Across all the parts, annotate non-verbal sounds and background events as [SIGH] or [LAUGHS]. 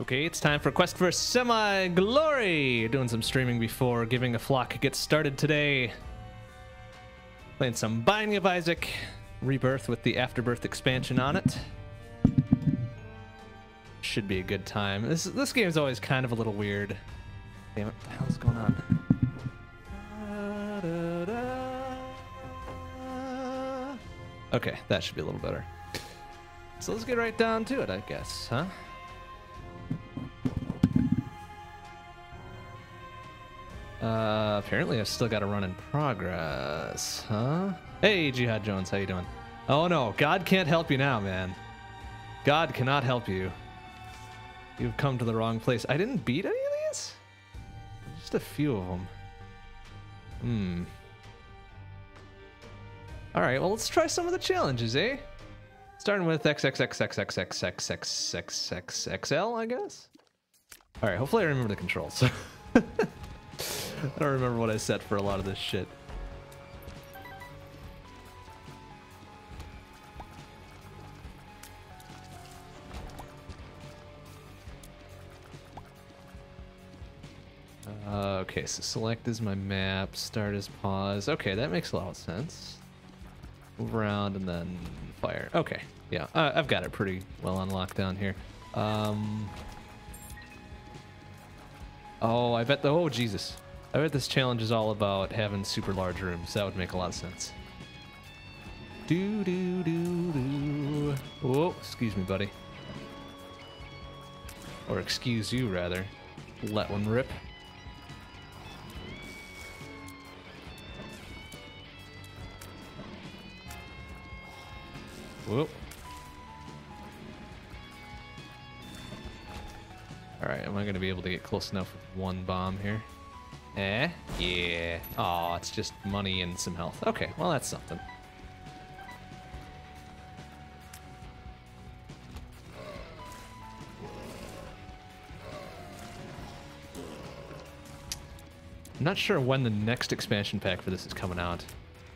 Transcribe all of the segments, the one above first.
Okay, it's time for Quest for Semi Glory. Doing some streaming before Giving a Flock gets started today. Playing some Binding of Isaac Rebirth with the Afterbirth expansion on it. Should be a good time. This this game is always kind of a little weird. Damn it, what the hell's going on? Okay, that should be a little better. So let's get right down to it, I guess, huh? Uh, apparently I've still got a run in progress, huh? Hey, Jihad Jones, how you doing? Oh no, God can't help you now, man. God cannot help you. You've come to the wrong place. I didn't beat any of these? Just a few of them. Hmm. Alright, well let's try some of the challenges, eh? Starting with XXXXXXXXXXXL, I guess? Alright, hopefully I remember the controls. [LAUGHS] I don't remember what I set for a lot of this shit. Uh, okay, so select is my map, start is pause. Okay, that makes a lot of sense. Move around and then fire. Okay, yeah, uh, I've got it pretty well on lockdown here. Um, oh, I bet the, oh Jesus. I bet this challenge is all about having super large rooms. That would make a lot of sense. Do do do do. Whoa, excuse me, buddy. Or excuse you, rather. Let one rip. Whoop. Alright, am I going to be able to get close enough with one bomb here? Eh? Yeah. Oh, it's just money and some health. Okay, well that's something. I'm not sure when the next expansion pack for this is coming out.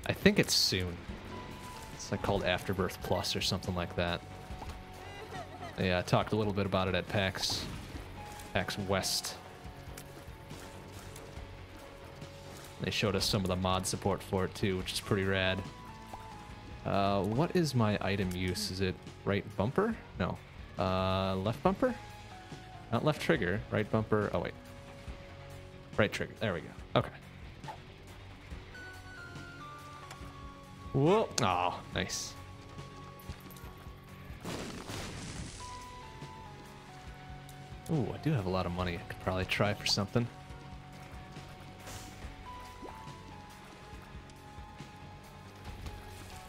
I think it's soon. It's like called Afterbirth Plus or something like that. Yeah, I talked a little bit about it at PAX, PAX West. They showed us some of the mod support for it too, which is pretty rad. Uh, what is my item use? Is it right bumper? No. Uh, left bumper? Not left trigger. Right bumper. Oh, wait. Right trigger. There we go. Okay. Whoa. Oh, nice. Ooh, I do have a lot of money. I could probably try for something.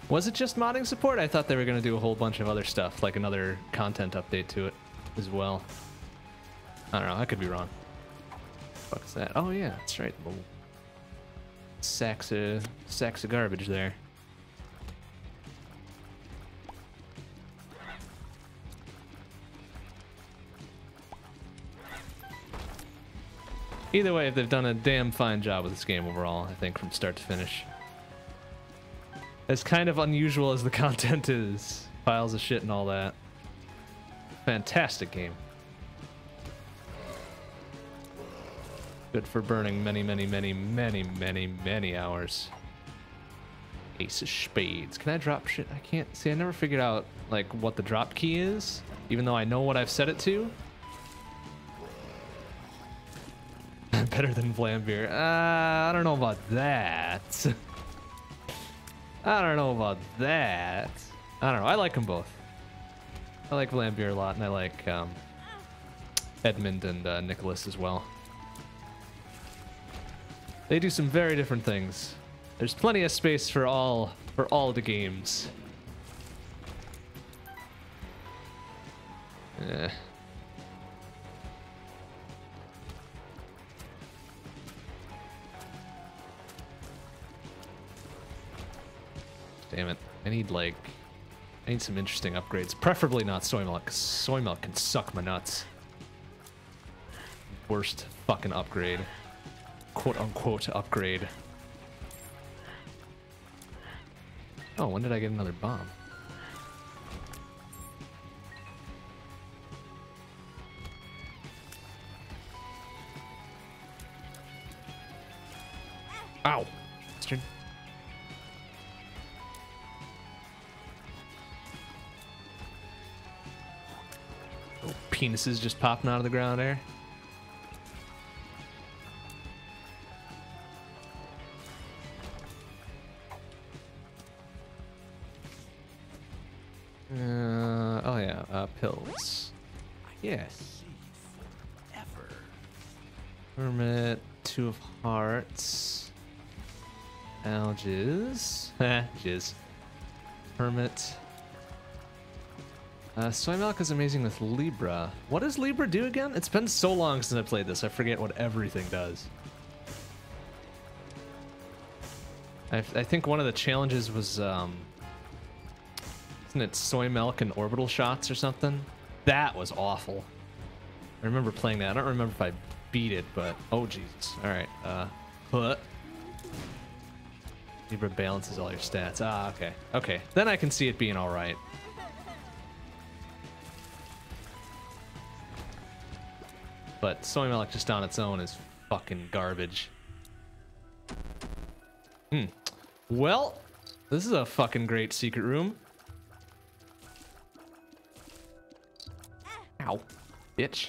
Was it just modding support? I thought they were going to do a whole bunch of other stuff, like another content update to it as well. I don't know. I could be wrong. What is that? Oh, yeah, that's right. Oh. Little sacks of, sacks of garbage there. Either way, they've done a damn fine job with this game overall, I think, from start to finish. As kind of unusual as the [LAUGHS] content is, piles of shit and all that. Fantastic game. Good for burning many, many, many, many, many, many hours. Ace of Spades. Can I drop shit? I can't. See, I never figured out, like, what the drop key is, even though I know what I've set it to. [LAUGHS] Better than Vlambeer. Uh, I don't know about that. [LAUGHS] I don't know about that. I don't know. I like them both. I like Vlambeer a lot, and I like um, Edmund and uh, Nicalis as well. They do some very different things. There's plenty of space for all for all the games. Eh. Damn it. I need, like... I need some interesting upgrades. Preferably not soy milk, cause soy milk can suck my nuts. Worst fucking upgrade. Quote-unquote upgrade. Oh, when did I get another bomb? Ow. Penises just popping out of the ground there. Uh, oh yeah, uh, pills. Yes. Hermit, two of hearts. Algiz. [LAUGHS] Eh, jizz. Hermit. Uh, soy milk is amazing with Libra. What does Libra do again? It's been so long since I played this, I forget what everything does. I, I think one of the challenges was, um, isn't it soy milk and orbital shots or something? That was awful. I remember playing that. I don't remember if I beat it, but oh Jesus! All right, uh, put. Libra balances all your stats. Ah, okay, okay. Then I can see it being all right. But soy milk just on its own is fucking garbage. Hmm. Well, this is a fucking great secret room. Ow. Bitch.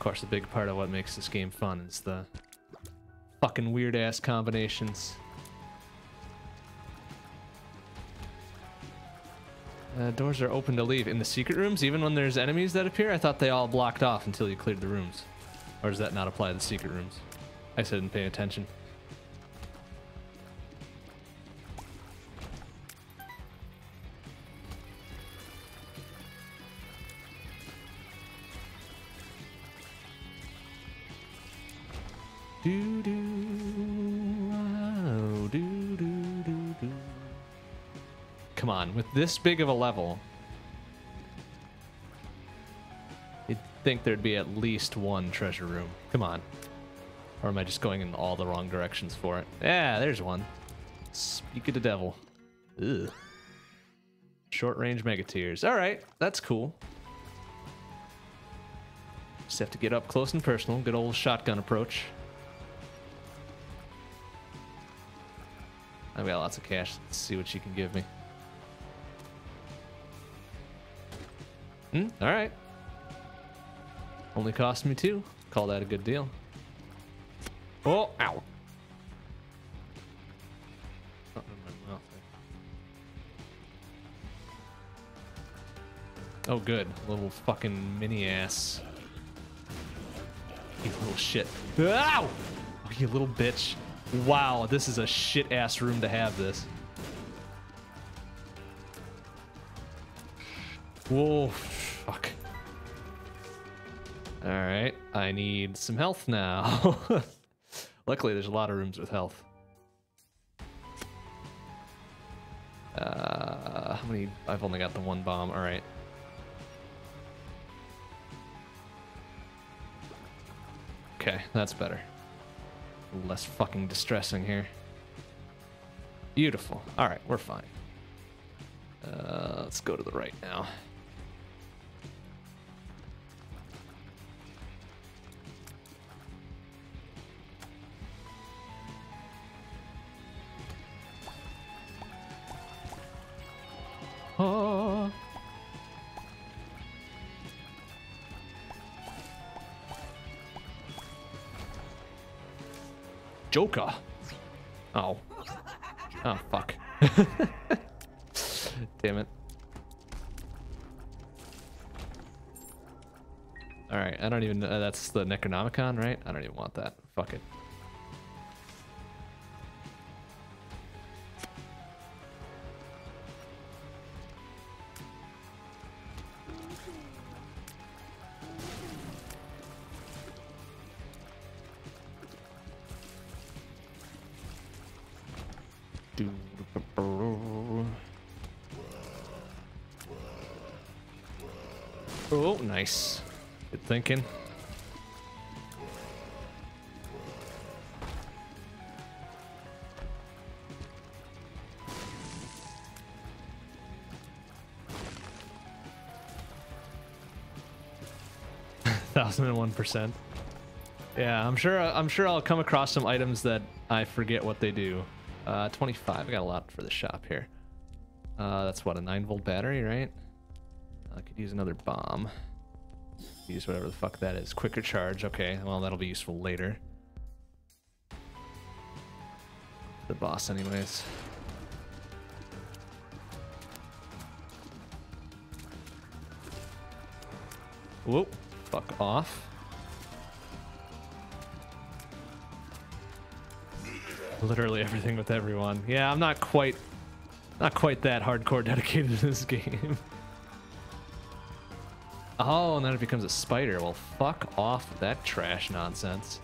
Course, a big part of what makes this game fun is the fucking weird ass combinations. Uh, doors are open to leave. In the secret rooms, even when there's enemies that appear, I thought they all blocked off until you cleared the rooms. Or does that not apply to the secret rooms? I said didn't pay attention. Do do oh, do do do do. Come on, with this big of a level, you'd think there'd be at least one treasure room. Come on. Or am I just going in all the wrong directions for it? Yeah, there's one. Speak of the devil. Ugh. Short range mega tears. All right, that's cool. Just have to get up close and personal. Good old shotgun approach. I've got lots of cash. Let's see what she can give me. Hmm, all right. Only cost me two. Call that a good deal. Oh, ow. Oh. Oh, good. Little fucking mini ass. You little shit. Ow! Oh, you little bitch. Wow, this is a shit ass room to have this. Whoa, fuck. Alright, I need some health now. [LAUGHS] Luckily, there's a lot of rooms with health. Uh, how many? I've only got the one bomb. Alright. Okay, that's better. Less fucking distressing here. Beautiful. Alright, we're fine. Uh, let's go to the right now. Oh. Joker. Oh. Oh, fuck. [LAUGHS] Damn it. Alright, I don't even... Uh, that's the Necronomicon, right? I don't even want that. Fuck it. thinking. [LAUGHS] Thousand and one percent. Yeah, I'm sure. I'm sure I'll come across some items that I forget what they do. Uh, 25. I got a lot for the shop here. Uh, that's what a 9 volt battery, right? I could use another bomb. Whatever the fuck that is. Quicker charge. Okay, well that'll be useful later. The boss, anyways. Whoa! Fuck off. Literally everything with everyone. Yeah, I'm not quite not quite that hardcore dedicated to this [LAUGHS] game. Oh, and then it becomes a spider. Well, fuck off that trash nonsense.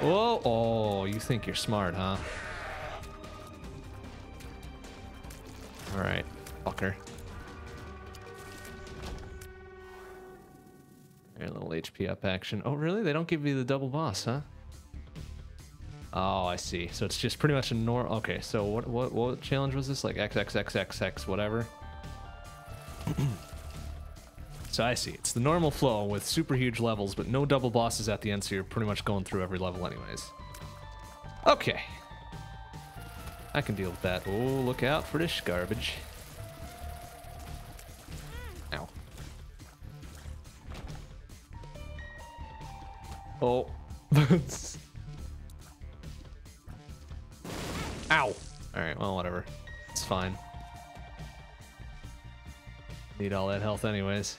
Whoa! Oh, you think you're smart, huh? Alright, fucker. A little HP up action. Oh, really? They don't give you the double boss, huh? Oh, I see. So it's just pretty much a normal. Okay, so what what what challenge was this? Like XXXXX whatever. [CLEARS THROAT] so I see. It's the normal flow with super huge levels, but no double bosses at the end, so you're pretty much going through every level anyways. Okay. I can deal with that. Oh, look out for this garbage. Ow. Oh. [LAUGHS] Alright, well, whatever. It's fine. Need all that health anyways.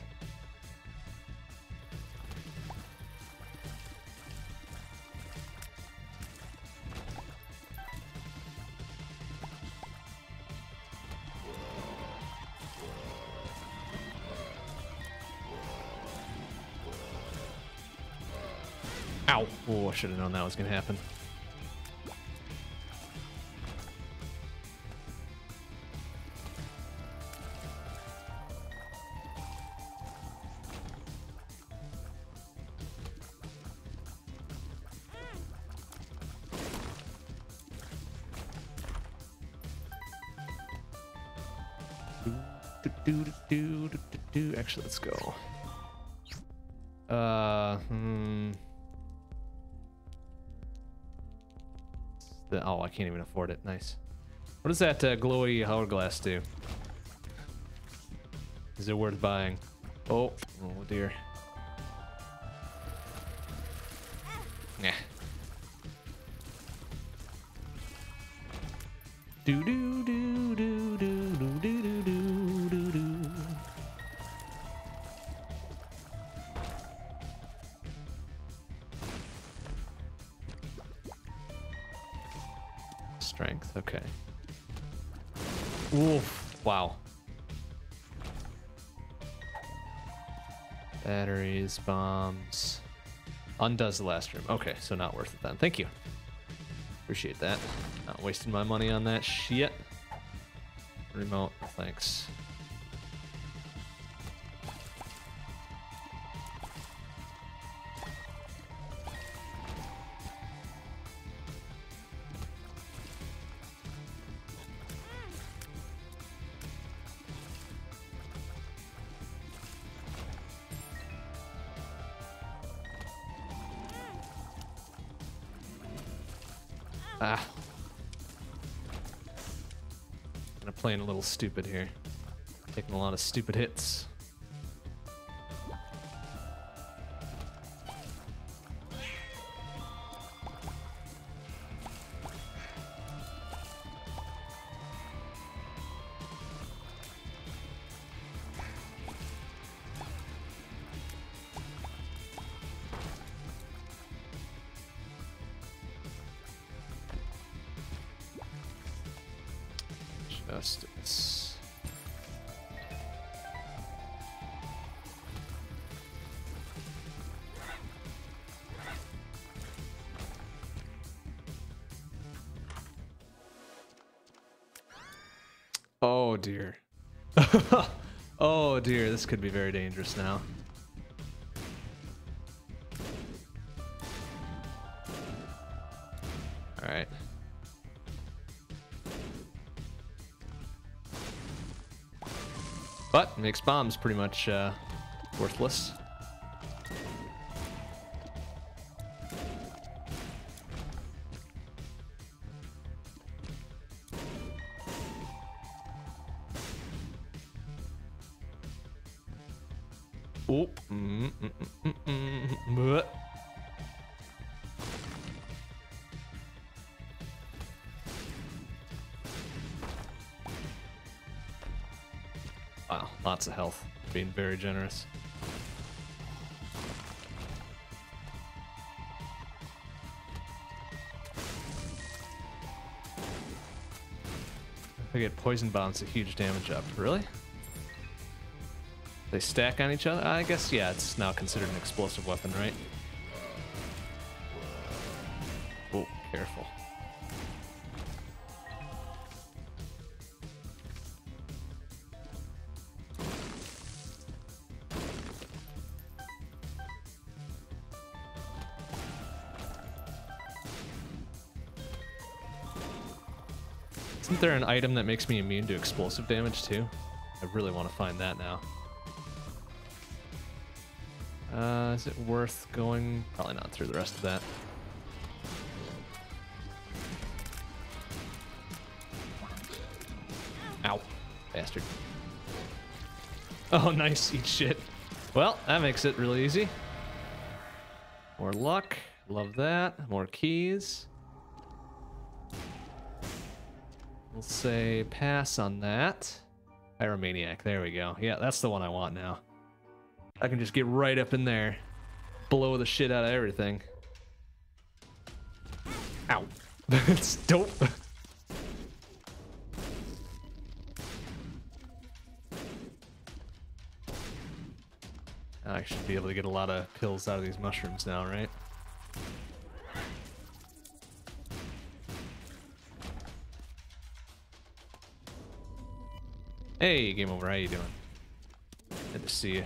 Ow! Oh, I should have known that was going to happen. Can't even afford it. Nice. What does that uh, glowy hourglass do? Is it worth buying? Oh, oh dear. Undoes the last room. Okay, so not worth it then. Thank you. Appreciate that. Not wasting my money on that shit. Remote, thanks. Stupid here. Taking a lot of stupid hits. Justice. Oh dear. [LAUGHS] oh dear, this could be very dangerous now. Makes bombs pretty much uh, worthless. Very generous. I get poison bombs a huge damage up. Really? They stack on each other? I guess, yeah, it's now considered an explosive weapon, right? Oh, careful. Item that makes me immune to explosive damage too? I really want to find that now. Uh, is it worth going? Probably not through the rest of that. Ow. Bastard. Oh, [LAUGHS] nice. Eat shit. Well, that makes it really easy. More luck. Love that. More keys. Say pass on that. Pyromaniac. There we go. Yeah, that's the one I want now. I can just get right up in there, blow the shit out of everything. Ow. [LAUGHS] That's dope. [LAUGHS] I should be able to get a lot of pills out of these mushrooms now, right? Hey, game over. How you doing? Good to see you.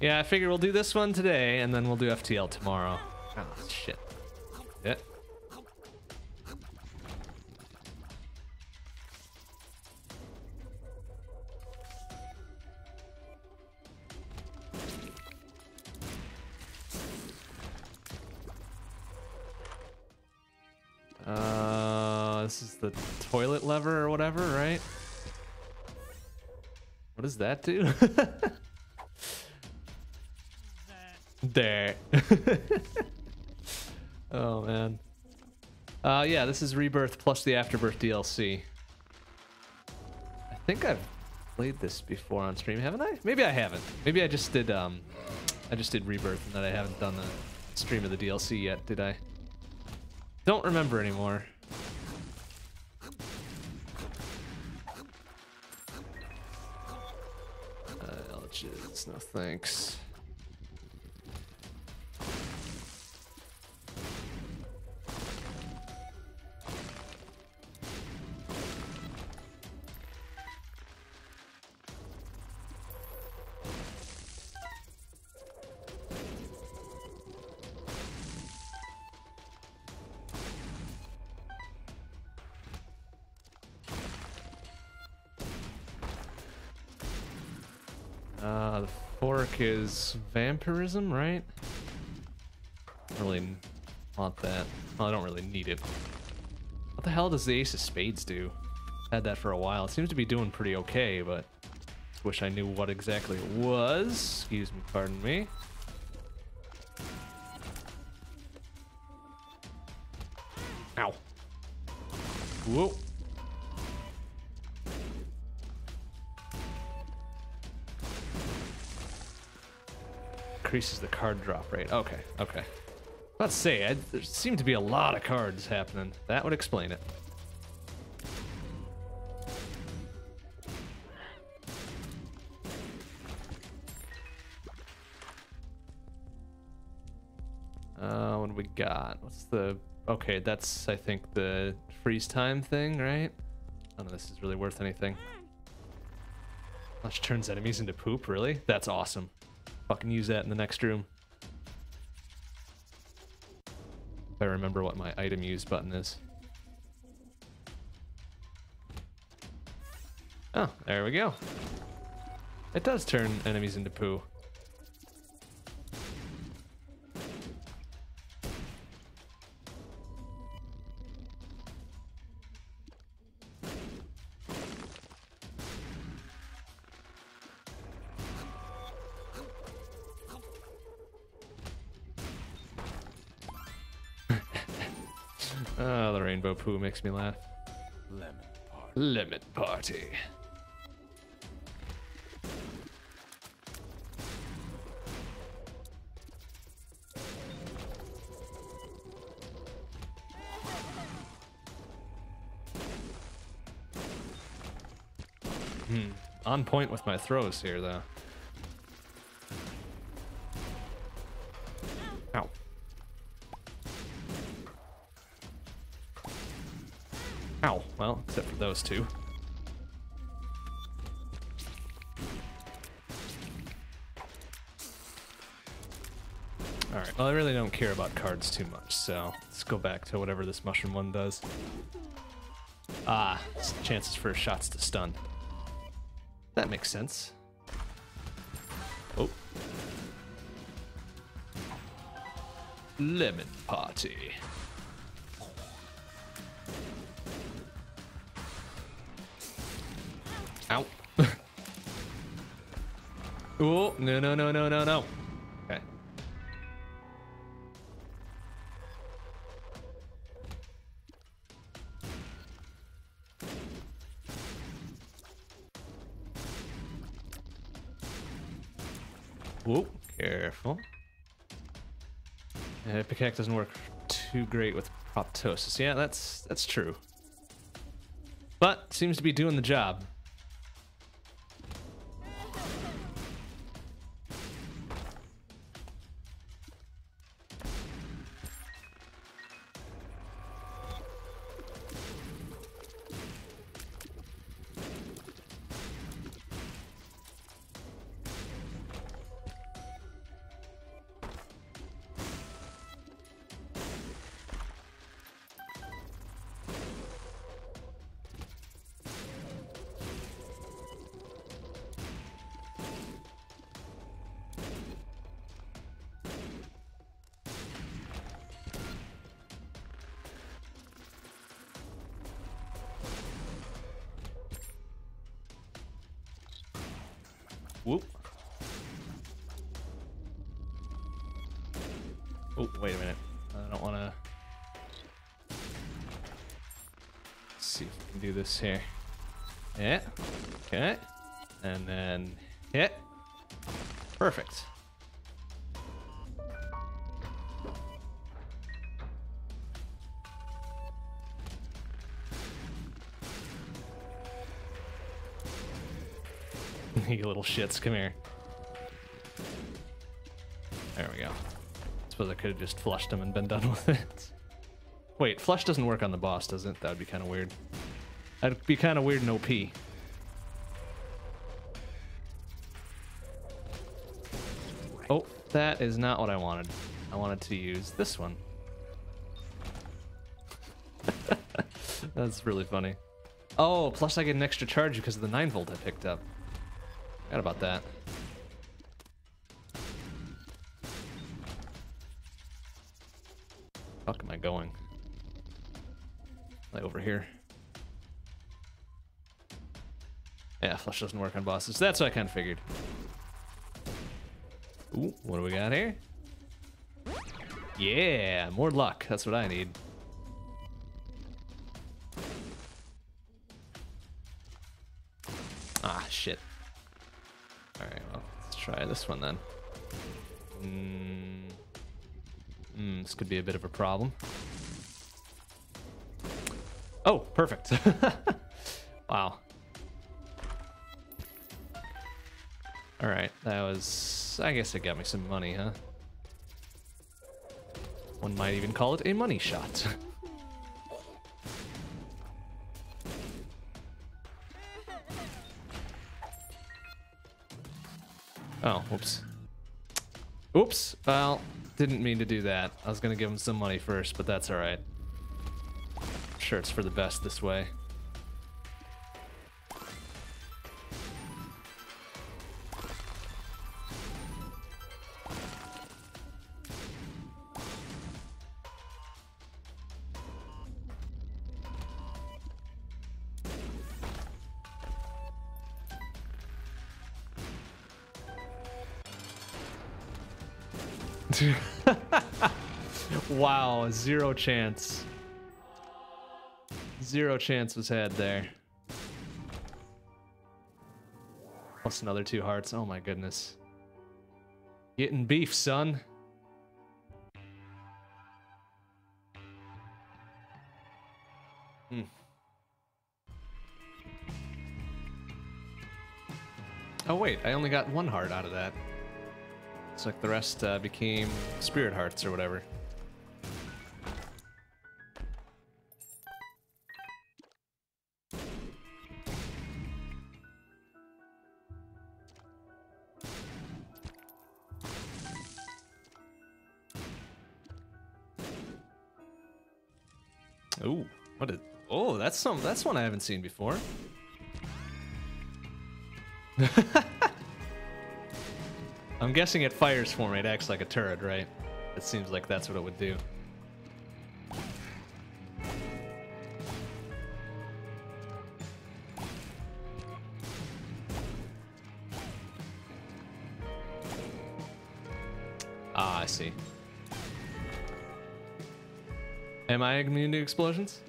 Yeah, I figure we'll do this one today, and then we'll do FTL tomorrow. Oh, shit. Yeah. Uh, this is the toilet lever or whatever, right? What does that do? There. [LAUGHS] oh man. Uh, yeah, this is Rebirth plus the Afterbirth DLC. I think I've played this before on stream, haven't I? Maybe I haven't. Maybe I just did um, I just did Rebirth and that I haven't done the stream of the DLC yet, did I? Don't remember anymore. Thanks. Is vampirism, right? Really want that. Well, I don't really need it. What the hell does the Ace of Spades do? Had that for a while. It seems to be doing pretty okay, but just wish I knew what exactly it was. Excuse me, pardon me. Ow. Whoa. Increases the card drop rate. Okay, okay. Let's say, I, there seem to be a lot of cards happening. That would explain it. Uh, what do we got? What's the... Okay, that's, I think, the freeze time thing, right? None of this is really worth anything. Which turns enemies into poop, really? That's awesome. Fucking use that in the next room. If I remember what my item use button is. Oh, there we go. It does turn enemies into poo. Makes me laugh. Lemon party. Lemon party. Hmm. On point with my throws here, though. Those two. Alright, well, I really don't care about cards too much, so let's go back to whatever this mushroom one does. Ah, chances for shots to stun. That makes sense. Oh. Lemon party. Oh, no, no, no, no, no, no. Okay. Whoa, careful. Uh, Ipecac doesn't work too great with proptosis. Yeah, that's that's true. But seems to be doing the job. This here. Yeah. Okay. And then hit. Perfect. [LAUGHS] you little shits, come here. There we go. Suppose I could have just flushed him and been done [LAUGHS] with it. Wait, flush doesn't work on the boss, does it? That would be kind of weird. That'd be kind of weird in OP. Oh, that is not what I wanted. I wanted to use this one. [LAUGHS] That's really funny. Oh, plus I get an extra charge because of the 9 volt I picked up. Forgot about that. Flush doesn't work on bosses. That's what I kind of figured. Ooh, what do we got here? Yeah, more luck. That's what I need. Ah, shit. Alright, well, let's try this one then. Mm. Mm, this could be a bit of a problem. Oh, perfect. [LAUGHS] wow. Alright, that was... I guess it got me some money, huh? One might even call it a money shot. [LAUGHS] oh, whoops. Oops, well, didn't mean to do that. I was gonna give him some money first, but that's alright. Sure, it's for the best this way. Zero chance. Zero chance was had there. Plus another two hearts. Oh my goodness. Getting beef, son. Hmm. Oh wait, I only got one heart out of that. It's like the rest uh, became spirit hearts or whatever. That's some. That's one I haven't seen before. [LAUGHS] I'm guessing it fires for me. It acts like a turret, right? It seems like that's what it would do. Ah, I see. Am I immune to explosions?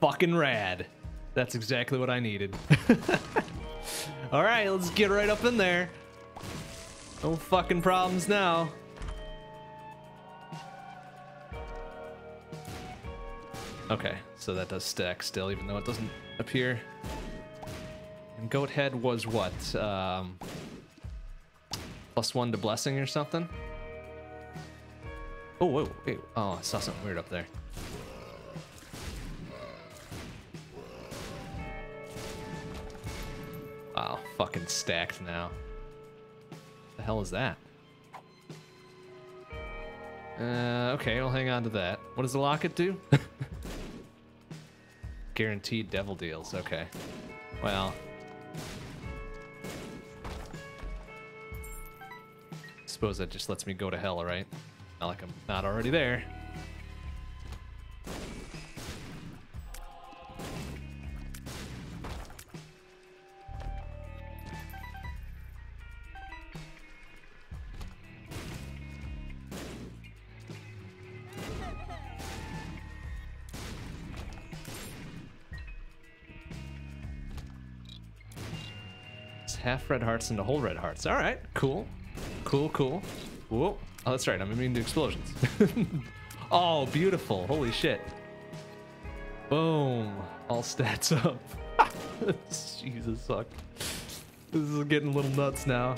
Fucking rad. That's exactly what I needed. [LAUGHS] All right, let's get right up in there. No fucking problems now. Okay, so that does stack still, even though it doesn't appear. And goat head was what? Um, plus one to blessing or something? Oh, whoa, wait. Oh, I saw something weird up there. Fucking stacked now. The hell is that? Uh, okay, I'll hang on to that. What does the locket do? [LAUGHS] Guaranteed devil deals. Okay. Well. Suppose that just lets me go to hell, right? Not like I'm not already there. Red hearts into whole red hearts. All right, cool, cool, cool. Whoa. Oh, that's right. I'm immune to explosions. [LAUGHS] oh, beautiful. Holy shit. Boom. All stats [LAUGHS] up. [LAUGHS] Jesus fuck. This is getting a little nuts now.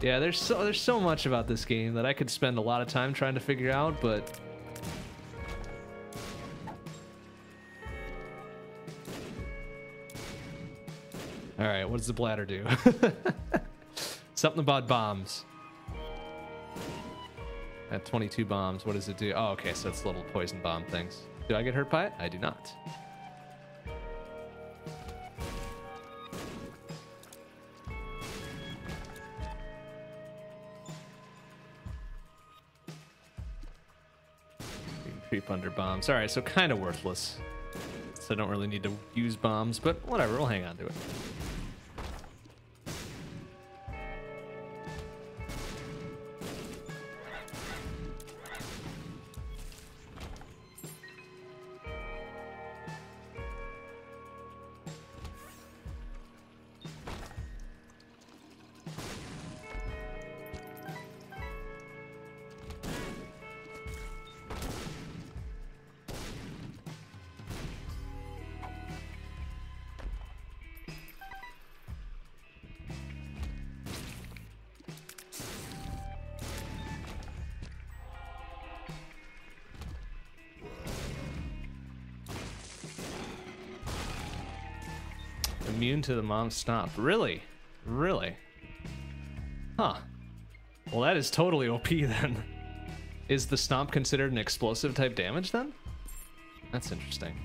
Yeah, there's so there's so much about this game that I could spend a lot of time trying to figure out, but All right, what does the bladder do? [LAUGHS] Something about bombs. At 22 bombs, what does it do? Oh, okay, so it's little poison bomb things. Do I get hurt by it? I do not. Creep under bombs. All right, so kind of worthless. So I don't really need to use bombs, but whatever, we'll hang on to it. Immune to the mom's stomp. Really? Really? Huh. Well, that is totally OP [LAUGHS] then. Is the stomp considered an explosive type damage then? That's interesting.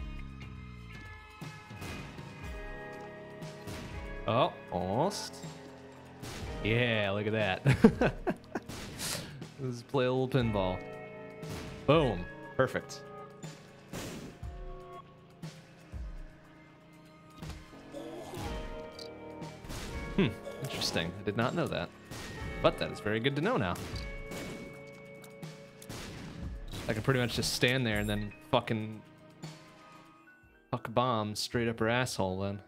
Oh, almost. Yeah, look at that. [LAUGHS] Let's play a little pinball. Boom. Perfect. Not know that. But that is very good to know now. I can pretty much just stand there and then fucking fuck bomb straight up her asshole then.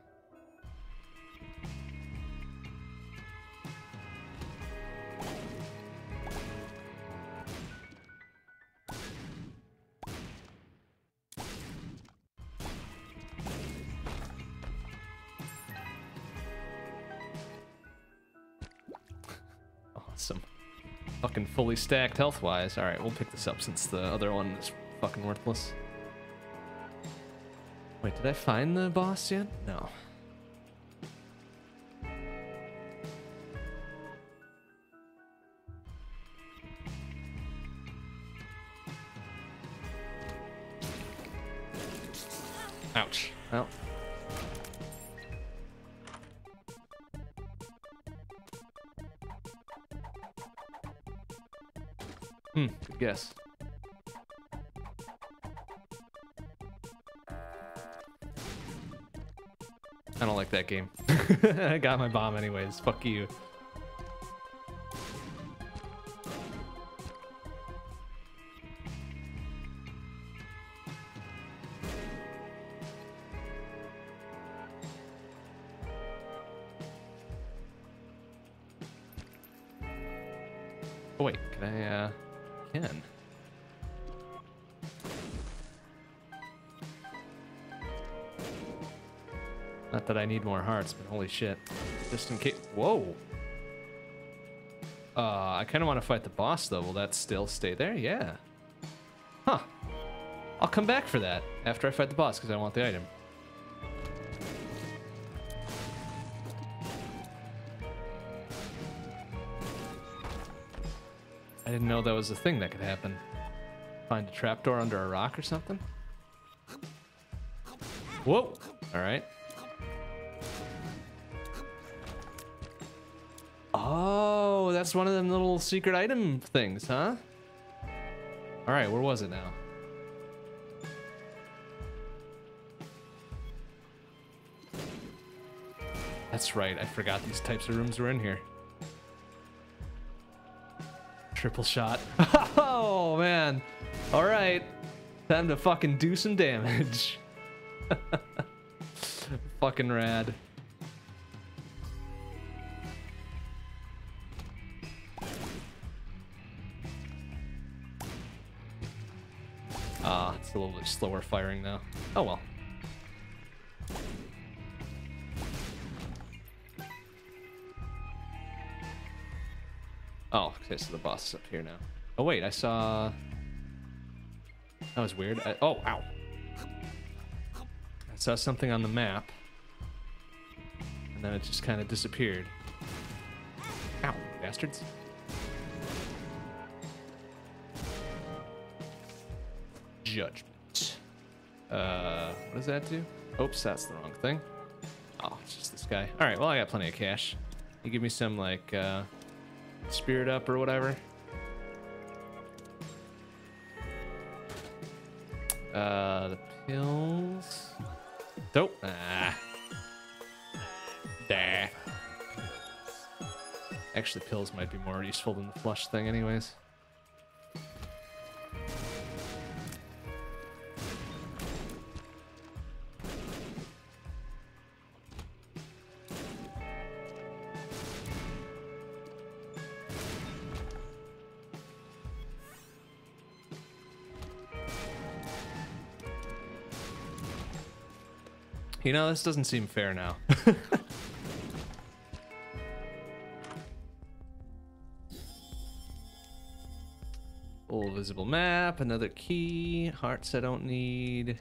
Stacked health-wise. Alright, we'll pick this up since the other one is fucking worthless. Wait, did I find the boss yet? No. Game. [LAUGHS] I got my bomb anyways. Fuck you. Need more hearts, but holy shit. Just in case. Whoa. Uh, I kind of want to fight the boss though. Will that still stay there? Yeah. Huh. I'll come back for that after I fight the boss because I want the item. I didn't know that was a thing that could happen. Find a trapdoor under a rock or something? Whoa! Alright. That's one of them little secret item things, huh? Alright, where was it now? That's right, I forgot these types of rooms were in here. Triple shot. [LAUGHS] Oh, man. All right. Time to fucking do some damage. [LAUGHS] fucking rad. Slower firing now. Oh well. Oh, okay, so the boss is up here now. Oh wait, I saw. That was weird. I... Oh, ow! I saw something on the map, and then it just kind of disappeared. Ow, bastards! Judgment. Uh, what does that do? Oops, that's the wrong thing. Oh, it's just this guy. All right, well I got plenty of cash. You give me some like. uh Spirit up or whatever. Uh, the pills. Nope. Ah. Actually, pills might be more useful than the flush thing, anyways. You know, this doesn't seem fair now. [LAUGHS] Old visible map, another key, hearts I don't need.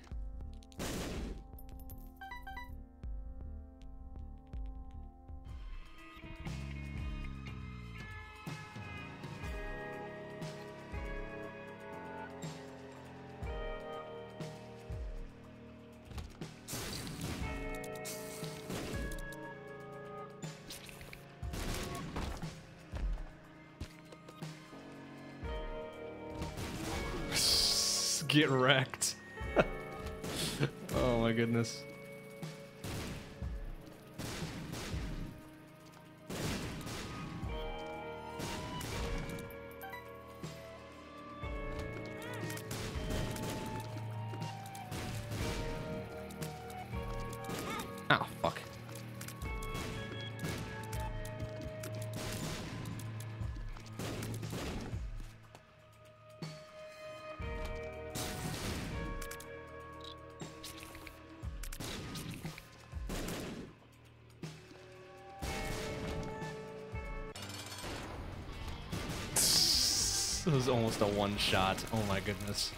Was almost a one shot. Oh my goodness.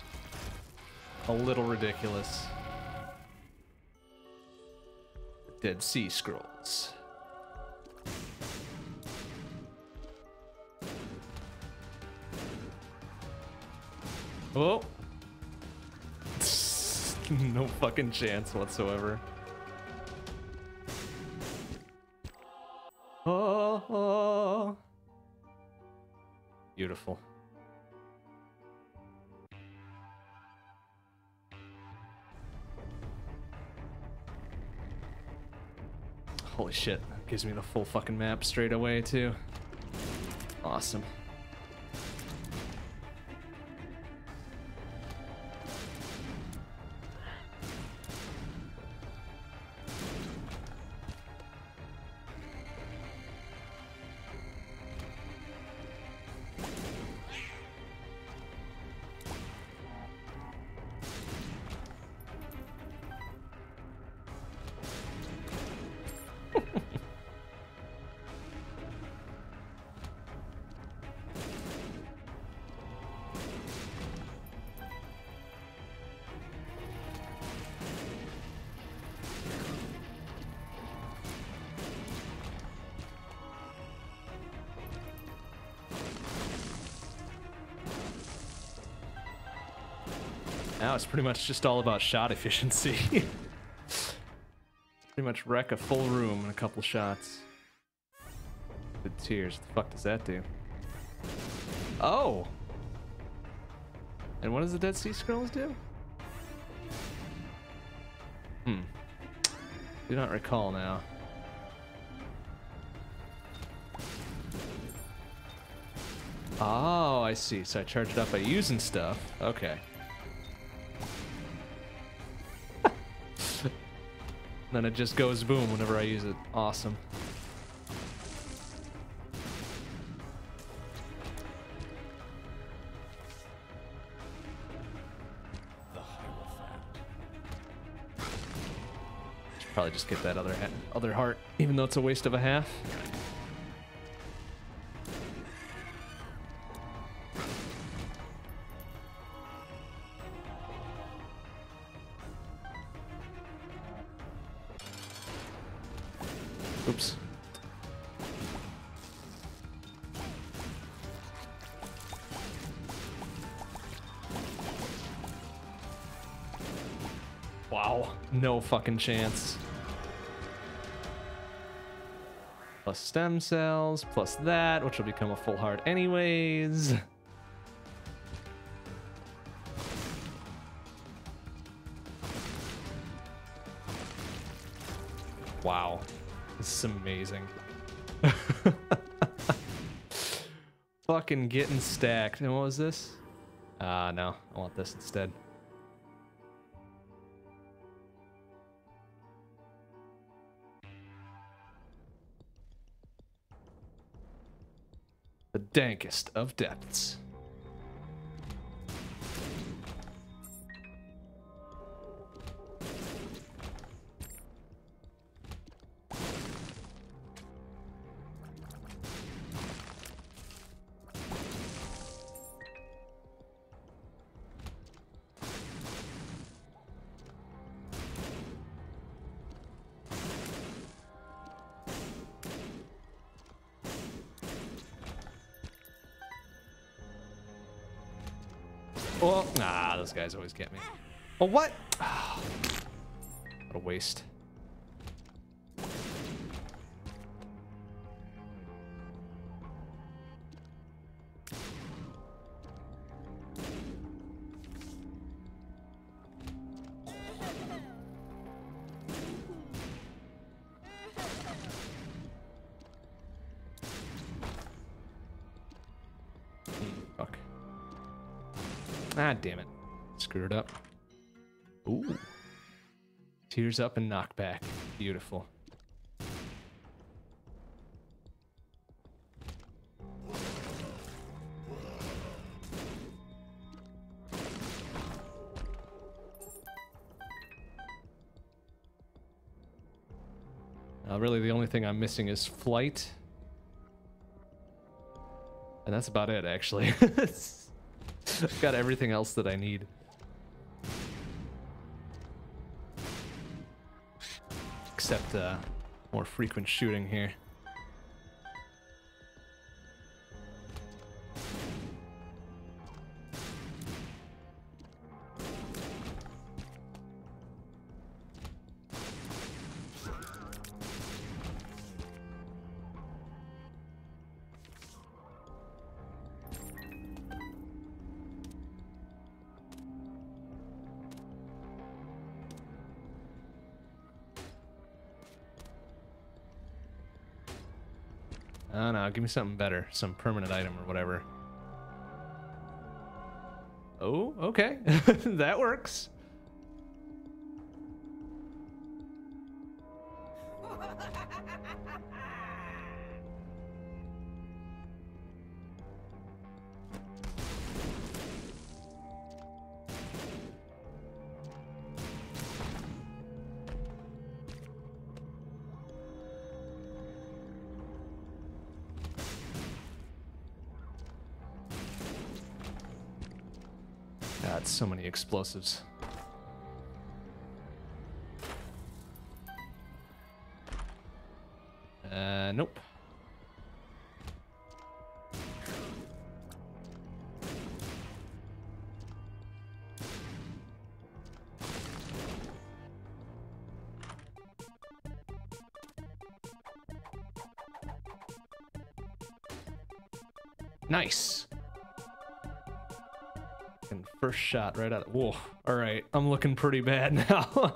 A little ridiculous. Dead Sea Scrolls. Oh. [LAUGHS] no fucking chance whatsoever. Holy shit. Gives me the full fucking map straight away, too. Awesome. It's pretty much just all about shot efficiency. [LAUGHS] pretty much wreck a full room in a couple shots. Good tears. What the fuck does that do? Oh! And what does the Dead Sea Scrolls do? Hmm. Do not recall now. Oh, I see. So I charge it up by using stuff. Okay. Then it just goes boom whenever I use it. Awesome. Should probably just get that other other heart, even though it's a waste of a half. Fucking chance. Plus stem cells, plus that, which will become a full heart anyways. Wow, this is amazing. [LAUGHS] Fucking getting stacked. And what was this? Ah, no, I want this instead. Dankest of depths. Up. And knockback. Beautiful. Uh, really, the only thing I'm missing is flight. And that's about it, actually. I've [LAUGHS] got everything else that I need. Except uh, more frequent shooting here. Give me something better. Some permanent item or whatever. Oh, okay. [LAUGHS] that works. Explosives. Uh, nope. Nice. First shot right out. Whoa. All right. I'm looking pretty bad [LAUGHS] now.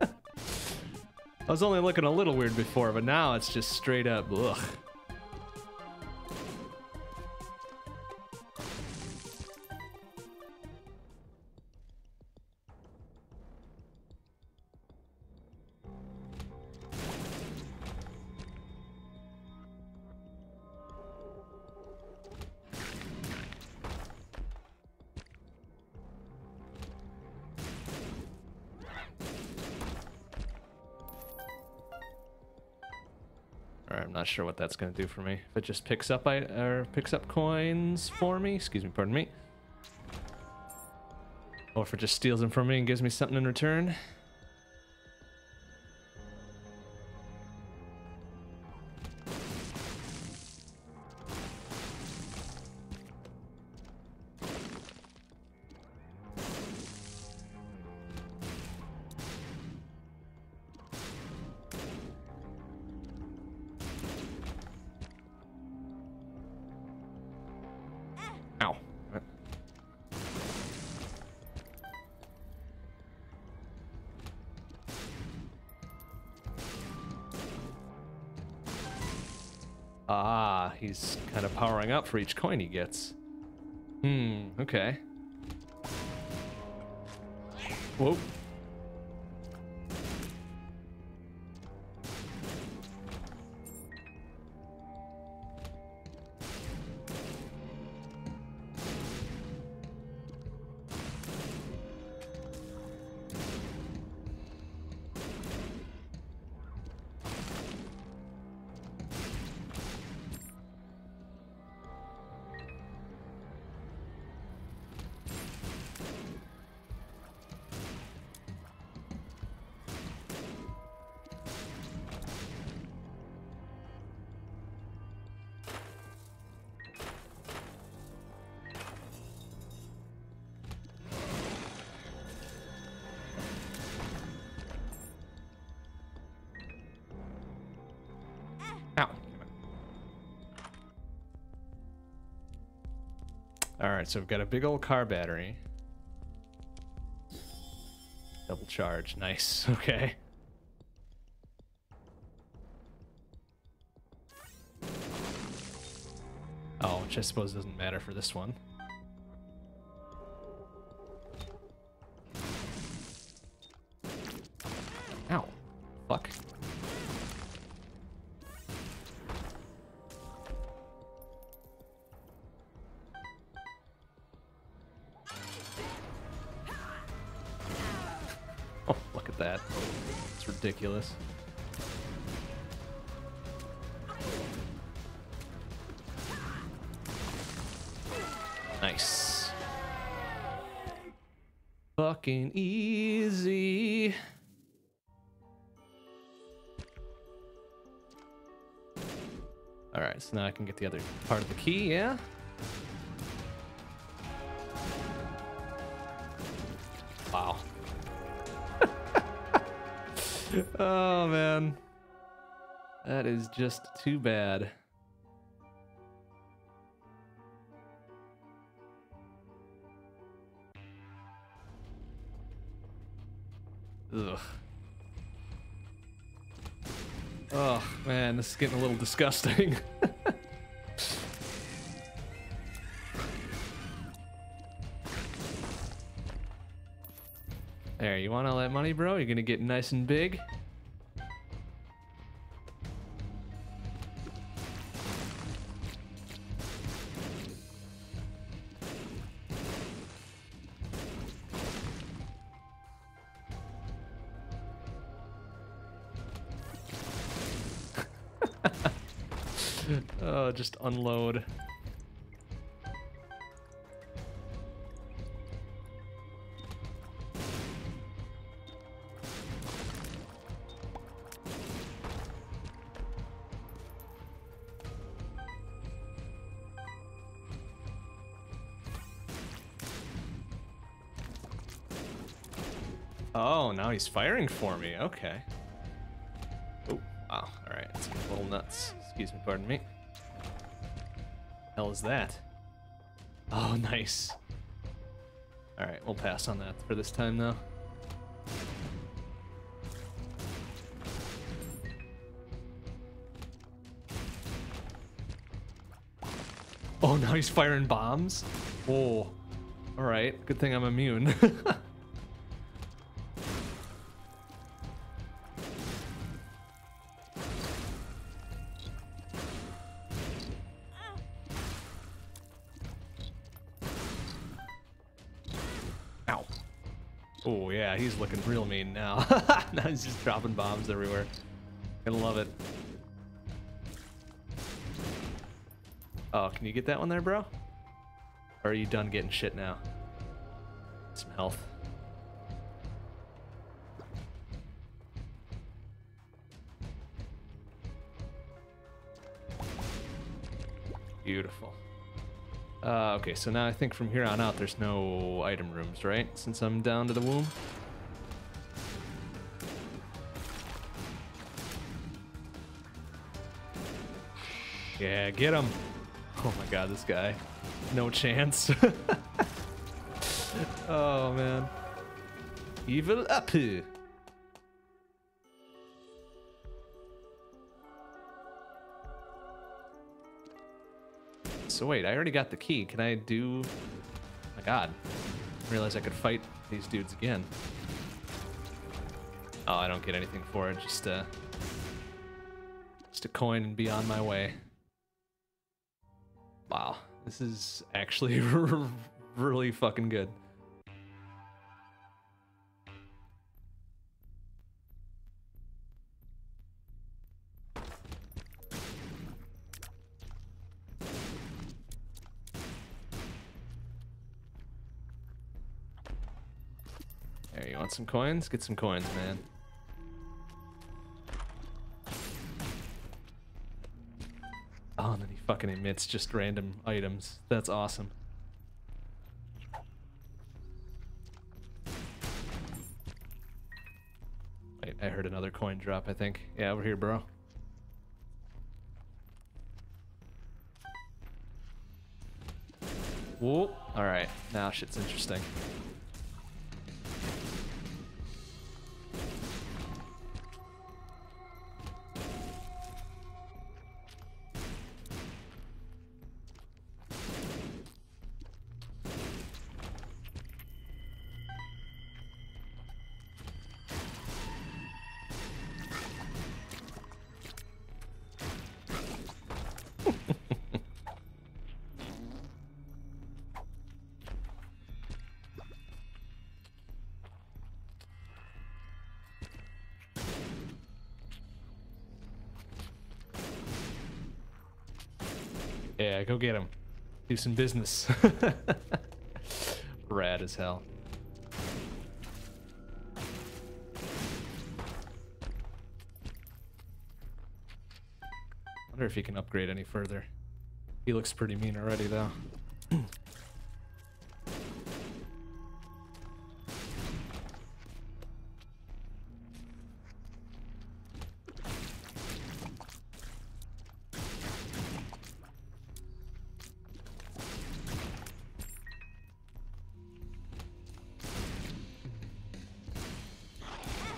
I was only looking a little weird before, but now it's just straight up. Ugh. Sure what that's gonna do for me. If it just picks up I or picks up coins for me, excuse me, pardon me. Or if it just steals them from me and gives me something in return. Ah, he's kind of powering up for each coin he gets. Hmm, okay. Whoa. So we've got a big old car battery. Double charge. Nice. [LAUGHS] Okay. Oh, which I suppose doesn't matter for this one. Can get the other part of the key, yeah? Wow. [LAUGHS] oh man. That is just too bad. Ugh. Oh man, this is getting a little disgusting. [LAUGHS] money, bro? You're gonna get nice and big? He's firing for me. Okay. Oh, wow. Ah, all right. It's a little nuts. Excuse me. Pardon me. Hell is that? Oh, [LAUGHS] nice. All right. We'll pass on that for this time, though. Oh, [LAUGHS] now he's firing bombs? Oh. All right. Good thing I'm immune. [LAUGHS] now he's just dropping bombs everywhere. Gonna love it. Oh, can you get that one there, bro? Or are you done getting shit now? Some health. Beautiful. Uh, okay, so now I think from here on out there's no item rooms, right? Since I'm down to the womb. Get him. Oh my god, this guy. No chance. [LAUGHS] oh man. Evil Apu. So wait, I already got the key. Can I do... my god. I realized I could fight these dudes again. Oh, I don't get anything for it. Just, uh... Just a coin and be on my way. Wow. This is actually [LAUGHS] really fucking good. There, you want some coins? Get some coins, man. Fucking emits just random items. That's awesome. Wait, I heard another coin drop, I think. Yeah, over here, bro. Whoa. Alright, now shit's interesting. Some business. [LAUGHS] Rad as hell. Wonder if he can upgrade any further. He looks pretty mean already, though.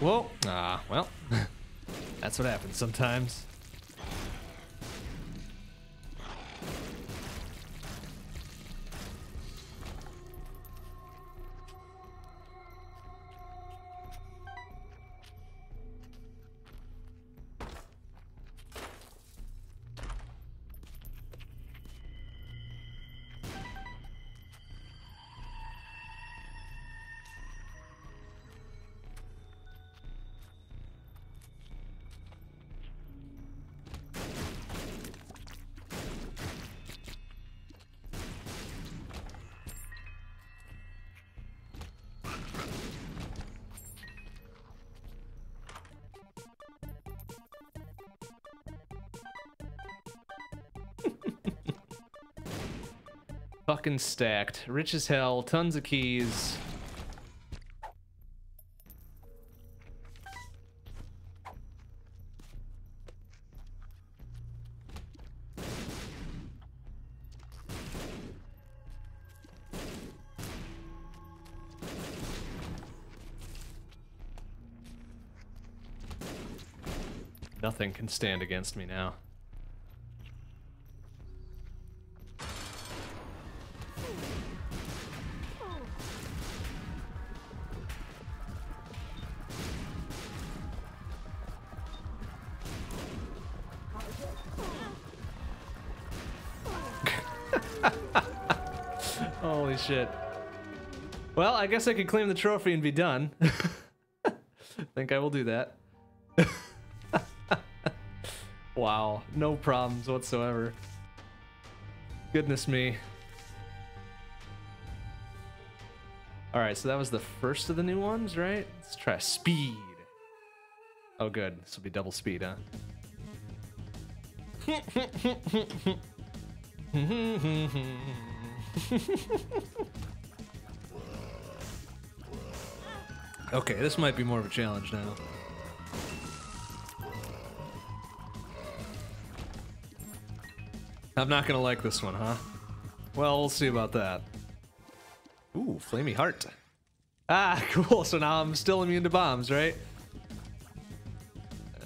Whoa. Ah, well. [LAUGHS] That's what happens sometimes. Fucking stacked. Rich as hell. Tons of keys. Nothing can stand against me now. Shit. Well, I guess I could claim the trophy and be done. I [LAUGHS] think I will do that. [LAUGHS] wow, no problems whatsoever. Goodness me. Alright, so that was the first of the new ones, right? Let's try speed. Oh good, this will be double speed, huh? [LAUGHS] [LAUGHS] okay, this might be more of a challenge now. I'm not gonna like this one, huh? Well, we'll see about that. Ooh, flamey heart. Ah, [LAUGHS] cool. So now I'm still immune to bombs, right?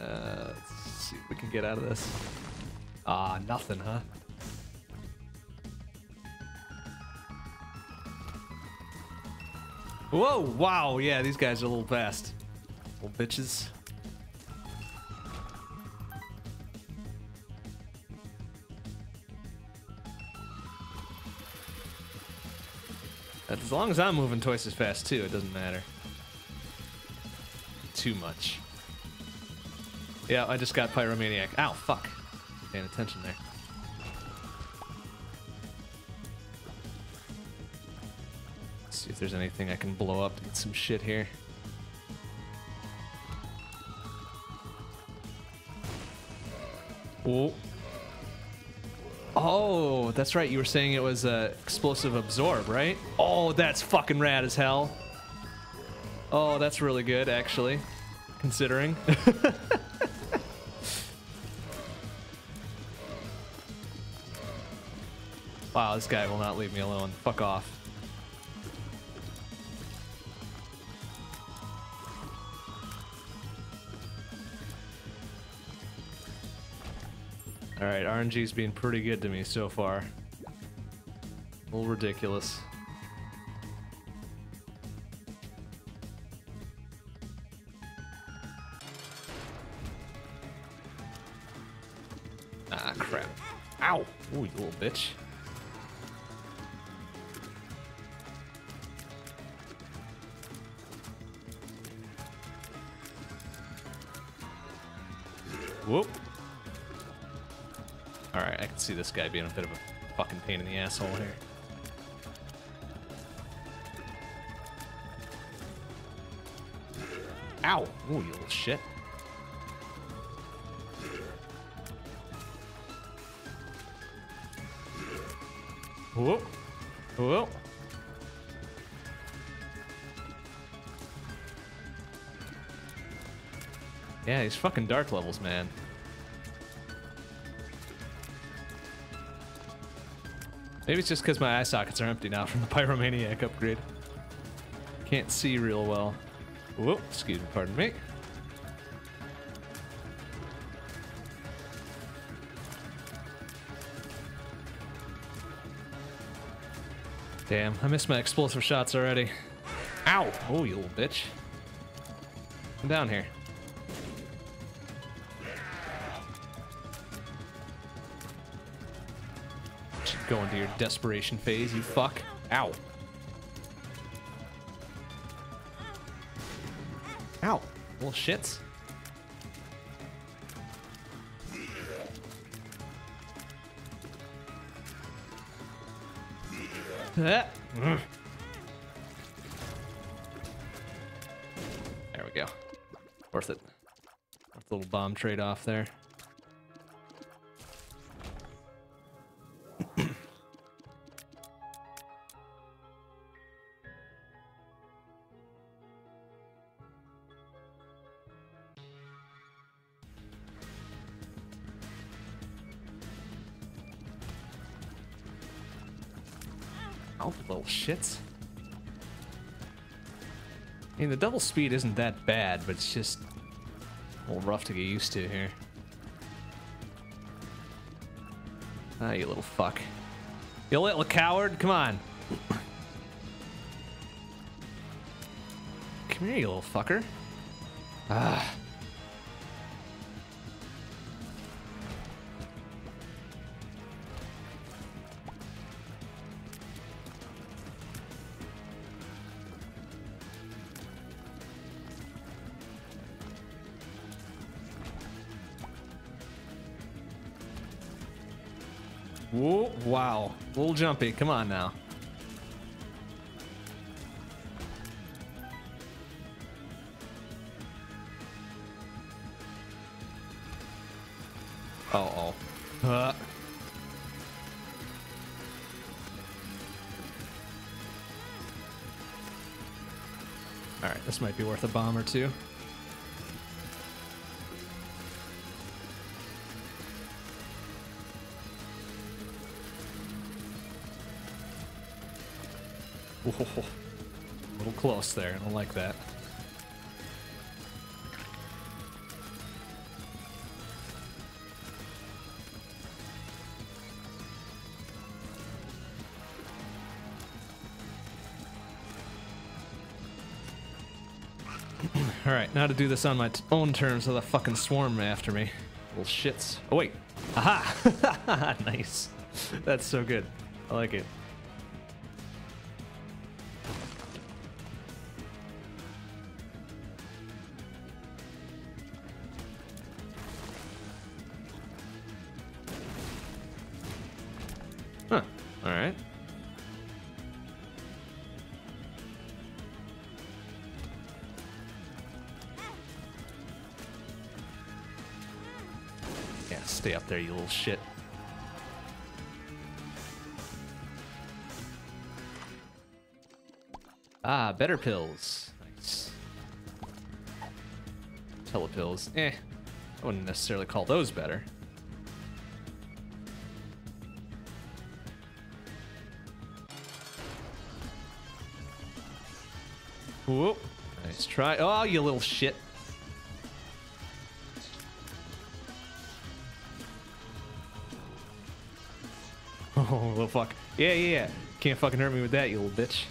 Uh, let's see if we can get out of this. Ah, nothing, huh? Whoa, wow, yeah, these guys are a little fast. Little bitches. As long as I'm moving twice as fast too, it doesn't matter. Too much. Yeah, I just got Pyromaniac. Ow, fuck. Paying attention there. If there's anything I can blow up to get some shit here. Oh. Oh, that's right. You were saying it was a explosive absorb, right? Oh, that's fucking rad as hell. Oh, that's really good, actually, considering. [LAUGHS] wow, this guy will not leave me alone. Fuck off. RNG's being pretty good to me so far. A little ridiculous. Ah, crap. Ow! Ooh, you little bitch. This guy being a bit of a fucking pain in the asshole here. Ow! Ooh, you little shit. Whoa. Whoa. Yeah, these fucking dark levels, man. Maybe it's just because my eye sockets are empty now from the Pyromaniac upgrade. Can't see real well. Whoop, excuse me, pardon me. Damn, I missed my explosive shots already. Ow! Oh, you little bitch. Come down here. Go into your desperation phase, you fuck. Ow. Ow. Little shits. There we go. Worth it. A little bomb trade off there. Mean, the double speed isn't that bad, but it's just a little rough to get used to here. Ah, you little fuck. You little coward, come on. Come here, you little fucker. Ah. Jumpy. Come on now. Uh-oh. Uh. Alright, this might be worth a bomb or two. Whoa, a little close there. I don't like that. [CLEARS THROAT] All right, now to do this on my t- own terms so the fucking swarm after me. Little shits. Oh wait. Aha! [LAUGHS] nice. That's so good. I like it. Shit. Ah, better pills. Nice. Telepills. Eh. I wouldn't necessarily call those better. Whoop. Nice try. Oh, you little shit. Fuck. Yeah, yeah, yeah. Can't fucking hurt me with that, you little bitch.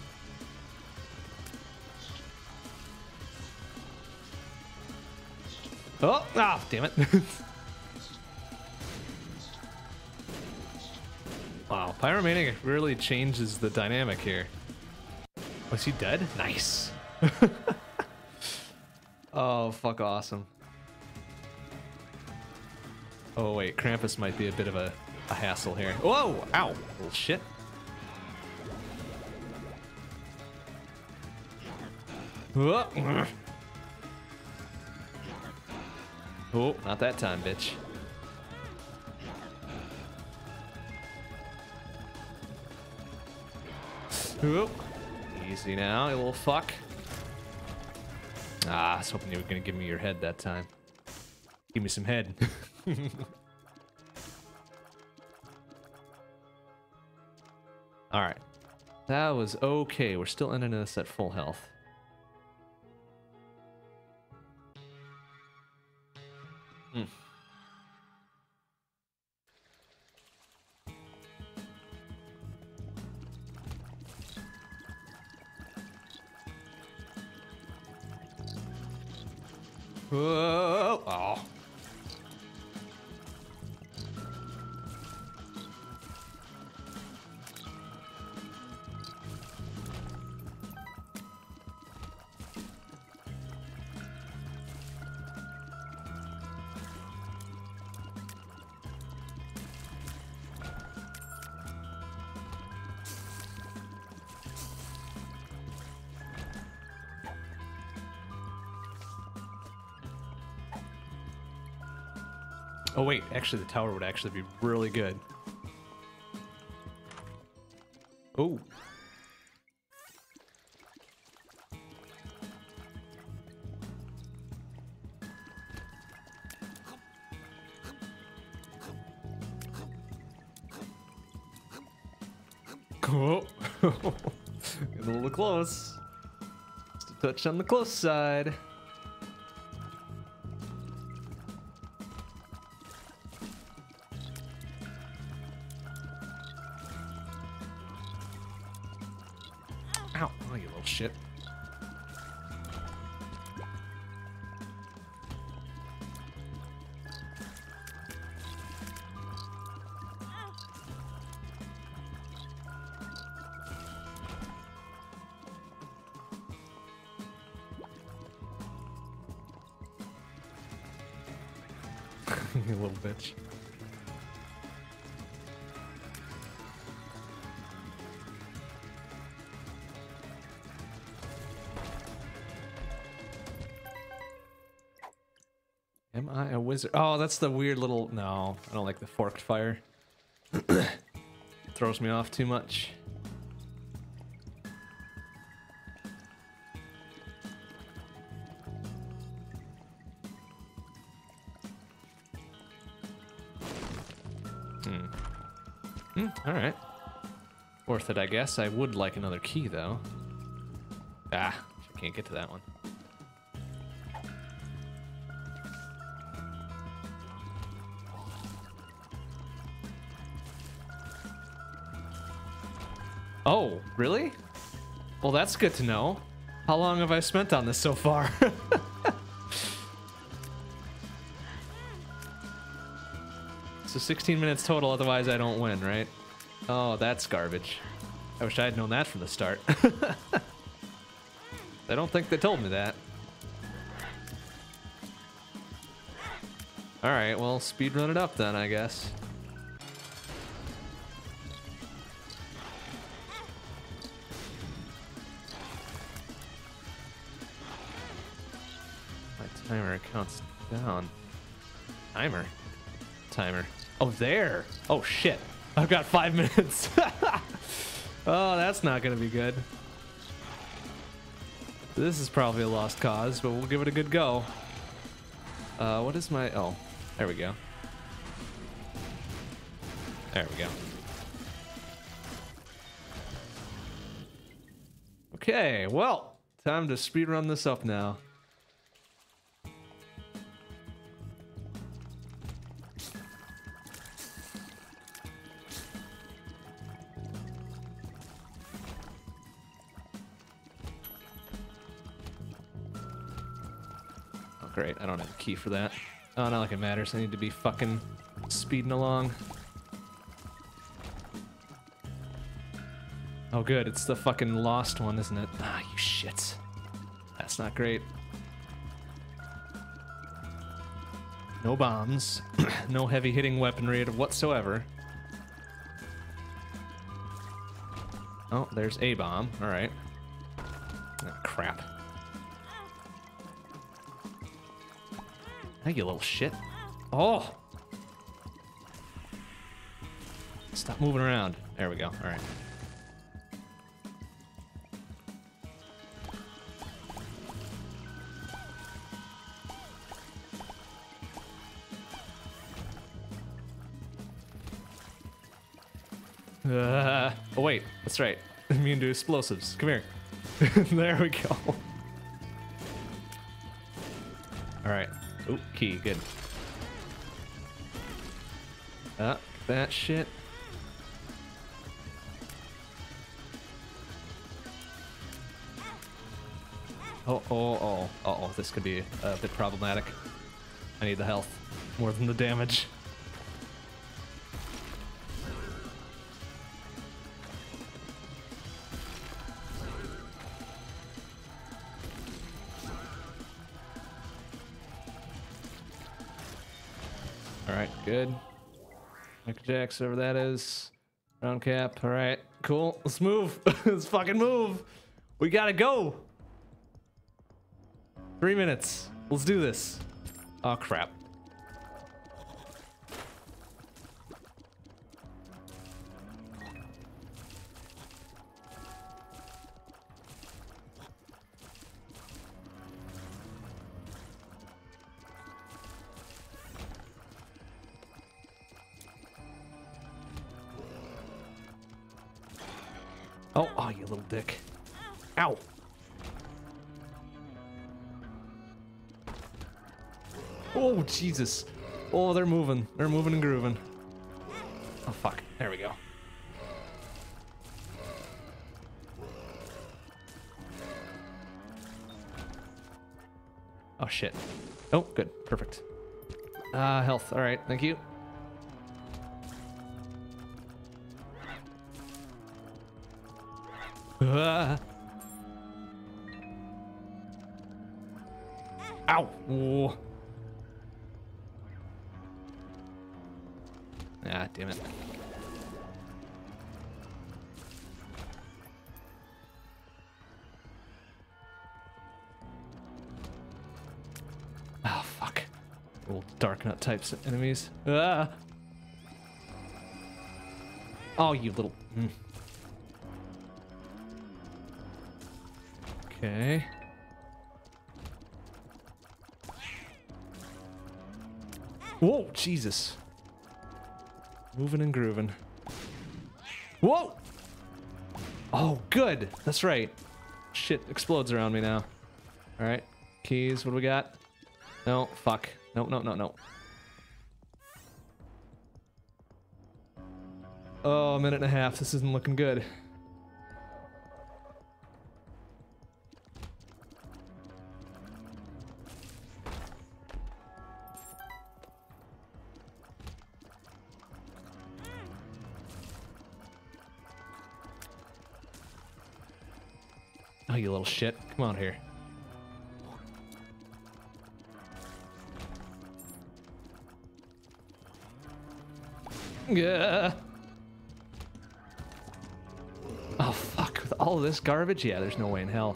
Oh, ah, damn it. [LAUGHS] wow, Pyromaniac really changes the dynamic here. Was he dead? Nice. [LAUGHS] oh, fuck awesome. Oh, wait, Krampus might be a bit of a a hassle here. Whoa! Ow! Little shit. Oh, not that time, bitch. Whoop. Easy now, you little fuck. Ah, I was hoping you were gonna give me your head that time. Give me some head. [LAUGHS] That was okay. We're still ending this at full health. Actually the tower would actually be really good. Oh. [LAUGHS] Getting a little close. Just a touch on the close side. Wizard? Oh, that's the weird little. No, I don't like the forked fire. [COUGHS] Throws me off too much. Hmm. Hmm, alright. Worth it, I guess. I would like another key, though. Ah, I can't get to that one. Oh, really? Well, that's good to know. How long have I spent on this so far? [LAUGHS] so 16 minutes total, otherwise I don't win, right? Oh, that's garbage. I wish I had known that from the start. [LAUGHS] I don't think they told me that. Alright, well, speed run it up then, I guess. There! Oh, shit. I've got five [LAUGHS] minutes. oh, that's not gonna be good. This is probably a lost cause, but we'll give it a good go. Uh, what is my... Oh, there we go. There we go. Okay, well, time to speed run this up now. key for that. Oh, not like it matters. I need to be fucking speeding along. Oh, good. It's the fucking lost one, isn't it? Ah, you shit. That's not great. No bombs. [CLEARS THROAT] no heavy hitting weaponry whatsoever. Oh, there's a bomb. All right. Hey, you little shit. Oh! Stop moving around. There we go. All right. Uh, [LAUGHS] oh wait, that's right. [LAUGHS] Immune to explosives. Come here. [LAUGHS] there we go. All right. Oh, key. Good. Uh, that shit. Oh, oh, oh, oh. This could be a bit problematic. I need the health more than the damage. Jacks, whatever that is. Round cap. All right, cool. Let's move. [LAUGHS] Let's fucking move. We gotta go. Three minutes. Let's do this. Oh crap. Jesus. Oh, they're moving. They're moving and grooving. Oh, fuck. There we go. Oh, shit. Oh, good. Perfect. Uh, health. All right. Thank you. Dark of enemies. Ah! Oh, you little... Mm. Okay. Whoa, Jesus. Moving and grooving. Whoa! Oh, good. That's right. Shit explodes around me now. All right. Keys, what do we got? No, fuck. No, no, no, no. Oh, a minute and a half. This isn't looking good. Oh, you little shit. Come on here. Yeah. All this garbage? Yeah, there's no way in hell.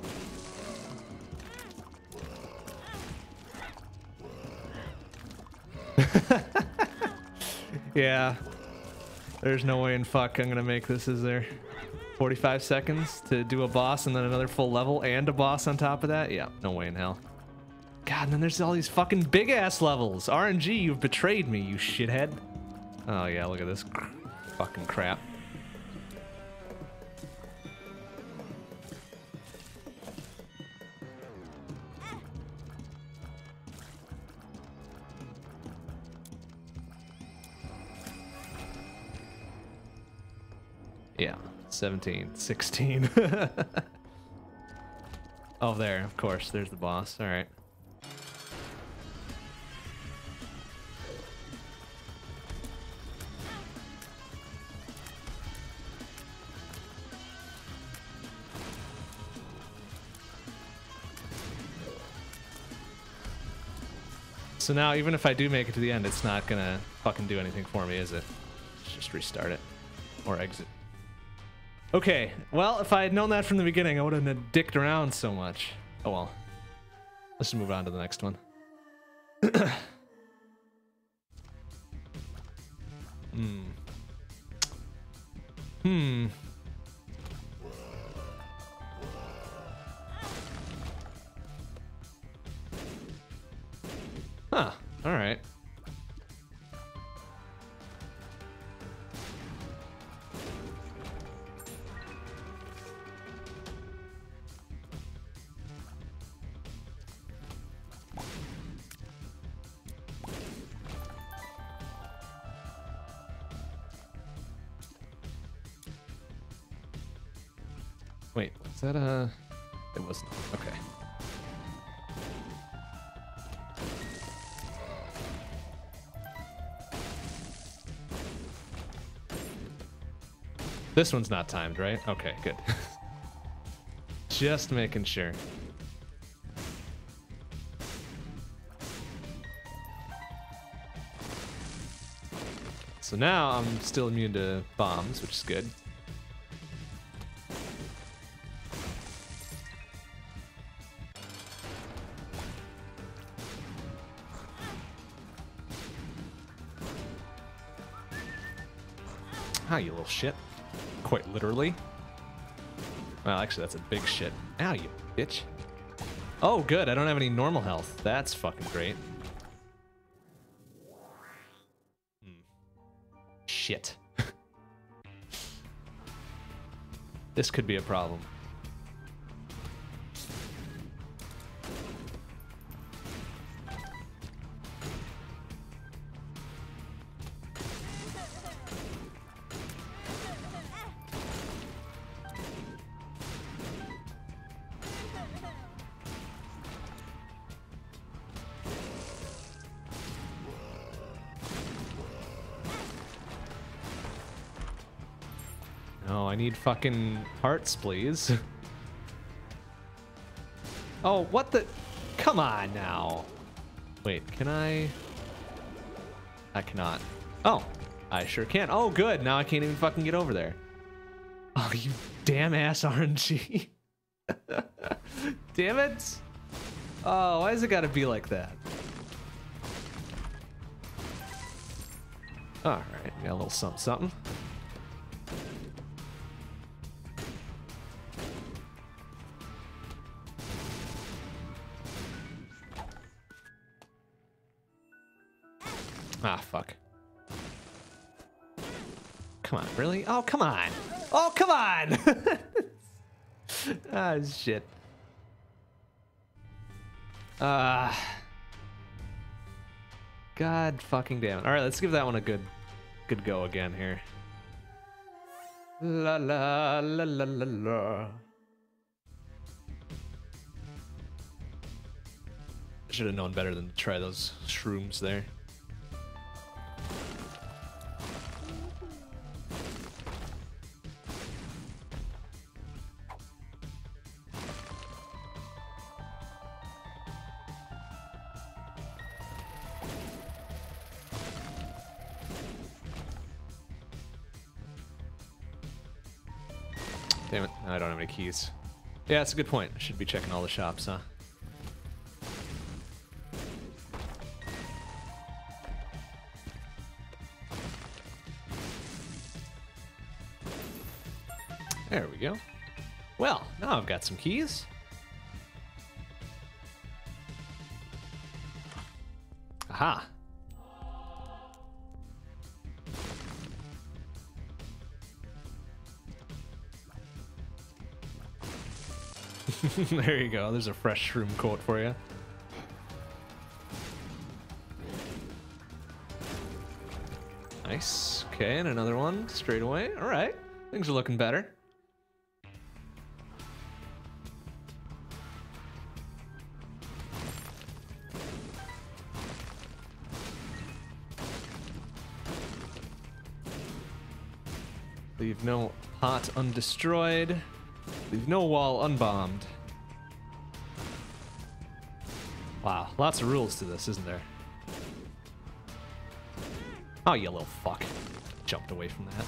[LAUGHS] yeah. There's no way in fuck I'm gonna make this, is there? 45 seconds to do a boss and then another full level and a boss on top of that? Yeah, no way in hell. God, and then there's all these fucking big ass levels. RNG, you've betrayed me, you shithead. Oh yeah, look at this fucking crap. 17, 16. [LAUGHS] oh, there, of course, there's the boss. All right. So now, even if I do make it to the end, it's not gonna fucking do anything for me, is it? Let's just restart it. Or exit. Okay, well, if I had known that from the beginning, I wouldn't have dicked around so much. Oh well. Let's move on to the next one. [CLEARS THROAT] hmm. Hmm. This one's not timed, right? Okay, good. [LAUGHS] Just making sure. So now I'm still immune to bombs, which is good. Ah, you little shit. Quite literally. Well, actually, that's a big shit. Ow, you bitch. Oh, good. I don't have any normal health. That's fucking great. Hmm. Shit. [LAUGHS] this could be a problem. Fucking hearts, please. oh, what the? Come on now. Wait, can I? I cannot. Oh, I sure can. Oh, good. Now I can't even fucking get over there. Oh, you damn ass [LAUGHS] RNG. damn it. Oh, why does it gotta be like that? Alright, got a little something something. Come on. Oh, come on! [LAUGHS] ah, shit. Ah. God fucking damn it. Alright, let's give that one a good good go again here. La la la la la la. Should have known better than to try those shrooms there. Keys. Yeah, that's a good point. I should be checking all the shops, huh? There we go. Well, now I've got some keys. Aha. [LAUGHS] there you go. There's a fresh shroom quote for you. Nice. Okay, and another one straight away. All right. Things are looking better. Leave no pot undestroyed. Leave no wall unbombed. Lots of rules to this, isn't there? Oh, you little fuck. Jumped away from that.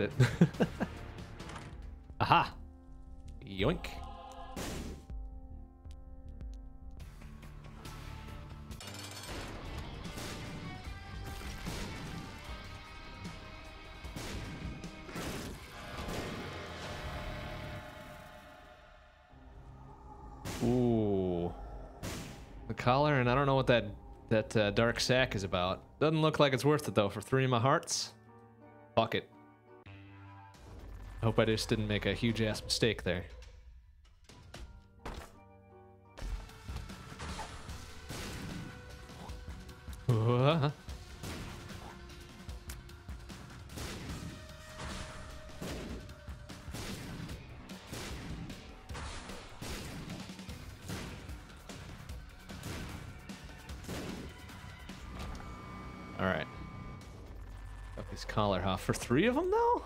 Did it. [LAUGHS] Aha! Yoink. Ooh. The collar, and I don't know what that that uh, dark sack is about. Doesn't look like it's worth it though for three of my hearts. Hope I just didn't make a huge ass mistake there. Uh, All right. Got these collar off for three of them though.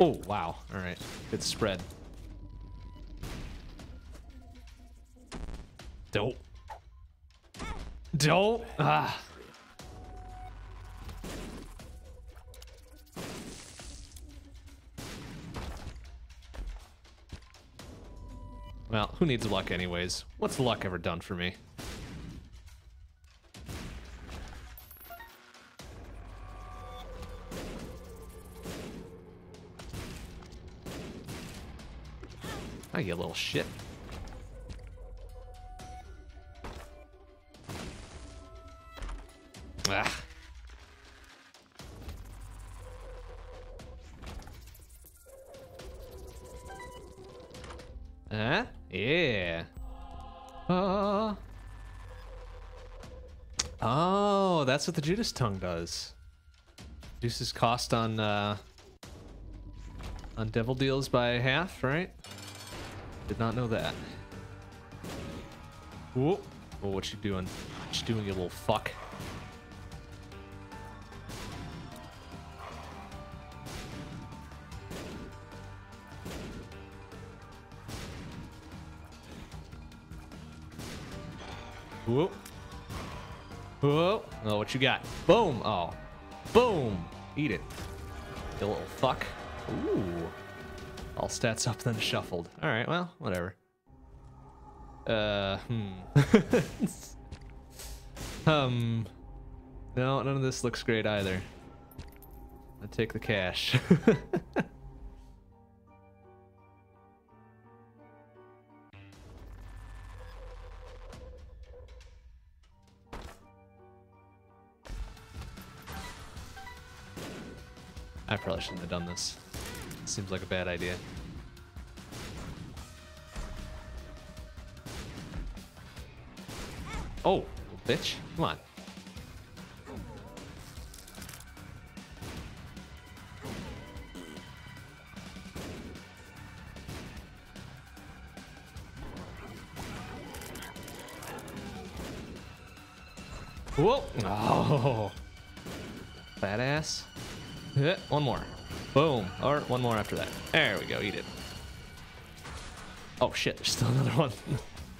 Oh wow! All right, good spread. Dope. Dope. Ah. Well, who needs luck anyways? What's luck ever done for me? You little shit. Ah. Huh? Yeah. Uh. Oh, that's what the Judas tongue does. Reduces cost on uh, on devil deals by half, right? Did not know that. Whoa. Oh, what you doing? What you doing, you little fuck? Whoa. Whoa. Oh, what you got? Boom. Oh. Boom. Eat it. You little fuck. Ooh. All stats up, then shuffled. All right, well, whatever. Uh, hmm. [LAUGHS] um, no, none of this looks great either. I take the cash. [LAUGHS] I probably shouldn't have done this. Seems like a bad idea. Oh, bitch. Come on. Whoa! [LAUGHS] Oh, fat ass. Eh, One more. Boom. Or one more after that. There we go. Eat it. Oh shit! There's still [LAUGHS] another one.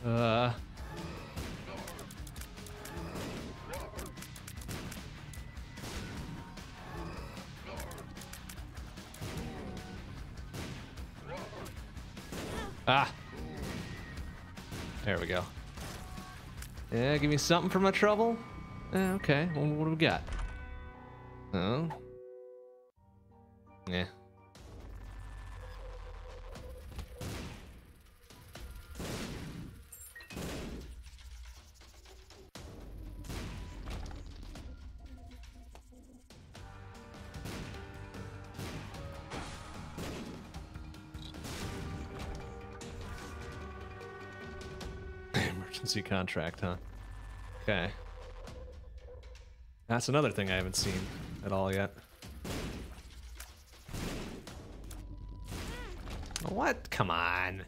uh. Ah. There we go. Yeah, give me something for my trouble. Eh, okay. Well, what do we got? Oh. Contract, huh? Okay. That's another thing I haven't seen at all yet. What? Come on.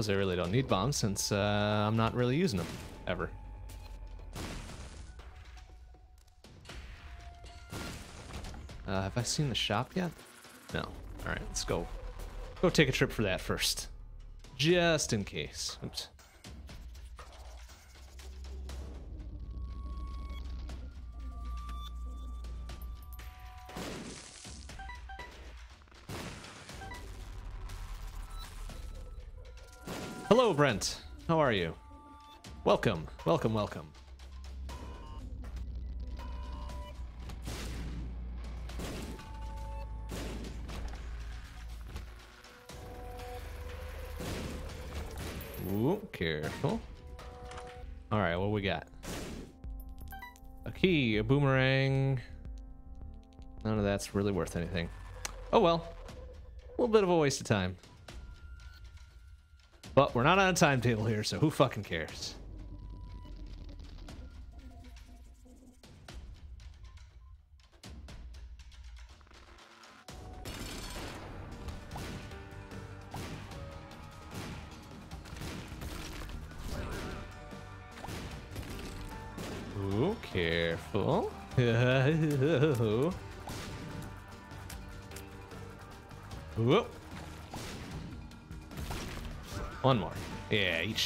Suppose I really don't need bombs since uh, I'm not really using them ever. Uh, have I seen the shop yet? No. All right, let's go. Go take a trip for that first, just in case. Oops. Brent. How are you? Welcome, welcome, welcome. Ooh, careful. All right, what we got? A key, a boomerang. None of that's really worth anything. Oh well. A little bit of a waste of time. But we're not on a timetable here, so who fucking cares?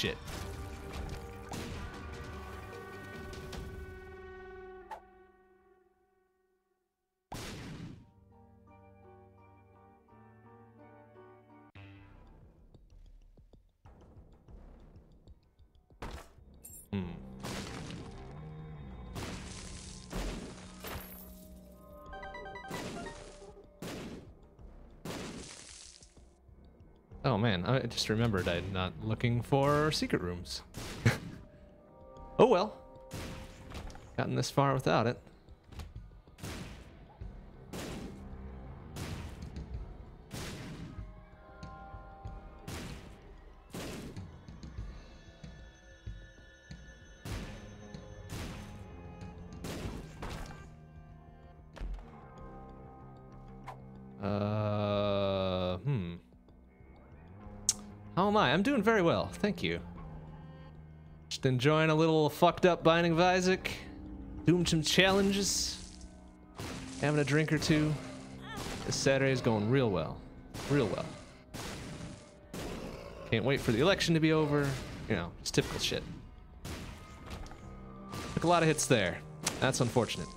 Shit. Just remembered I'm not looking for secret rooms. [LAUGHS] oh well. Gotten this far without it. Doing very well, thank you. Just enjoying a little fucked up Binding of Isaac, doing some challenges, having a drink or two. This Saturday is going real well, real well. Can't wait for the election to be over. You know, it's typical shit. Took a lot of hits there. That's unfortunate.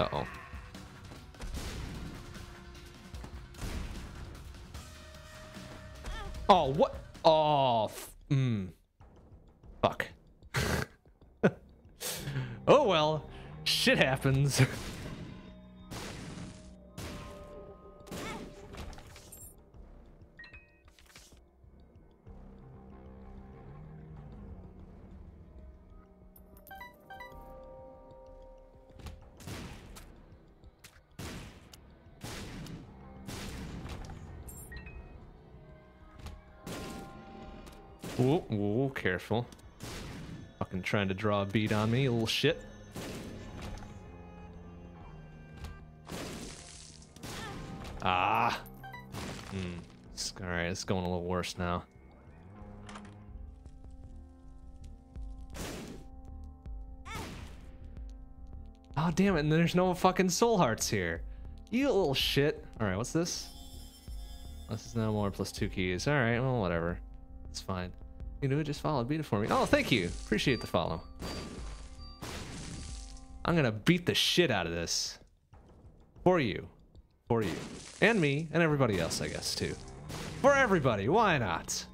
Uh oh. Oh, what? Oh, f- mm. Fuck. [LAUGHS] oh well. Shit happens. [LAUGHS] Fucking trying to draw a bead on me, little shit. Ah. Hmm. Alright, it's going a little worse now. Oh, damn it, and there's no fucking soul hearts here. You little shit. Alright, what's this? This is no more plus two keys. Alright, well, whatever. It's fine. You know, just followed, beat it for me. Oh, thank you. Appreciate the follow. I'm gonna beat the shit out of this. For you. For you. And me, and everybody else, I guess, too. For everybody, why not?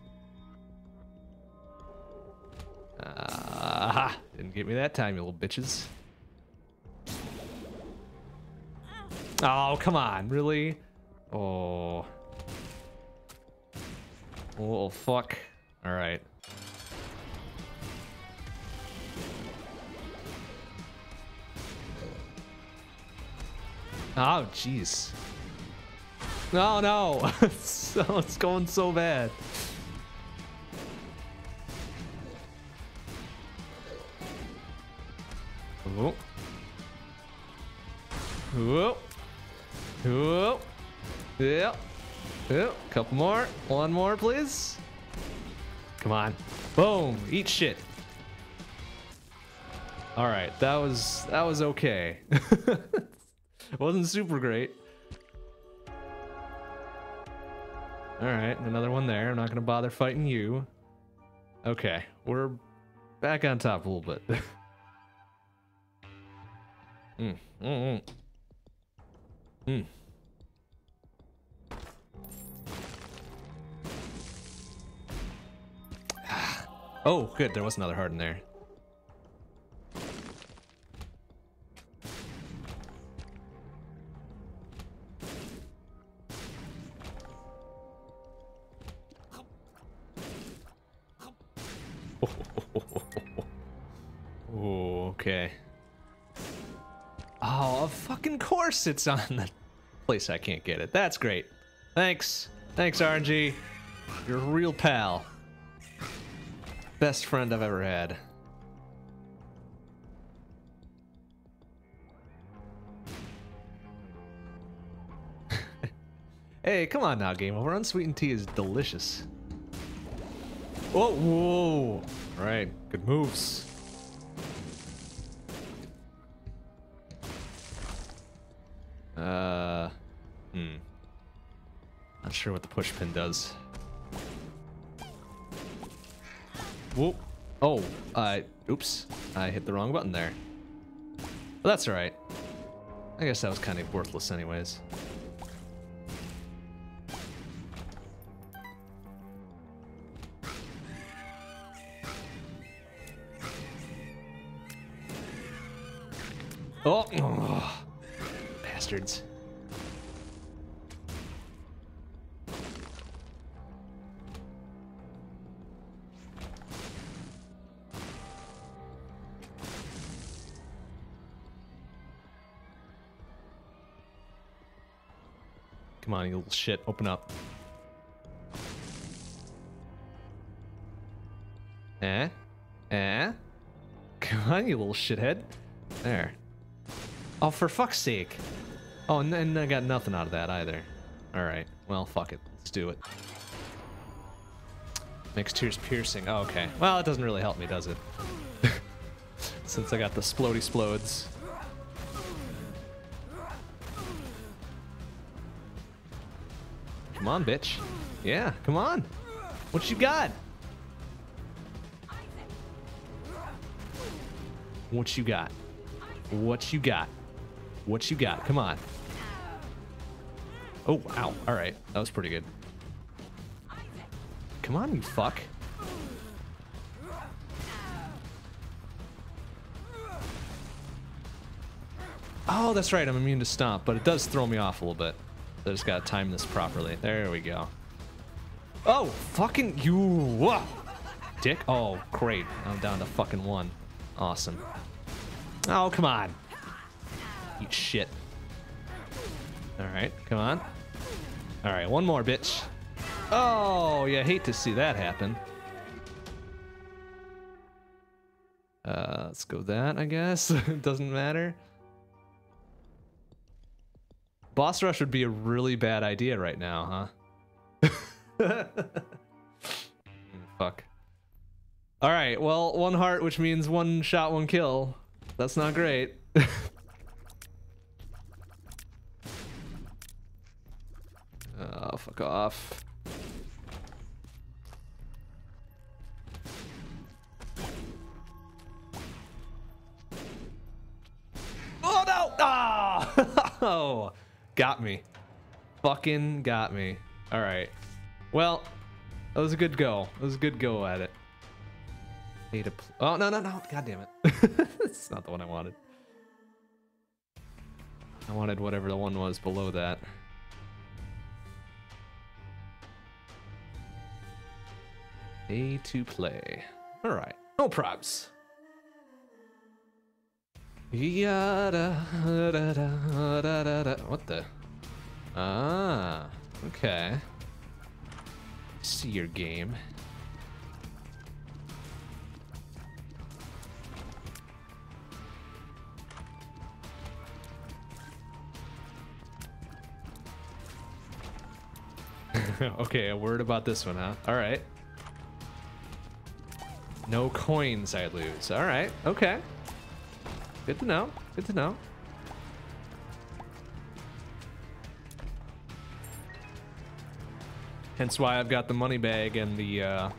Ah, didn't get me that time, you little bitches. Oh, come on, really? Oh. Oh, fuck. Alright. Oh, jeez. No, no. [LAUGHS] so it's going so bad. Oh. Whoa. Whoa. Yeah. Yeah. Couple more. One more, please. Come on. Boom. Eat shit. All right. That was that was okay. [LAUGHS] [LAUGHS] Wasn't super great. All right, another one there. I'm not gonna bother fighting you. Okay, we're back on top a little bit. [LAUGHS] mm, mm, mm. Mm. Oh, good. There was another heart in there. Course it's on the place I can't get it. That's great. Thanks. Thanks, RNG. You're a real pal. Best friend I've ever had. [LAUGHS] hey, come on now, game over. Unsweetened tea is delicious. Oh, whoa. All right, good moves. Not sure what the push pin does. Whoa. Oh, uh, oops. I hit the wrong button there. But that's alright. I guess that was kind of worthless anyways. Oh, oh. bastards. Shit. Open up. Eh? Eh? [LAUGHS] Come on, you little shithead. There. Oh, for fuck's sake. Oh, and then I got nothing out of that either. Alright. Well, fuck it. Let's do it. Makes tears piercing. Oh, okay. Well, it doesn't really help me, does it? [LAUGHS] Since I got the splody splodes. Come on, bitch. Yeah, come on. What you got? What you got? What you got? What you got? Come on. Oh, wow. All right. That was pretty good. Come on, you fuck. Oh, that's right. I'm immune to stomp, but it does throw me off a little bit. I just gotta time this properly. There we go. Oh, fucking you. Whoa. Dick. Oh, great. I'm down to fucking one. Awesome. Oh, come on. Eat shit. Alright, come on. Alright, one more, bitch. Oh, yeah, hate to see that happen. Uh, let's go that, I guess. it [LAUGHS] doesn't matter. Boss rush would be a really bad idea right now, huh? [LAUGHS] Mm, fuck. Alright, well, one heart, which means one shot, one kill. That's not great. [LAUGHS] oh, fuck off. Got me. Fucking got me. All right. Well, that was a good go. That was a good go at it. Need a oh no no no! God damn it! [LAUGHS] it's not the one I wanted. I wanted whatever the one was below that. A to play. All right, no probs. Yada, da, da, da, da, What the? Ah, okay. See your game. [LAUGHS] okay, a word about this one, huh? All right. No coins I lose. All right, okay. Good to know. Good to know. Hence why I've got the money bag and the uh,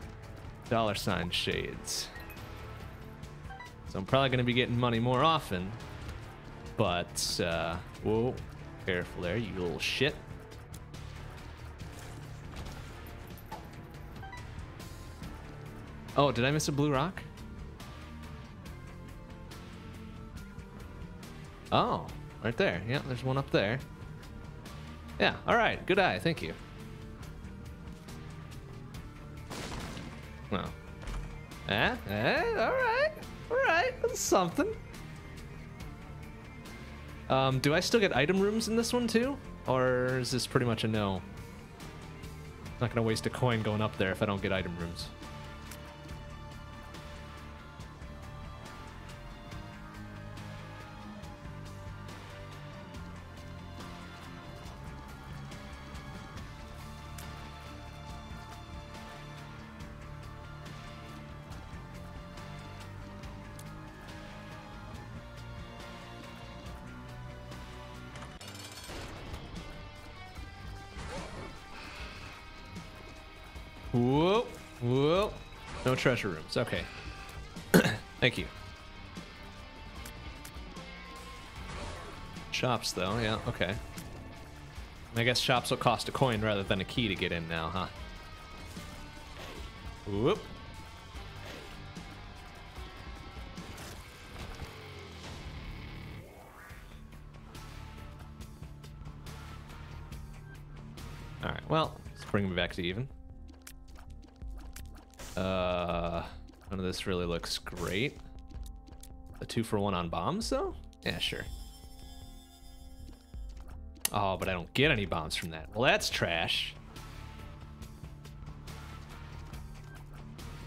dollar sign shades. So I'm probably going to be getting money more often. But, uh, whoa, careful there, you little shit. Oh, did I miss a blue rock? Oh, right there. Yeah, there's one up there. Yeah, all right. Good eye. Thank you. Well. Eh? Eh? All right. All right. That's something. Um, do I still get item rooms in this one too? Or is this pretty much a no? I'm Not gonna waste a coin going up there if I don't get item rooms. Treasure rooms. Okay. [COUGHS] Thank you. Shops, though. Yeah, okay. I guess shops will cost a coin rather than a key to get in now, huh? Whoop. Alright, well, let's bring me back to even. Uh, none of this really looks great. A two for one on bombs, though? Yeah, sure. Oh, but I don't get any bombs from that. Well, that's trash.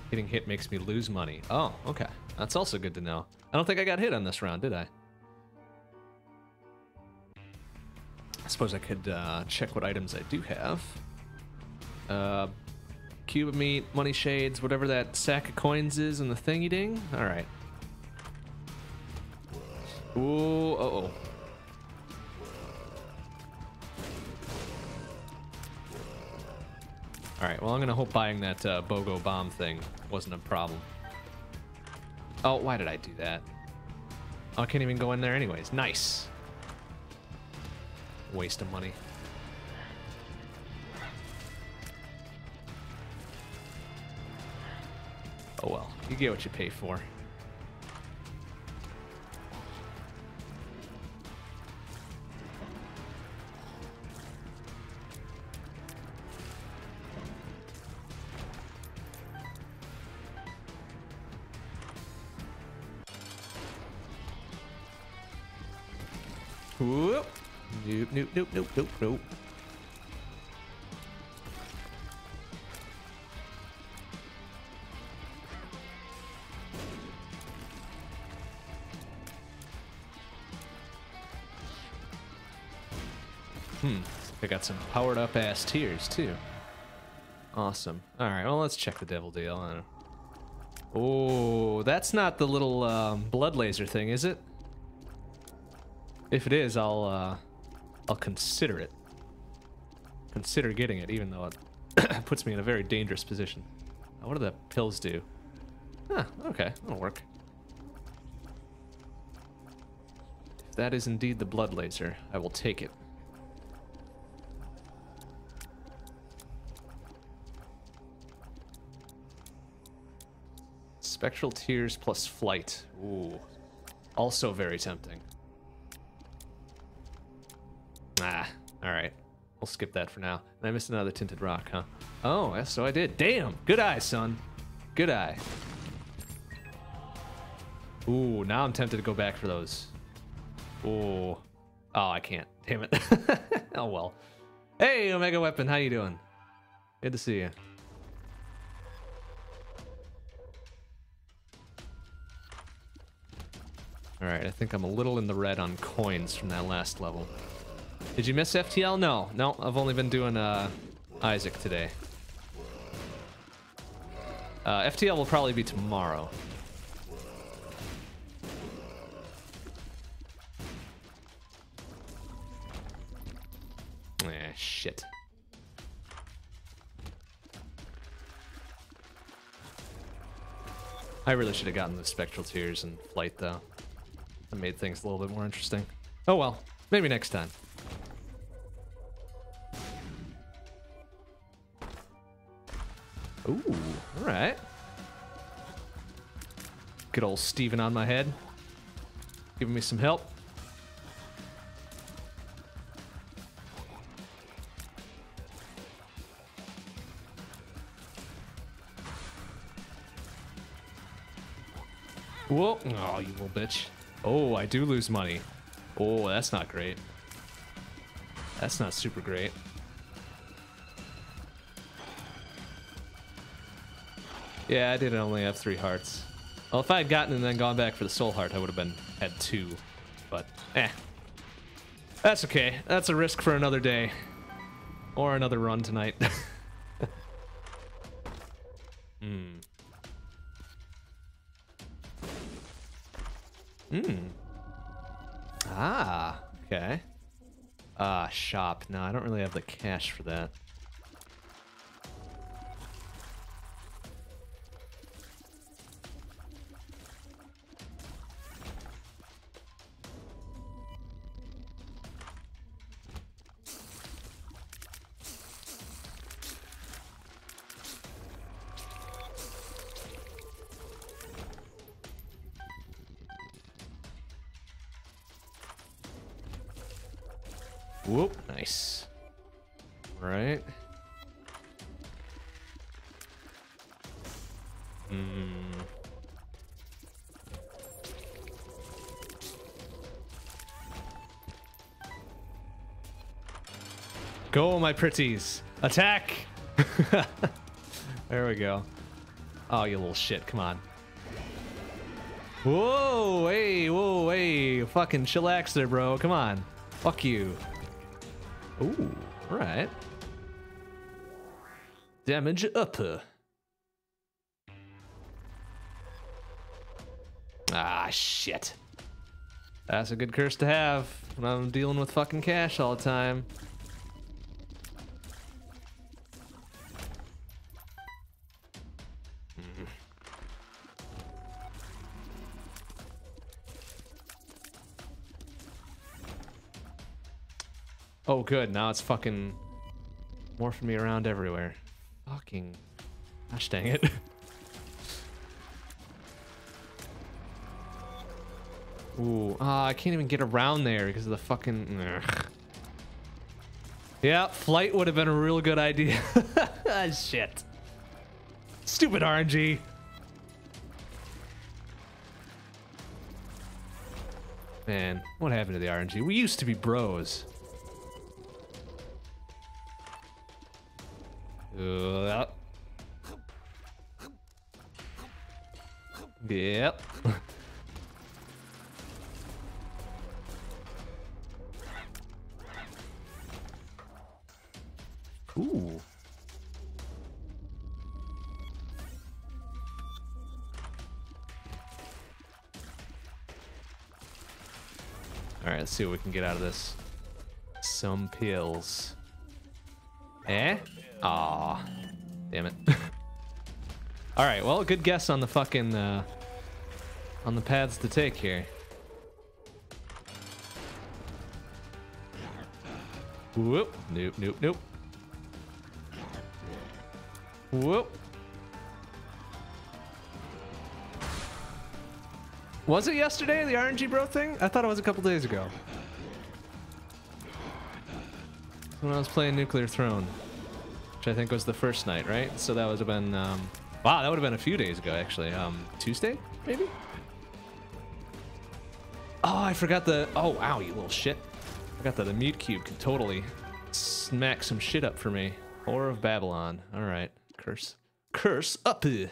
Getting hit makes me lose money. Oh, okay. That's also good to know. I don't think I got hit on this round, did I? I suppose I could uh, check what items I do have. Uh, cube of meat, money shades, whatever that sack of coins is in the thingy ding. All right. Ooh, uh oh. All right, well, I'm gonna hope buying that uh, BOGO bomb thing wasn't a problem. Oh, why did I do that? Oh, I can't even go in there anyways. Nice. Waste of money. Oh well, you get what you pay for. Whoop. Nope, nope, nope, nope, nope, nope. Got some powered up ass tears too. Awesome. All right. Well, let's check the devil deal. Oh, that's not the little um, blood laser thing, is it? If it is, I'll uh, I'll consider it. Consider getting it, even though it [COUGHS] puts me in a very dangerous position. What do the pills do? Huh, okay, that'll work. If that is indeed the blood laser, I will take it. Spectral tears plus flight. Ooh. Also very tempting. Ah, alright. We'll skip that for now. And I missed another tinted rock, huh? Oh, yes, so I did. Damn! Good eye, son. Good eye. Ooh, now I'm tempted to go back for those. Ooh. Oh, I can't. Damn it. [LAUGHS] oh well. Hey, Omega Weapon, how you doing? Good to see you. Alright, I think I'm a little in the red on coins from that last level. Did you miss FTL? No. No, I've only been doing uh, Isaac. today. Uh, FTL will probably be tomorrow. Eh, shit. I really should have gotten the spectral tears and flight though. That made things a little bit more interesting. Oh well, maybe next time. Ooh, alright. Good old Steven on my head. Giving me some help. Whoa. Oh, you little bitch. Oh, I do lose money. Oh, that's not great. That's not super great. Yeah, I did only have three hearts. Well, if I had gotten and then gone back for the soul heart, I would have been had two. But, eh. That's okay. That's a risk for another day. Or another run tonight. [LAUGHS] Hmm. Ah, okay. Ah, shop. No, I don't really have the cash for that. My pretties. Attack! [LAUGHS] there we go. Oh, you little shit. Come on. Whoa, hey, whoa, hey. Fucking chillax there, bro. Come on. Fuck you. Ooh, alright. Damage upper. Ah, shit. That's a good curse to have when I'm dealing with fucking cash all the time. Good. Now it's fucking morphing me around everywhere. Fucking. Gosh dang it. [LAUGHS] Ooh. Ah, I can't even get around there because of the fucking. Yeah, flight would have been a real good idea. [LAUGHS] ah, shit. Stupid RNG. Man, what happened to the RNG? We used to be bros. Uh, yep. Ooh. All right, let's see what we can get out of this. Some pills. Eh? Aw. Damn it. [LAUGHS] All right, well, good guess on the fucking, uh, on the paths to take here. Whoop. Nope, nope, nope. Whoop. Was it yesterday, the RNG bro thing? I thought it was a couple days ago. When I was playing Nuclear Throne. Which I think was the first night, right? So that would have been, um, wow, that would have been a few days ago, actually. Um, Tuesday, maybe? Oh, I forgot the, oh, wow, you little shit. I forgot that the mute cube could totally smack some shit up for me. Whore of Babylon. All right, curse. Curse up. Hmm.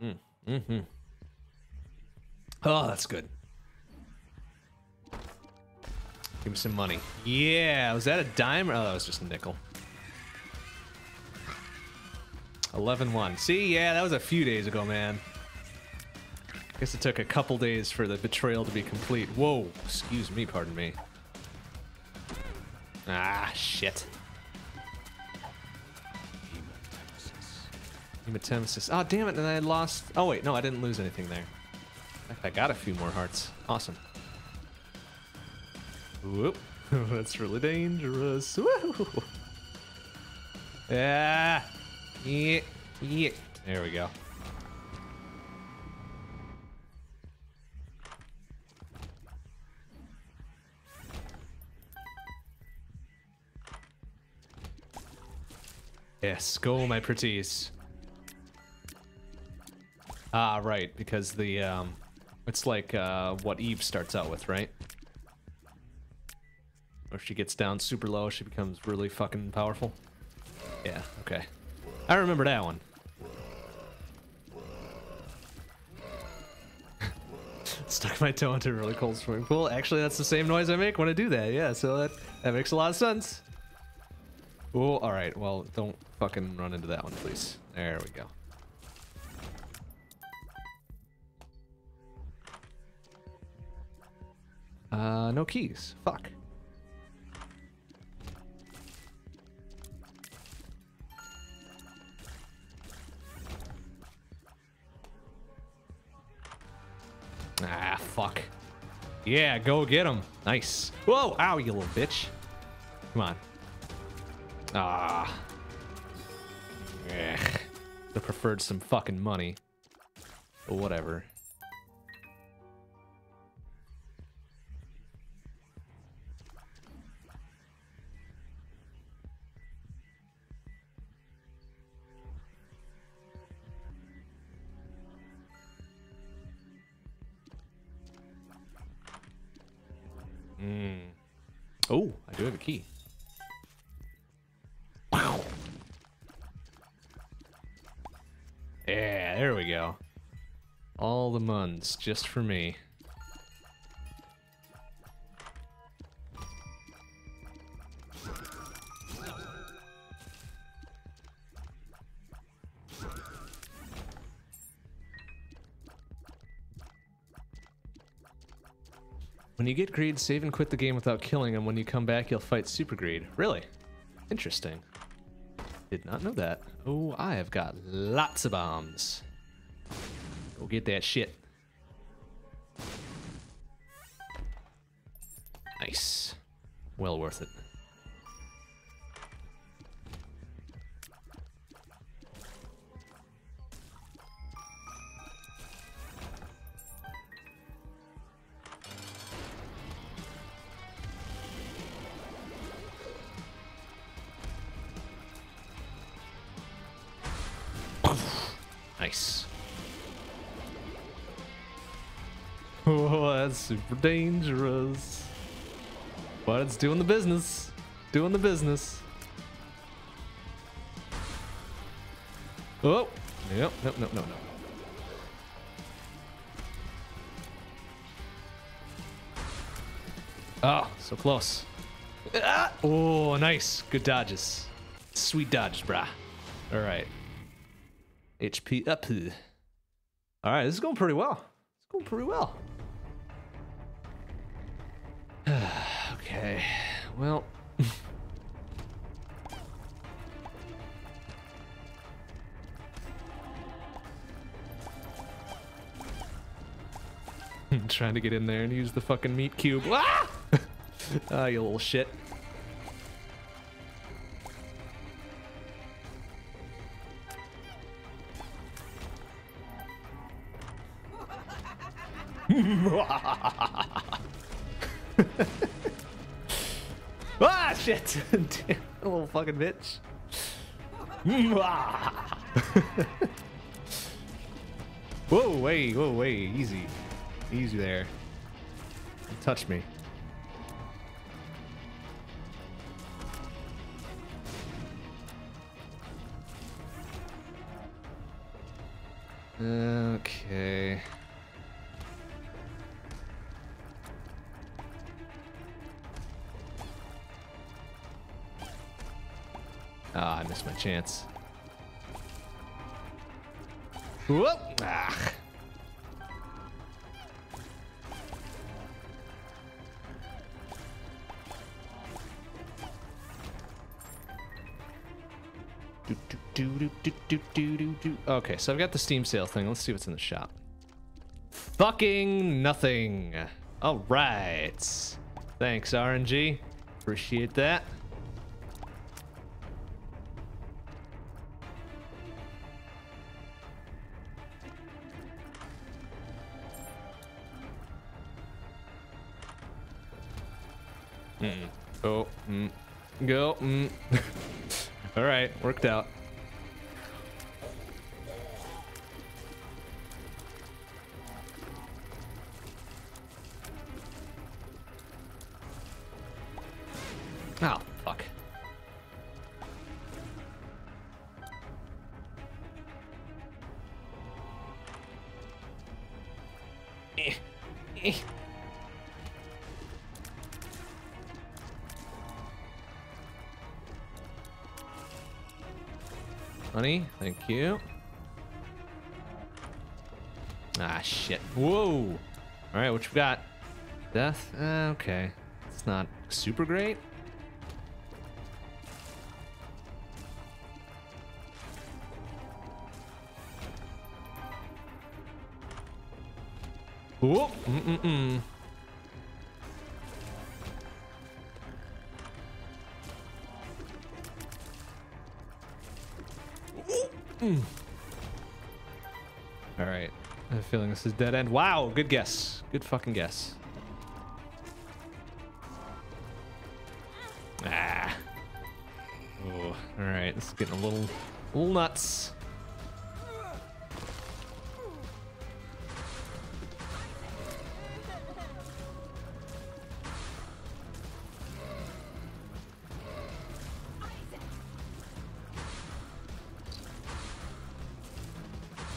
Hmm. Mm-hmm. Oh, that's good. Give me some money. Yeah, was that a dime? Oh, that was just a nickel. 11-1. See, yeah, that was a few days ago, man. I Guess it took a couple days for the betrayal to be complete. Whoa, excuse me, pardon me. Ah, shit. Hematemesis. Oh, damn it, and I lost... Oh, wait, no, I didn't lose anything there. I got a few more hearts. Awesome. Whoop. [LAUGHS] That's really dangerous. Woo! Yeah. Yeah. Yeah. There we go. Yes, go, my pretties. Ah, right, because the, um, it's like, uh, what Eve starts out with, right? Or she gets down super low, she becomes really fucking powerful. Yeah, okay. I remember that one. [LAUGHS] Stuck my toe into a really cold swimming pool. Actually, that's the same noise I make when I do that. Yeah, so that, that makes a lot of sense. Oh, alright. Well, don't fucking run into that one, please. There we go. Uh, no keys. Fuck. Ah, fuck. Yeah, go get him. Nice. Whoa, ow, you little bitch. Come on. Ah. Ugh. Preferred some fucking money. But whatever. Mm. Oh, I do have a key. Wow. Yeah, there we go. All the muns just for me. You get greed, save and quit the game without killing him. When you come back, you'll fight super greed. Really? Interesting. Did not know that. Oh, I have got lots of bombs. Go get that shit. Nice. Well worth it. Super dangerous. But it's doing the business. Doing the business. Oh, yep, nope, nope, no, no. Oh, so close. Ah! Oh, nice. Good dodges. Sweet dodges, brah. All right. HP up. All right, this is going pretty well. It's going pretty well. Well. [LAUGHS] trying to get in there and use the fucking meat cube. Ah! [LAUGHS] ah, you little shit. [LAUGHS] shit! [LAUGHS] Little fucking bitch. [LAUGHS] whoa, wait, whoa, wait, easy. Easy there. Don't touch me. Chance. Whoop! Ah. Do, do, do. Okay, so I've got the Steam sale thing. Let's see what's in the shop. Fucking nothing. All right. Thanks, RNG. Appreciate that. Go. Mm. [LAUGHS] All right, worked out. Death? Uh, okay. It's not super great. Whoop! Mm-mm-mm. Mm. All right. I have a feeling this is dead end. Wow, good guess. Good fucking guess. Getting a little, a little nuts.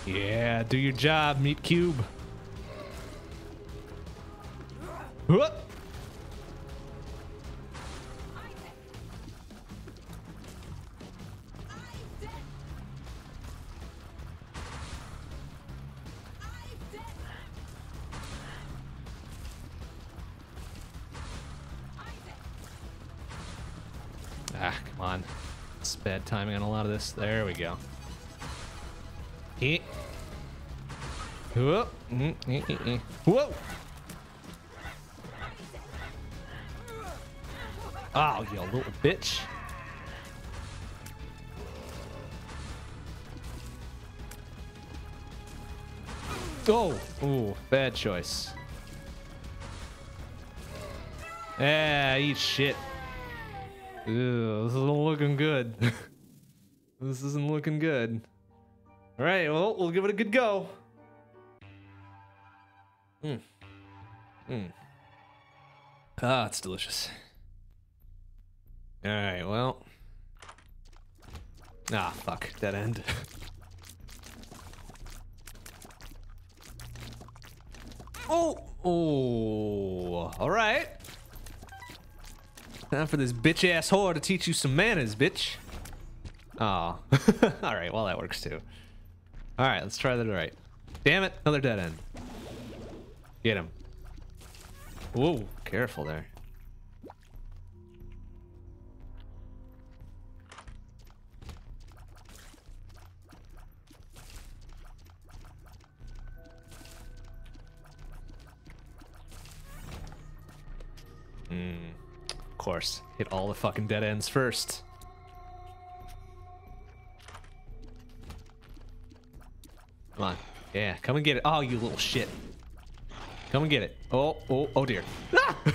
Yeah, do your job, Meat Cube. This. There we go. Whoa. Mm, eh, eh. Whoa. Oh, you little bitch. Oh, ooh, bad choice. Ah, eat shit. Ew, this isn't looking good. [LAUGHS] this isn't looking good. All right, well, we'll give it a good go. Hmm. Hmm. Ah, it's delicious. All right, well. Ah, fuck, dead end. [LAUGHS] oh, oh, all right. Time for this bitch ass whore to teach you some manners, bitch. Oh, [LAUGHS] all right, well that works too. All right, let's try that right. Damn it, another dead end. Get him. Whoa, careful there. Hmm. Of course, hit all the fucking dead ends first. Yeah, come and get it. Oh, you little shit. Come and get it. Oh, oh, oh dear. Ah! [LAUGHS]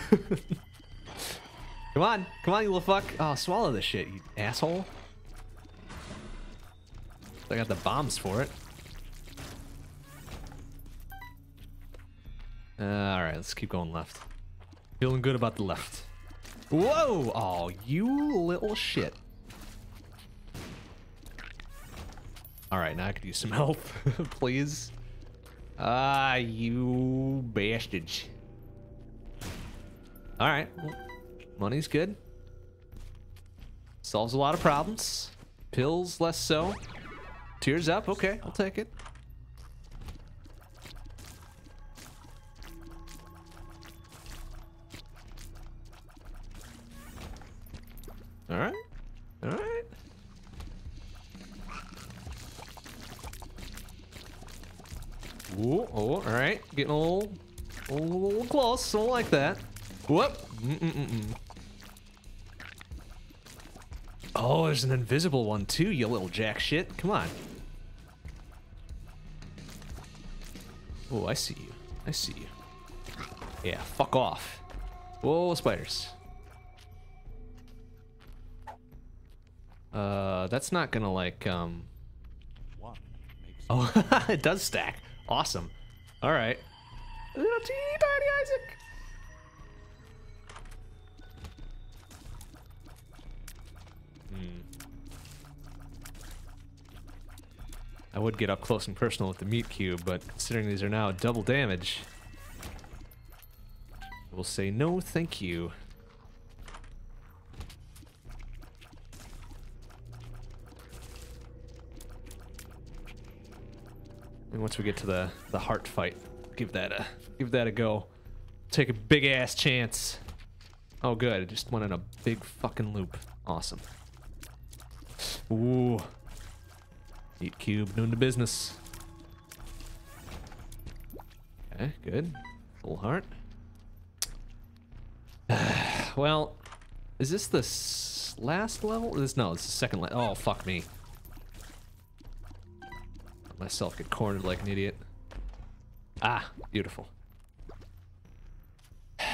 come on. Come on, you little fuck. Oh, swallow this shit, you asshole. I got the bombs for it. Uh, Alright, let's keep going left. Feeling good about the left. Whoa! Oh, you little shit. Alright, now I could use some [LAUGHS] help, please. Ah, you bastard. Alright, well, money's good. Solves a lot of problems. Pills, less so. Tears up, okay, I'll take it. Alright. Alright. Ooh, oh, alright. Getting a little, a little, close. Don't like that. Whoop. Mm-mm-mm-mm. Oh, there's an invisible one too, you little jack shit. Come on. Oh, I see you. I see you. Yeah, fuck off. Whoa, spiders. Uh, that's not gonna like, um... Oh, [LAUGHS] it does stack. Awesome. All right. Little teeny tiny Isaac. Hmm. I would get up close and personal with the meat cube, but considering these are now double damage, we'll say no thank you. And once we get to the the heart fight, give that a give that a go. Take a big ass chance. Oh good, it just went in a big fucking loop. Awesome. Ooh. Eat cube, doing the business. Okay, good. Full heart. [SIGHS] well, is this the last level? This no, it's the second level. Oh fuck me. Let myself get cornered like an idiot. Ah, beautiful. [SIGHS]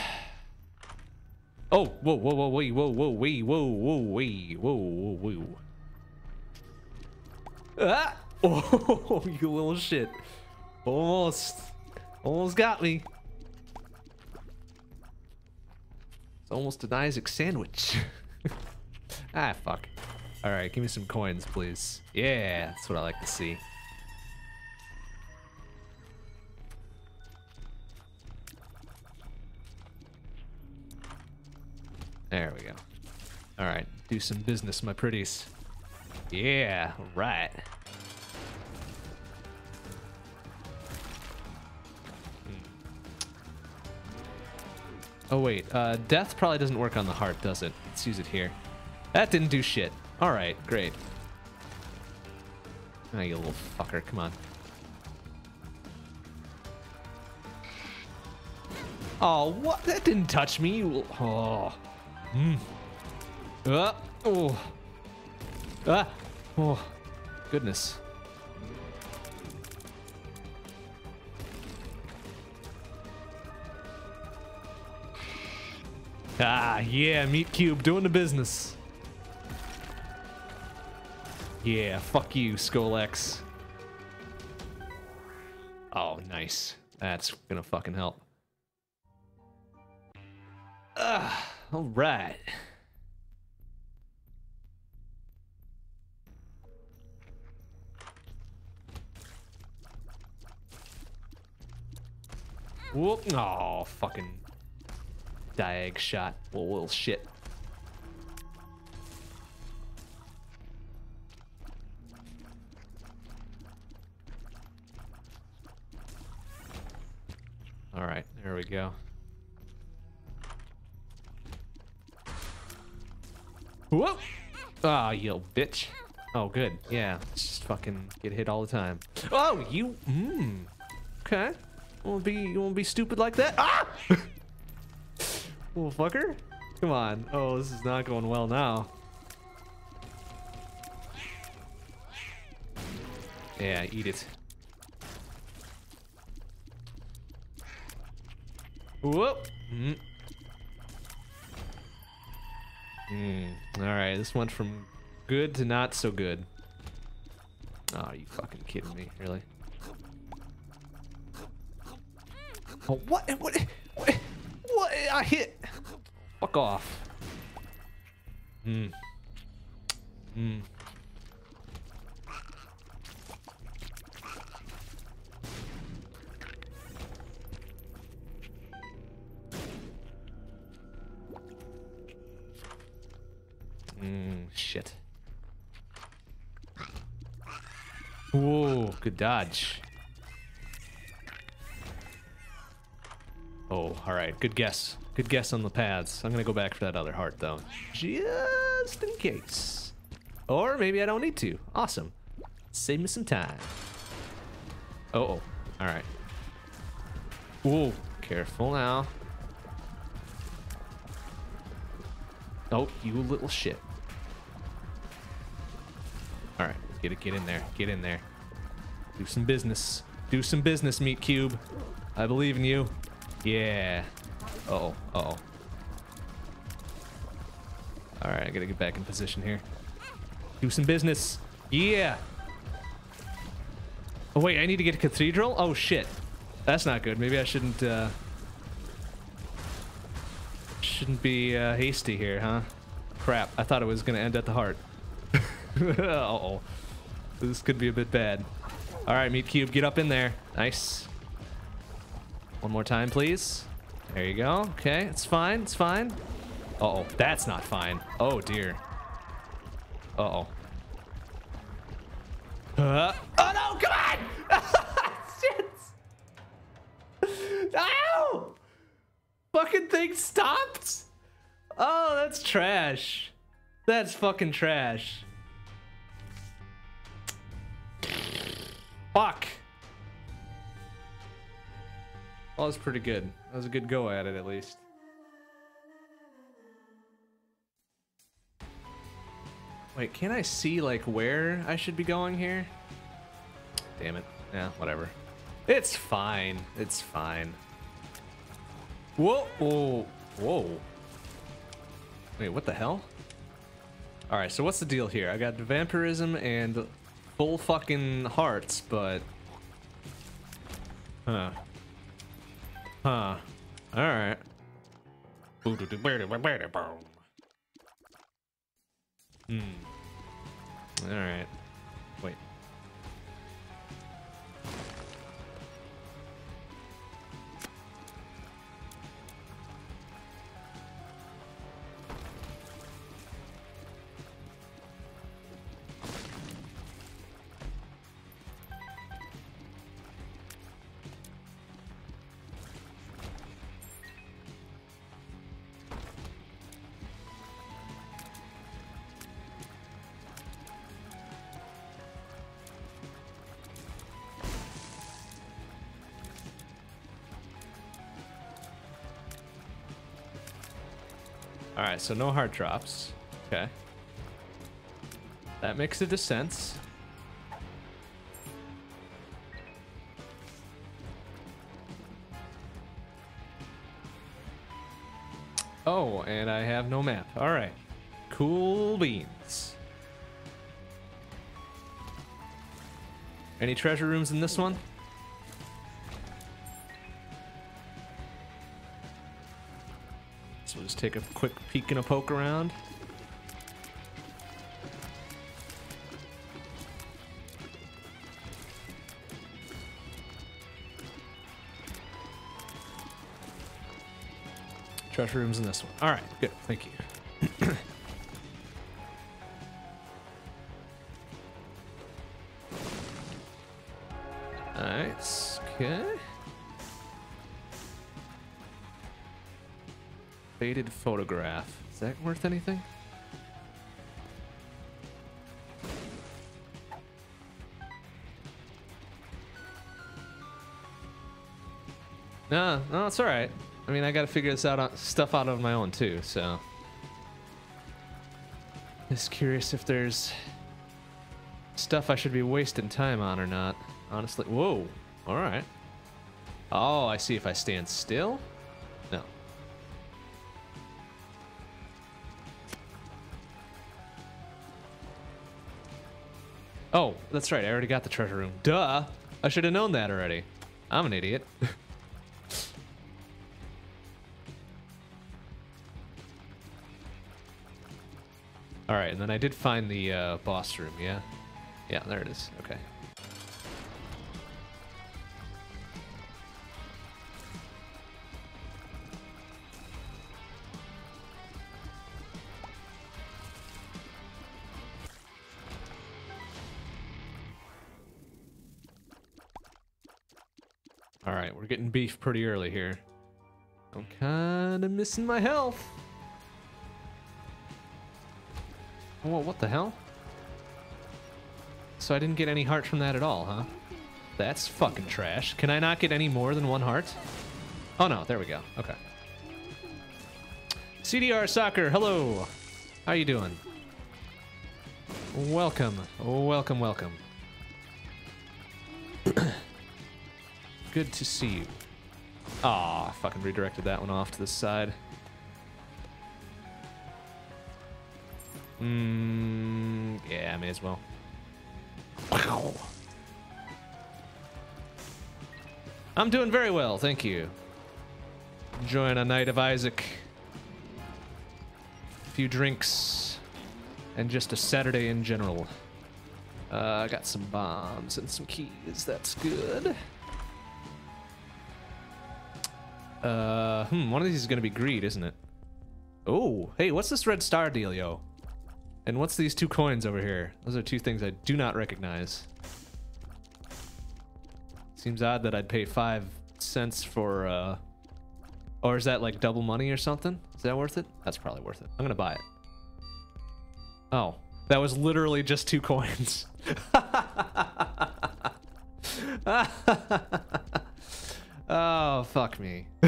Oh, whoa, whoa, whoa, wait, whoa, whoa, wait, whoa, whoa, wait, whoa, whoa, whoa. Ah! [LAUGHS] Oh, [LAUGHS] you little shit. Almost. Almost got me. It's almost an Isaac sandwich. [LAUGHS] ah, fuck. Alright, give me some coins, please. Yeah, that's what I like to see. There we go. All right, do some business, my pretties. Yeah, right. Oh wait, uh, death probably doesn't work on the heart, does it? Let's use it here. That didn't do shit. All right, great. Ah, you little fucker, come on. Oh, what? That didn't touch me. Oh. Mm. Ah. Oh. Ah. Oh. Goodness. Ah, yeah, Meat Cube doing the business. Yeah, fuck you, Scolex. Oh, nice. That's gonna fucking help. Ah, all right. Whoop! Oh, fucking diag shot. Well, little shit. All right, there we go. Whoop! Ah, you bitch. Oh, good. Yeah, just fucking get hit all the time. Oh, you. Mmm. Okay. You won't be. You won't be stupid like that. Ah! [LAUGHS] Little fucker. Come on. Oh, this is not going well now. Yeah, eat it. Whoop. Mm. Mm. All right, this went from good to not so good. Oh, you fucking kidding me? Really? Oh, what? What? What? What? I hit. Fuck off. Hmm. Hmm. Mm, shit. Whoa, good dodge. Oh, all right. Good guess. Good guess on the paths. I'm gonna go back for that other heart though, just in case. Or maybe I don't need to. Awesome. Save me some time. Uh oh. All right. Whoa. Careful now. Oh, you little shit. All right. Get it. Get in there. Get in there. Do some business. Do some business, Meat Cube. I believe in you. Yeah. Uh oh. Uh oh. All right. I gotta get back in position here. Do some business. Yeah. Oh wait, I need to get to Cathedral? Oh shit. That's not good. Maybe I shouldn't, uh... Shouldn't be, uh, hasty here, huh? Crap, I thought it was gonna end at the heart. Uh-oh. This could be a bit bad. Alright, Meat Cube, get up in there. Nice. One more time, please. There you go. Okay, it's fine, it's fine. Uh-oh, that's not fine. Oh, dear. Uh-oh. Uh, oh no, come on! [LAUGHS] Shit! Ow! Fucking thing stopped? Oh, that's trash. That's fucking trash. Fuck. Well, that was pretty good. That was a good go at it, at least. Wait, can I see, like, where I should be going here? Damn it. Yeah, whatever. It's fine. It's fine. Whoa! Whoa! Whoa. Wait, what the hell? Alright, so what's the deal here? I got vampirism and full fucking hearts, but... Huh. Huh. Alright. Hmm. Alright. So no heart drops. Okay. That makes it a sense. Oh, and I have no map. Alright. Cool beans. Any treasure rooms in this one? Take a quick peek and a poke around. Treasure rooms in this one. All right, good. Thank you. [CLEARS THROAT] Faded photograph. Is that worth anything? No, no, it's all right. I mean, I got to figure this out, on, stuff out on my own too. So, just curious if there's stuff I should be wasting time on or not. Honestly, whoa. All right. Oh, I see. If I stand still, Oh, that's right. I already got the treasure room. Duh. I should have known that already. I'm an idiot. [LAUGHS] All right, and then I did find the uh, boss room. Yeah, yeah, there it is. Okay. Pretty early here. I'm kind of missing my health. Whoa, what the hell? So I didn't get any heart from that at all, huh? That's fucking trash. Can I not get any more than one heart? Oh no, there we go. Okay. CDR Soccer, hello. How you doing? Welcome, welcome, welcome. [CLEARS THROAT] Good to see you. Aw, I fucking redirected that one off to the side. Mmm, yeah, I may as well. Wow. I'm doing very well, thank you. Enjoying a night of Isaac. A few drinks. And just a Saturday in general. Uh, I got some bombs and some keys. That's good. Uh, hmm, one of these is gonna be greed, isn't it? Oh, hey, what's this red star deal, yo? And what's these two coins over here? Those are two things I do not recognize. Seems odd that I'd pay five cents for, uh... Or is that like double money or something? Is that worth it? That's probably worth it. I'm gonna buy it. Oh, that was literally just two coins. [LAUGHS] oh, fuck me. [LAUGHS]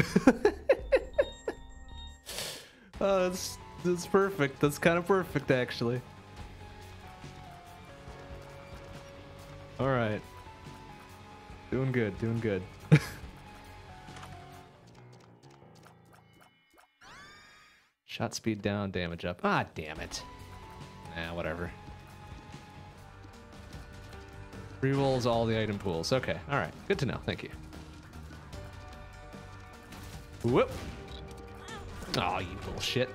oh, that's, that's perfect. That's kind of perfect, actually. All right. Doing good, doing good. [LAUGHS] Shot speed down, damage up. Ah, damn it. Nah, whatever. Rerolls all the item pools. Okay, alright. Good to know. Thank you. Whoop. Oh, you bullshit.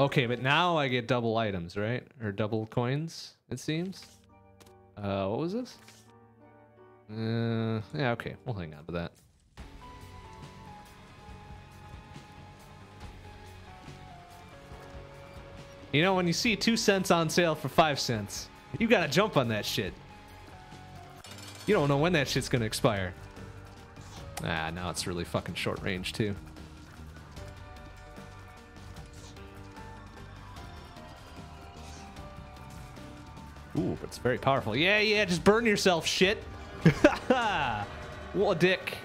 Okay, but now I get double items, right? Or double coins, it seems. Uh, what was this? Uh, yeah, okay. We'll hang on to that. You know, when you see two cents on sale for five cents, you gotta jump on that shit. You don't know when that shit's gonna expire. Ah, now it's really fucking short range, too. Ooh, but it's very powerful. Yeah, yeah, just burn yourself, shit. [LAUGHS] what a dick.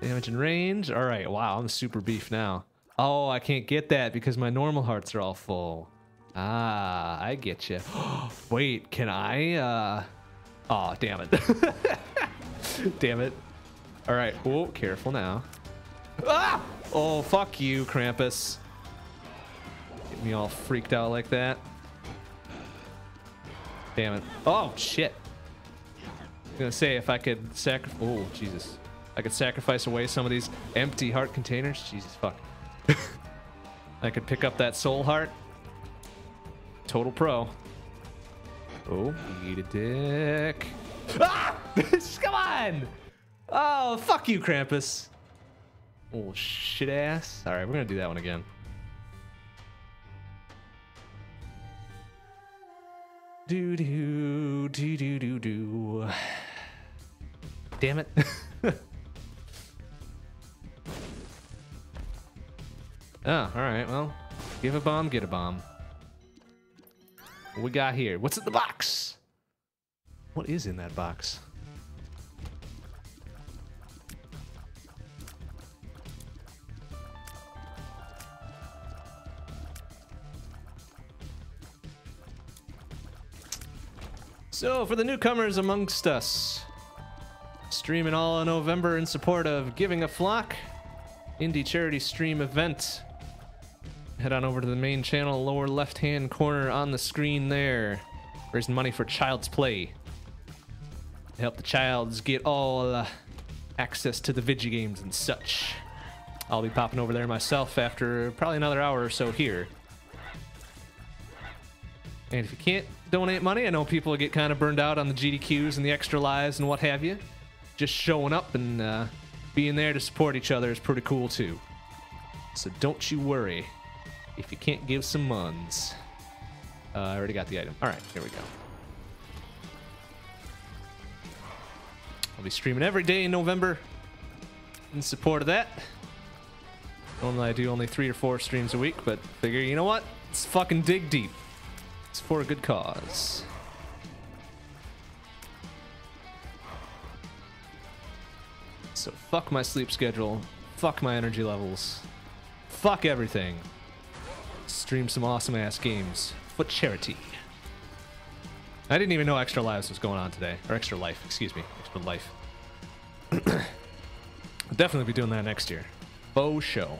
Damage and range. All right, wow, I'm super beef now. Oh, I can't get that because my normal hearts are all full. Ah, I get you. [GASPS] Wait, can I? Uh... Oh, damn it. [LAUGHS] damn it. All right. Oh, careful now. Ah! Oh, fuck you, Krampus. Get me all freaked out like that. Damn it. Oh, shit. I was gonna say if I could sacrifice. Oh, Jesus. I could sacrifice away some of these empty heart containers. Jesus, fuck. [LAUGHS] I could pick up that soul heart. Total pro. Oh, eat a dick. Ah! [LAUGHS] Come on! Oh, fuck you, Krampus. Oh, shit ass. All right, we're gonna do that one again. Do do do do do do. Damn it. [LAUGHS] Ah, oh, alright, well, give a bomb, get a bomb. What we got here? What's in the box? What is in that box? So, for the newcomers amongst us, streaming all in November in support of Giving a Flock, indie charity stream event head on over to the main channel, lower left hand corner on the screen there. Raising money for Child's Play. Help the childs get all uh, access to the video games and such. I'll be popping over there myself after probably another hour or so here. And if you can't donate money, I know people get kind of burned out on the GDQs and the extra lives and what have you. Just showing up and uh, being there to support each other is pretty cool too. So don't you worry if you can't give some muns. Uh, I already got the item. All right, here we go. I'll be streaming every day in November in support of that. Normally I do only three or four streams a week, but figure, you know what? Let's fucking dig deep. It's for a good cause. So fuck my sleep schedule. Fuck my energy levels. Fuck everything. Stream some awesome ass games for charity. I didn't even know Extra Lives was going on today. Or Extra Life, excuse me. Extra Life. I'll [CLEARS THROAT] definitely be doing that next year. Faux show.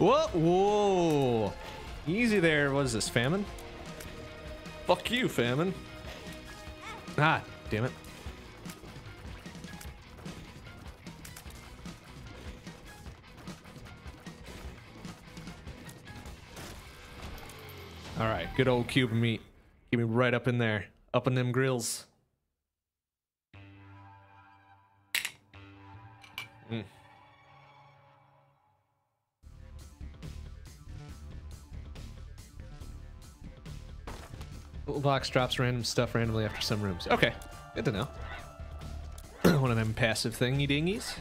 Whoa, whoa. Easy there. What is this, famine? Fuck you, famine. Ah, damn it. All right, good old cube meat. Give me right up in there, up in them grills. Box drops random stuff randomly after some rooms. Okay, good to know. [CLEARS THROAT] One of them passive thingy dingies.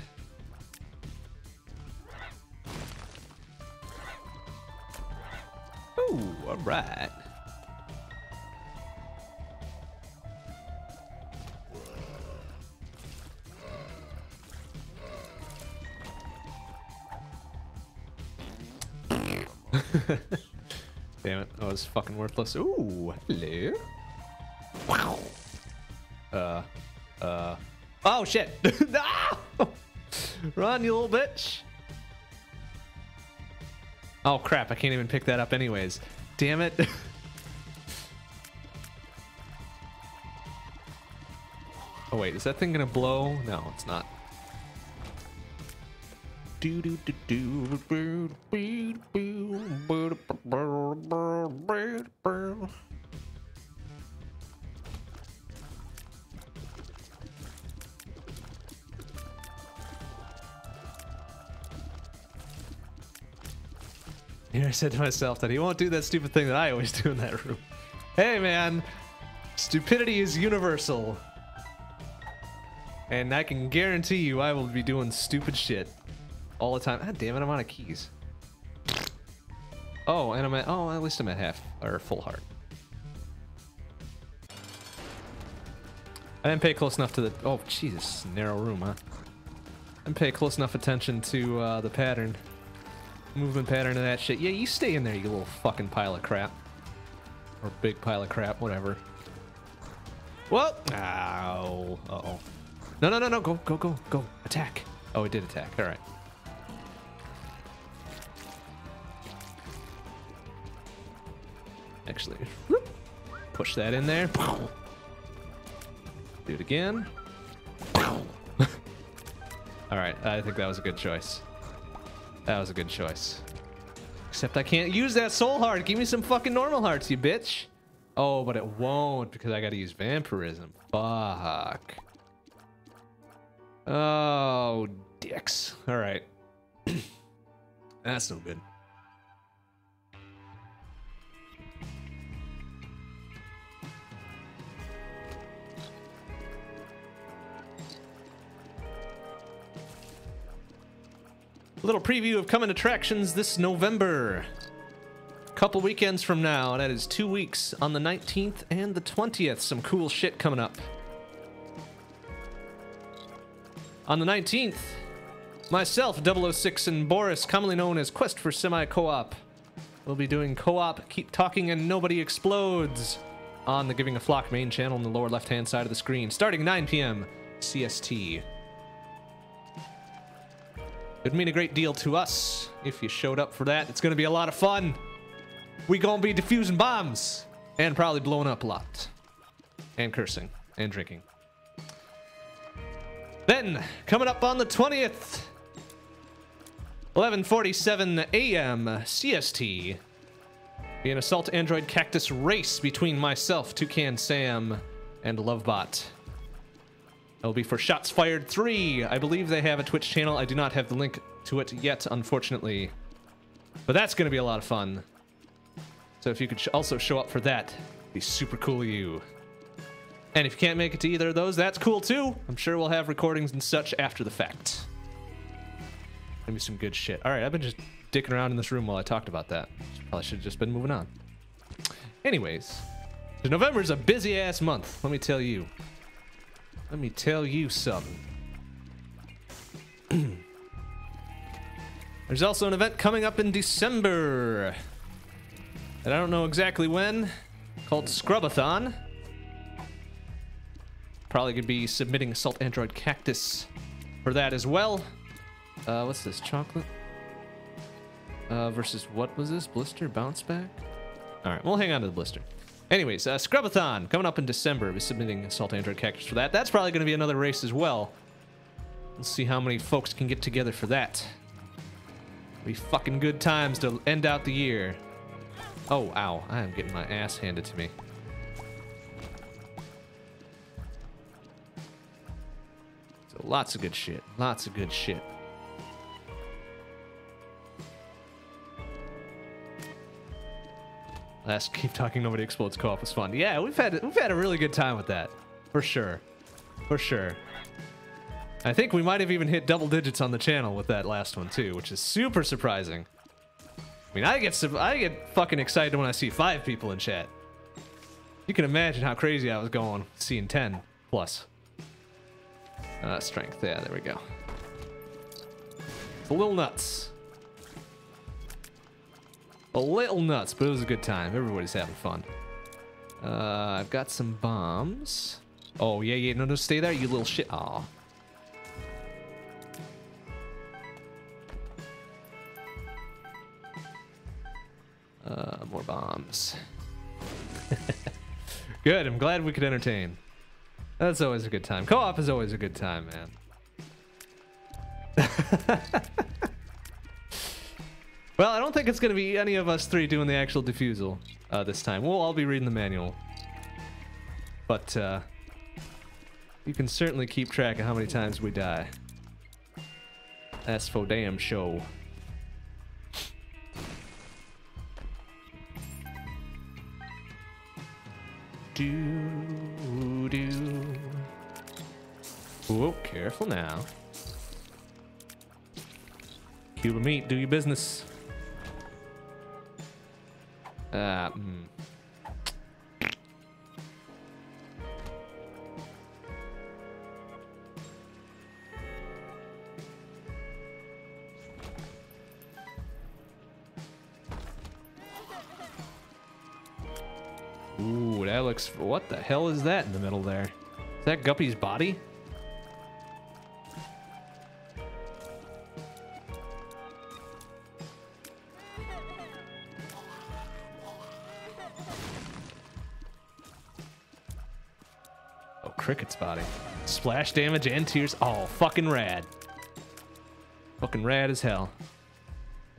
Ooh, alright. [LAUGHS] Damn it, that was fucking worthless. Ooh, hello. Wow. Uh, uh. Oh shit! no! [LAUGHS] Run, you little bitch! Oh crap, I can't even pick that up anyways. Damn it. [LAUGHS] oh wait, is that thing gonna blow? No, it's not. Here I said to myself that he won't do that stupid thing that I always do in that room. Hey man, stupidity is universal. And I can guarantee you I will be doing stupid shit all the time. God damn it, I'm out of keys. Oh, and I'm at, oh, at least I'm at half, or full heart. I didn't pay close enough to the, oh, Jesus, narrow room, huh? I didn't pay close enough attention to uh, the pattern. Movement pattern of that shit. Yeah, you stay in there, you little fucking pile of crap. Or big pile of crap, whatever. Whoa! Ow. Uh-oh. No, no, no, no, go, go, go, go. Attack. Oh, it did attack, alright. Actually, whoop, push that in there. Do it again. [LAUGHS] Alright, I think that was a good choice. That was a good choice. Except I can't use that soul heart. Give me some fucking normal hearts, you bitch. Oh, but it won't because I gotta use vampirism. Fuck. Oh, dicks. Alright. [CLEARS THROAT] That's no good. A little preview of coming attractions this November. Couple weekends from now, that is two weeks on the 19th and the 20th. Some cool shit coming up. On the 19th, myself, 006, and Boris, commonly known as Quest for Semi Co op, will be doing co op Keep Talking and Nobody Explodes on the Giving a Flock main channel in the lower left hand side of the screen, starting 9 p.m. CST. It'd mean a great deal to us if you showed up for that. It's gonna be a lot of fun. We gonna be defusing bombs and probably blowing up a lot. And cursing and drinking. Then, coming up on the 20th, 11:47 a.m. CST, be an assault android cactus race between myself, Toucan Sam, and Lovebot. It'll be for Shots Fired 3. I believe they have a Twitch channel. I do not have the link to it yet, unfortunately. But that's going to be a lot of fun. So if you could sh also show up for that, be super cool of you. And if you can't make it to either of those, that's cool too. I'm sure we'll have recordings and such after the fact. Gonna be some good shit. All right, I've been just dicking around in this room while I talked about that. Probably should have just been moving on. Anyways, November's a busy ass month. Let me tell you. Let me tell you something. [CLEARS THROAT] There's also an event coming up in December. And I don't know exactly when. Called Scrubathon. Probably gonna be submitting Assault Android Cactus for that as well. Uh, what's this? Chocolate? Uh, versus what was this? Blister? Bounce back? Alright, we'll hang on to the blister. Anyways, uh, Scrubathon coming up in December. We'll be submitting Assault Android Cactus for that. That's probably going to be another race as well. Let's see how many folks can get together for that. Be fucking good times to end out the year. Oh, ow. I am getting my ass handed to me. So lots of good shit. Lots of good shit. Last keep talking nobody explodes co-op is fun. Yeah, we've had we've had a really good time with that. For sure. For sure. I think we might have even hit double digits on the channel with that last one too, which is super surprising. I mean, I get I get fucking excited when I see five people in chat. You can imagine how crazy I was going seeing 10 plus. Uh, strength, yeah, there we go. It's a little nuts. A little nuts, but it was a good time. Everybody's having fun. Uh, I've got some bombs. Oh, yeah, yeah, no, no, stay there, you little shit. Aw. Uh, more bombs. [LAUGHS] good, I'm glad we could entertain. That's always a good time. Co-op is always a good time, man. [LAUGHS] well, I don't think it's going to be any of us three doing the actual defusal uh, this time. We'll all be reading the manual. But uh, you can certainly keep track of how many times we die. That's for damn show. Do do. Whoa, careful now. Cube of meat, do your business. Uh, mm. Ooh, that looks... What the hell is that in the middle there? Is that Guppy's body? Cricket's body. Splash damage and tears. Oh, fucking rad. Fucking rad as hell.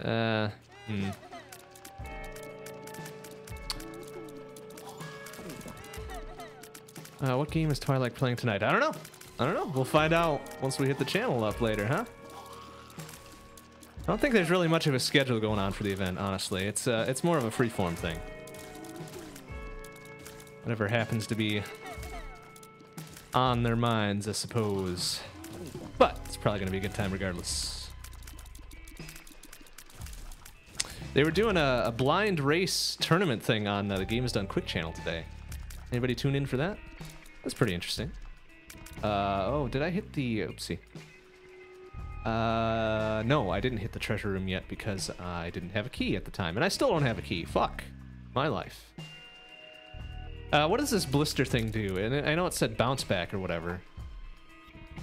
Uh, hmm. Uh, what game is Twylark playing tonight? I don't know. I don't know. We'll find out once we hit the channel up later, huh? I don't think there's really much of a schedule going on for the event, honestly. It's uh, it's more of a freeform thing. Whatever happens to be on their minds, I suppose. But it's probably going to be a good time regardless. They were doing a, a blind race tournament thing on uh, the Games Done Quick channel today. Anybody tune in for that? That's pretty interesting. Uh, oh, did I hit the... Oopsie. Uh, no, I didn't hit the treasure room yet because I didn't have a key at the time. And I still don't have a key. Fuck. My life. Uh, what does this blister thing do? And I know it said bounce back or whatever.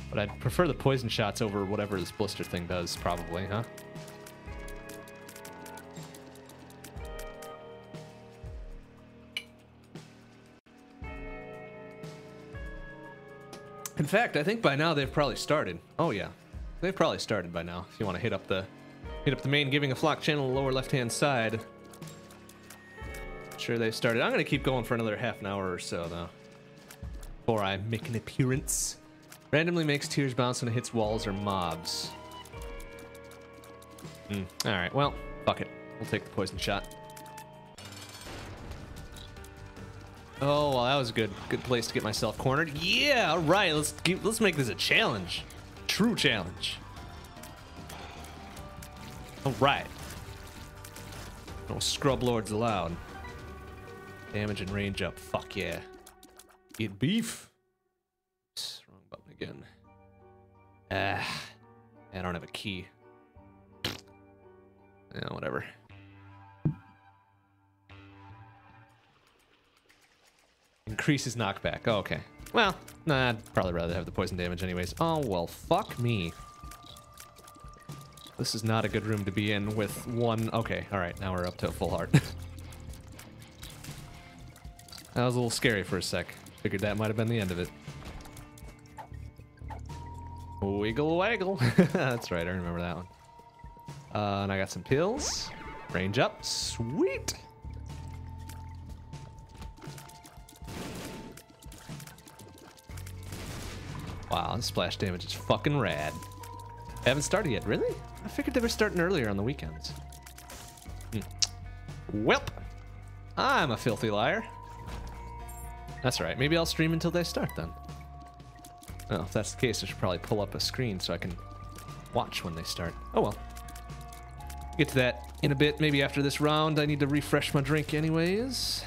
But I'd prefer the poison shots over whatever this blister thing does, probably, huh? In fact, I think by now they've probably started. Oh yeah, they've probably started by now. If you want to hit up the hit up the main giving a flock channel lower left hand side. Sure they started. I'm gonna keep going for another half an hour or so though. Before I make an appearance. Randomly makes tears bounce when it hits walls or mobs. Hmm. All right. Well, fuck it. We'll take the poison shot. Oh, well, that was a good good place to get myself cornered. Yeah, all right. Let's let's make this a challenge. True challenge. All right. No scrub lords allowed. Damage and range up. Fuck yeah. Eat beef. Oops, wrong button again. Ah, I don't have a key. Yeah, whatever. Increases knockback. Oh, okay. Well, nah, I'd probably rather have the poison damage anyways. Oh, well, fuck me. This is not a good room to be in with one... Okay, alright, now we're up to a full heart. [LAUGHS] that was a little scary for a sec. Figured that might have been the end of it. Wiggle waggle. [LAUGHS] That's right, I remember that one. Uh, and I got some pills. Range up. Sweet. Wow, this splash damage is fucking rad. I Haven't started yet, really? I figured they were starting earlier on the weekends. Hmm. Welp! I'm a filthy liar. That's right. Maybe I'll stream until they start then. Well, if that's the case, I should probably pull up a screen so I can watch when they start. Oh well. Get to that in a bit. Maybe after this round, I need to refresh my drink anyways.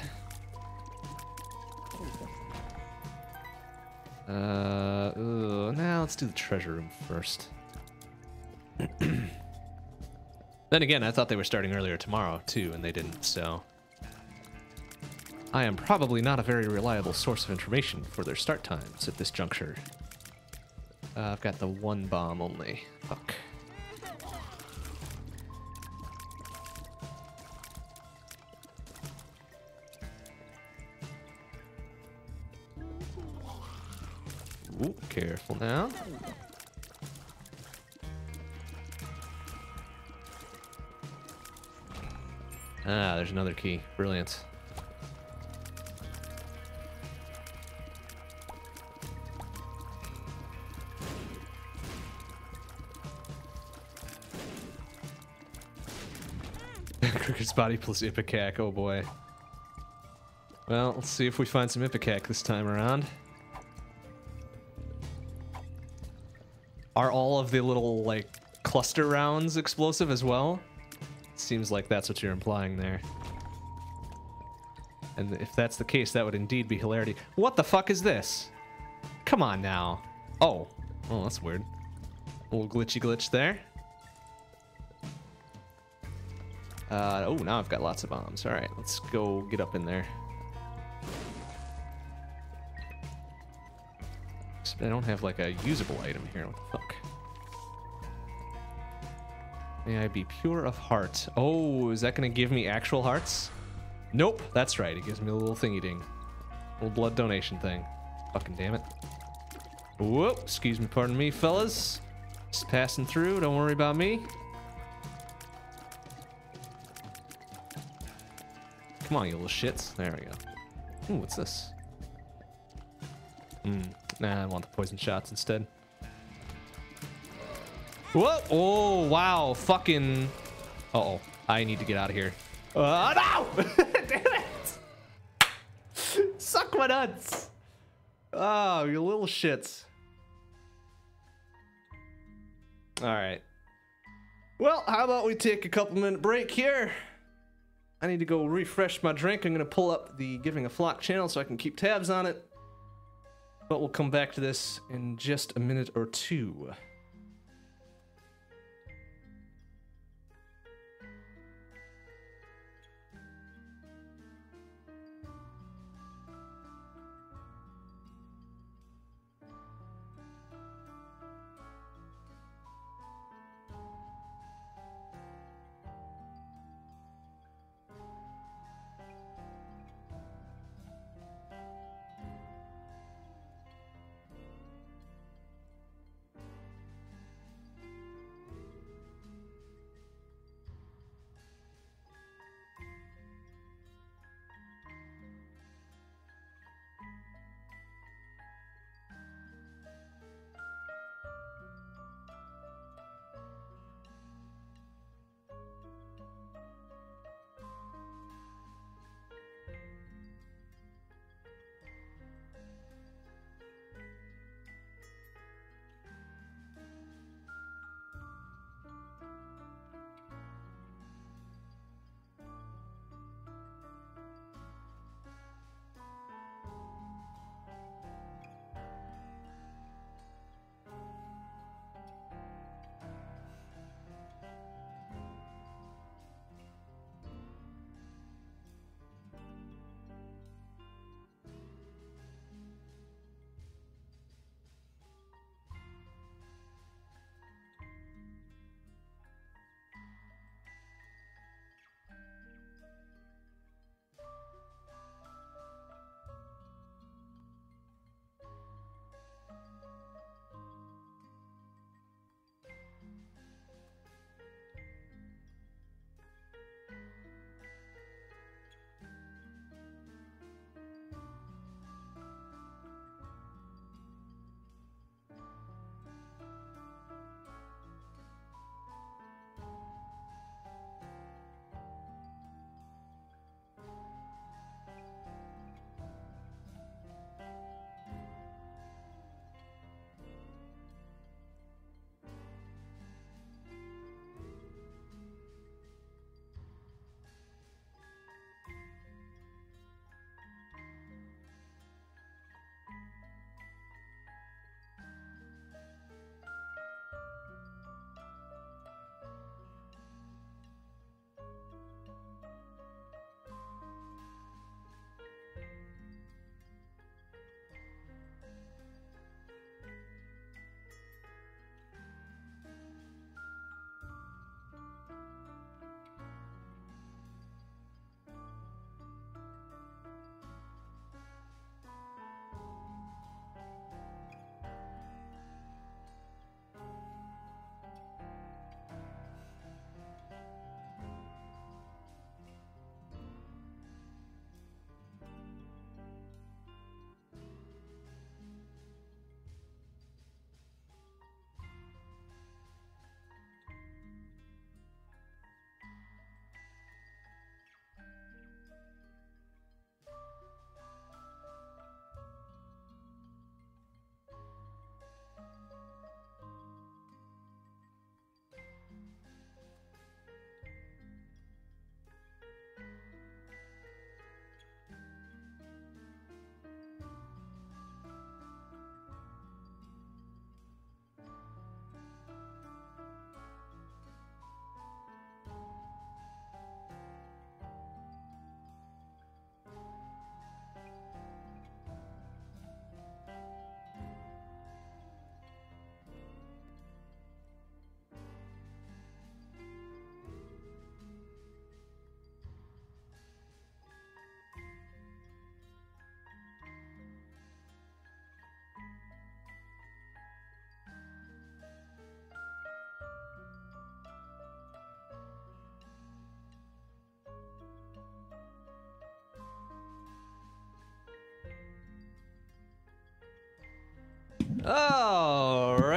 Uh, now let's do the treasure room first. [CLEARS THROAT] then again, I thought they were starting earlier tomorrow too, and they didn't, so... I am probably not a very reliable source of information for their start times at this juncture. Uh, I've got the one bomb only. Fuck. Ooh, careful now. Ah, there's another key. Brilliant. Body plus Ipecac, oh boy. Well, let's see if we find some Ipecac this time around. Are all of the little, like, cluster rounds explosive as well? Seems like that's what you're implying there. And if that's the case, that would indeed be hilarity. What the fuck is this? Come on now. Oh. Oh, that's weird. A little glitchy glitch there. Uh, oh, now I've got lots of bombs. All right, let's go get up in there. Except I don't have like a usable item here. What the fuck? May I be pure of heart. Oh, is that going to give me actual hearts? Nope, that's right. It gives me a little thingy ding. Little blood donation thing. Fucking damn it. Whoop, excuse me, pardon me, fellas. Just passing through, don't worry about me. Come on, you little shits. There we go. Ooh, what's this? Hmm. Nah, I want the poison shots instead. Whoa! Oh, wow. Fucking... Uh oh I need to get out of here. Uh, [LAUGHS] no! [LAUGHS] Damn it! Suck my nuts! Oh, you little shits. Alright. Well, how about we take a couple minute break here? I need to go refresh my drink. I'm going to pull up the Giving a Flock channel so I can keep tabs on it. But we'll come back to this in just a minute or two.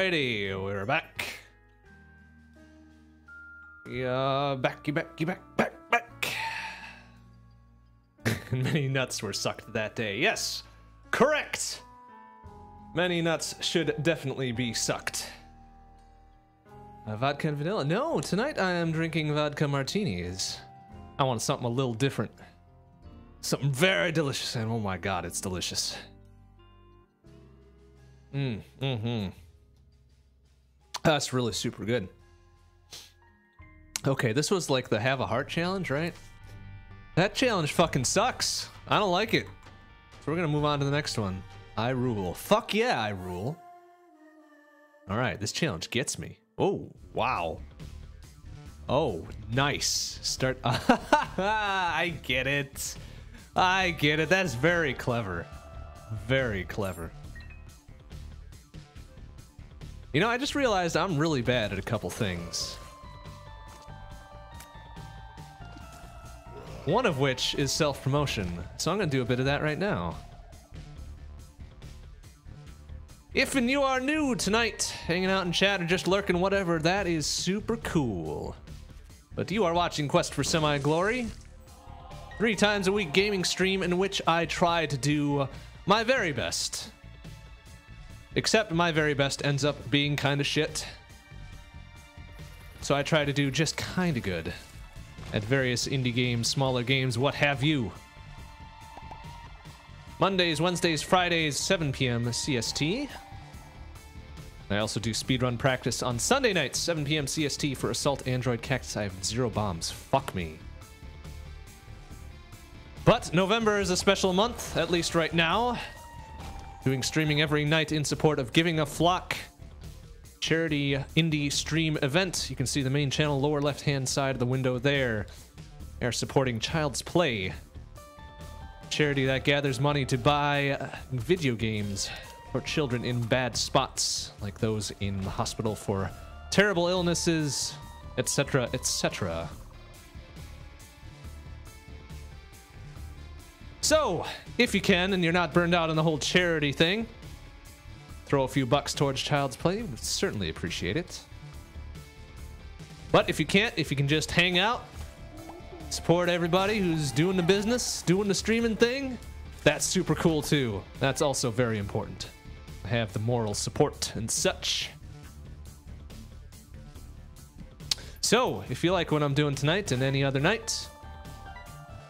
Alrighty, we're back. Yeah, back, you back, you back, back, back. [LAUGHS] Many nuts were sucked that day. Yes, correct. Many nuts should definitely be sucked. Uh, vodka and vanilla. No, tonight I am drinking vodka martinis. I want something a little different. Something very delicious. And oh my god, it's delicious. Mm, mm-hmm. That's really super good. Okay, this was like the have a heart challenge, right? That challenge fucking sucks. I don't like it. So we're gonna move on to the next one. I rule. Fuck yeah, I rule. All right, this challenge gets me. Oh, wow. Oh, nice. Start. [LAUGHS] I get it. I get it. That's very clever. Very clever. You know, I just realized I'm really bad at a couple things. One of which is self-promotion, so I'm gonna do a bit of that right now. If and you are new tonight, hanging out in chat or just lurking, whatever, that is super cool. But you are watching Quest for Semi-Glory, three times a week gaming stream in which I try to do my very best. Except my very best ends up being kind of shit. So I try to do just kind of good at various indie games, smaller games, what have you. Mondays, Wednesdays, Fridays, 7 p.m. CST. I also do speedrun practice on Sunday nights, 7 p.m. CST for Assault Android Cactus. I have zero bombs. Fuck me. But November is a special month, at least right now. Doing streaming every night in support of Giving a Flock charity indie stream event. You can see the main channel lower left hand side of the window there. They are supporting Child's Play, charity that gathers money to buy uh, video games for children in bad spots, like those in the hospital for terrible illnesses, etc., etc. So, if you can and you're not burned out on the whole charity thing, throw a few bucks towards Child's Play. We'd certainly appreciate it. But if you can't, if you can just hang out, support everybody who's doing the business, doing the streaming thing, that's super cool too. That's also very important. Have the moral support and such. So, if you like what I'm doing tonight and any other night,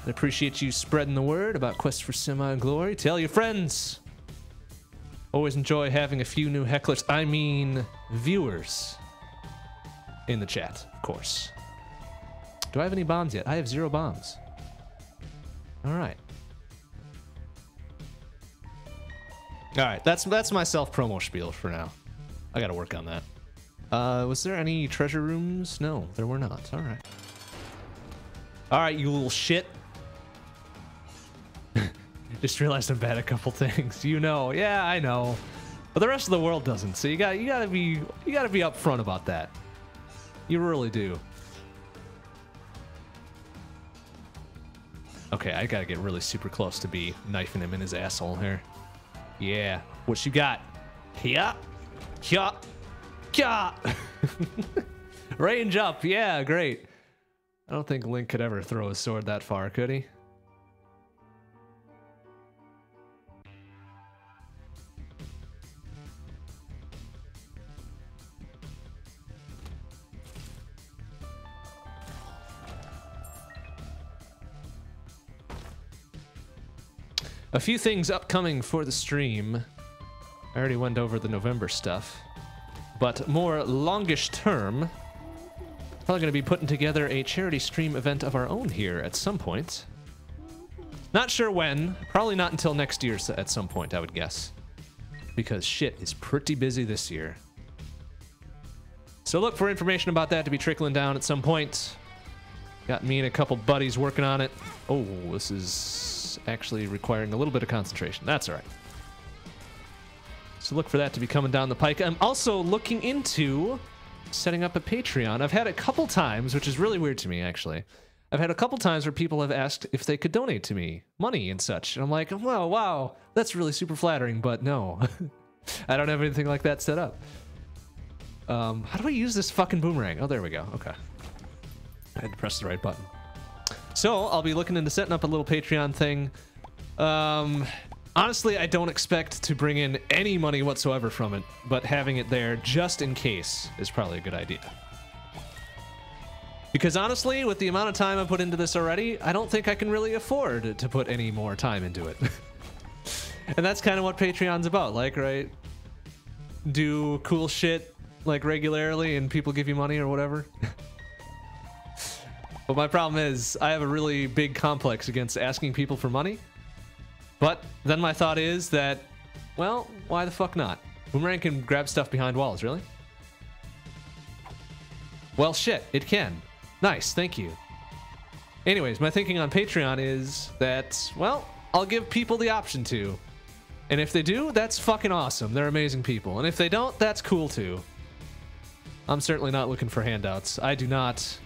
I appreciate you spreading the word about Quest for Semi Glory. Tell your friends. Always enjoy having a few new hecklers, I mean viewers, in the chat, of course. Do I have any bombs yet? I have zero bombs. All right. All right, that's that's my self promo spiel for now. I got to work on that. Uh, was there any treasure rooms? No, there were not. All right. All right, you little shit. [LAUGHS] Just realized I'm bad at a couple [LAUGHS] things. You know, yeah, I know, but the rest of the world doesn't. So you got you got to be you got to be upfront about that. You really do. Okay, I gotta get really super close to be knifing him in his asshole here. Yeah, what you got? Yeah, yeah, yeah. Range up, yeah, great. I don't think Link could ever throw his sword that far, could he? A few things upcoming for the stream. I already went over the November stuff. But more longish term, probably going to be putting together a charity stream event of our own here at some point. Not sure when. Probably not until next year at some point, I would guess. Because shit is pretty busy this year. So look for information about that to be trickling down at some point. Got me and a couple buddies working on it. Oh, this actually requiring a little bit of concentration. That's all right. So look for that to be coming down the pike. I'm also looking into setting up a Patreon. I've had a couple times, which is really weird to me, actually. I've had a couple times where people have asked if they could donate to me money and such. And I'm like, wow, wow, that's really super flattering, but no. [LAUGHS] I don't have anything like that set up. Um, how do I use this fucking boomerang? Oh, there we go. Okay. I had to press the right button. So I'll be looking into setting up a little Patreon thing. Um, honestly, I don't expect to bring in any money whatsoever from it, but having it there just in case is probably a good idea. Because honestly, with the amount of time I've put into this already, I don't think I can really afford to put any more time into it. [LAUGHS] and that's kind of what Patreon's about, like, right? Do cool shit like regularly and people give you money or whatever. [LAUGHS] but my problem is I have a really big complex against asking people for money. But then my thought is that, well, why the fuck not? Boomerang can grab stuff behind walls, really? Well, shit, it can. Nice, thank you. Anyways, my thinking on Patreon is that, well, I'll give people the option to. And if they do, that's fucking awesome. They're amazing people. And if they don't, that's cool too. I'm certainly not looking for handouts. I do not,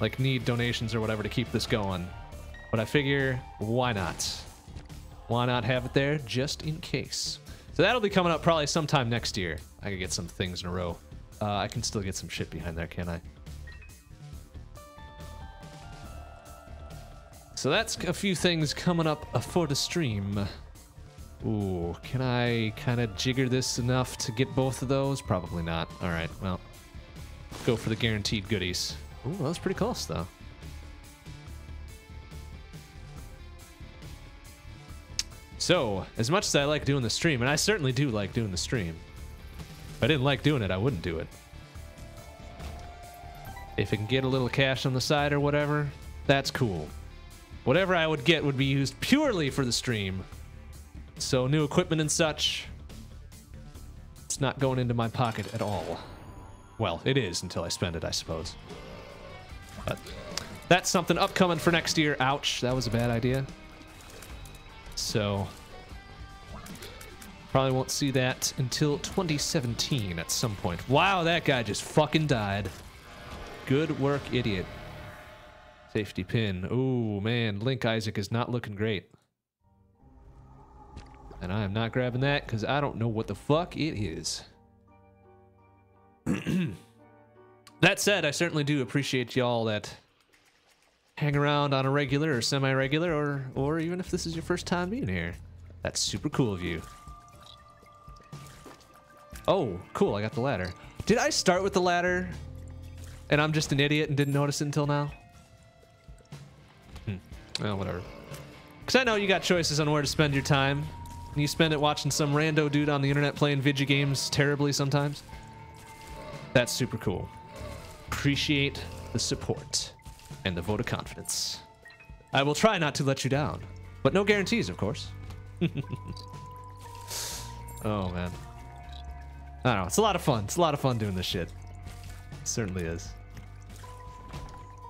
like, need donations or whatever to keep this going. But I figure, why not? Why not have it there just in case? So that'll be coming up probably sometime next year. I could get some things in a row. Uh, I can still get some shit behind there, can I? So that's a few things coming up for the stream. Ooh, can I kind of jigger this enough to get both of those? Probably not. All right, well, go for the guaranteed goodies. Ooh, that was pretty close, though. So, as much as I like doing the stream, and I certainly do like doing the stream, if I didn't like doing it, I wouldn't do it. If it can get a little cash on the side or whatever, that's cool. Whatever I would get would be used purely for the stream. So new equipment and such, it's not going into my pocket at all. Well, it is until I spend it, I suppose. But that's something upcoming for next year. Ouch, that was a bad idea. So probably won't see that until 2017 at some point. Wow, that guy just fucking died. Good work, idiot. Safety pin. Oh, man. Link Isaac is not looking great. And I am not grabbing that because I don't know what the fuck it is. [CLEARS THROAT] that said, I certainly do appreciate y'all that hang around on a regular or semi-regular or, or even if this is your first time being here. That's super cool of you. Oh, cool. I got the ladder. Did I start with the ladder and I'm just an idiot and didn't notice it until now? Hmm. Well, whatever. Because I know you got choices on where to spend your time. And you spend it watching some rando dude on the internet playing video games terribly sometimes. That's super cool. Appreciate the support and the vote of confidence. I will try not to let you down, but no guarantees, of course. [LAUGHS] oh, man. I don't know. It's a lot of fun. It's a lot of fun doing this shit. It certainly is.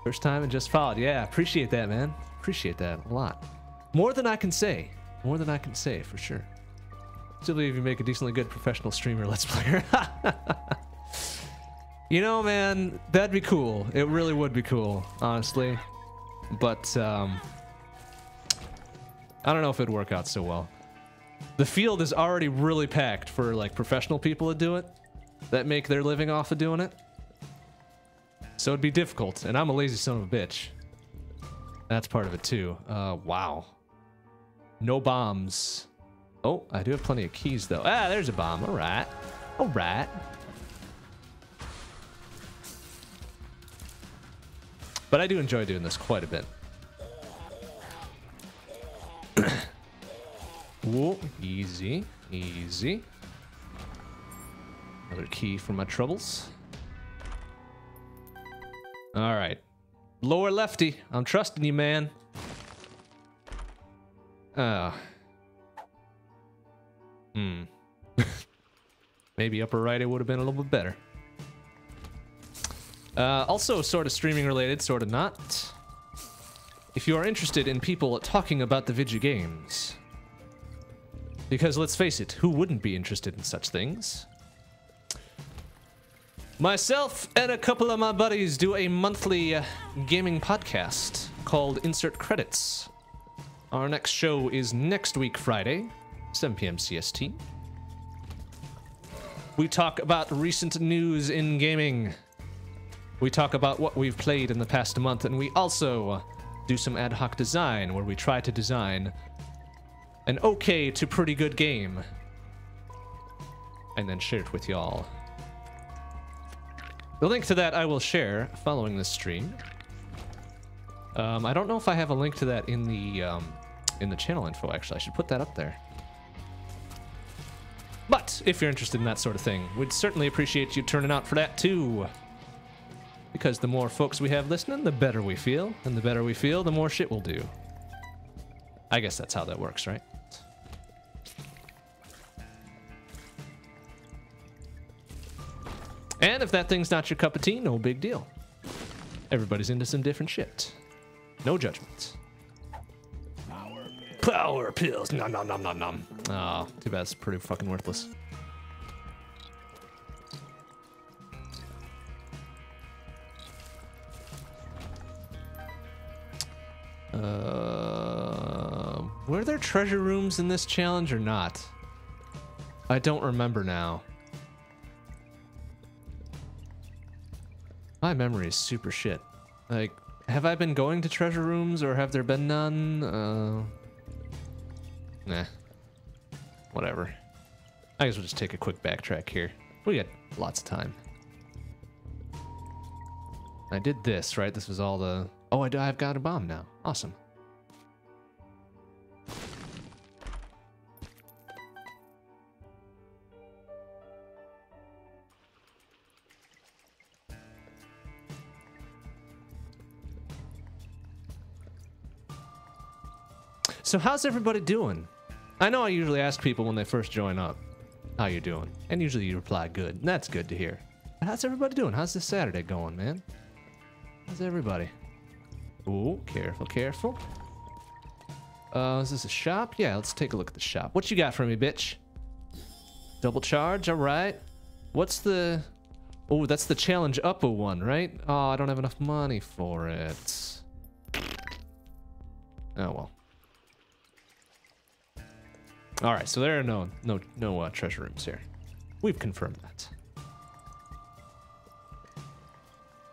First time and just followed. Yeah, appreciate that, man appreciate that a lot. More than I can say. More than I can say, for sure. Still believe you make a decently good professional streamer, let's player. [LAUGHS] you know, man, that'd be cool. It really would be cool, honestly. But, um... I don't know if it'd work out so well. The field is already really packed for, like, professional people to do it. That make their living off of doing it. So it'd be difficult, and I'm a lazy son of a bitch. That's part of it too. Uh, wow. No bombs. Oh, I do have plenty of keys though. Ah, there's a bomb. All right. All right. But I do enjoy doing this quite a bit. [COUGHS] Whoa, easy, easy. Another key for my troubles. All right. Lower lefty. I'm trusting you, man. Uh. Hmm. [LAUGHS] Maybe upper right it would have been a little bit better. Uh, also, sort of streaming related, sort of not. If you are interested in people talking about the video games. Because let's face it, who wouldn't be interested in such things? Myself and a couple of my buddies do a monthly uh, gaming podcast called Insert Credits. Our next show is next week, Friday, 7 p.m. CST. We talk about recent news in gaming. We talk about what we've played in the past month, and we also do some ad hoc design where we try to design an okay to pretty good game and then share it with y'all. The link to that I will share following this stream. Um, I don't know if I have a link to that in the um, in the channel info. Actually, I should put that up there. But if you're interested in that sort of thing, we'd certainly appreciate you turning out for that too. Because the more folks we have listening, the better we feel, and the better we feel, the more shit we'll do. I guess that's how that works, right? And if that thing's not your cup of tea, no big deal. Everybody's into some different shit. No judgments. Power pills. Nom nom nom nom nom. Oh, too bad. It's pretty fucking worthless. Uh, were there treasure rooms in this challenge or not? I don't remember now. My memory is super shit. Like, have I been going to treasure rooms or have there been none? Uh, nah. Whatever. I guess we'll just take a quick backtrack here. We got lots of time. I did this, right? This was all the... Oh, I, I've got a bomb now. Awesome. So how's everybody doing? I know I usually ask people when they first join up, how you doing? And usually you reply good. And that's good to hear. How's everybody doing? How's this Saturday going, man? How's everybody? Ooh, careful, careful. Uh, is this a shop? Yeah, let's take a look at the shop. What you got for me, bitch? Double charge, all right. What's the... Oh, that's the challenge upper one, right? Oh, I don't have enough money for it. Oh, well. All right, so there are no no no uh, treasure rooms here. We've confirmed that.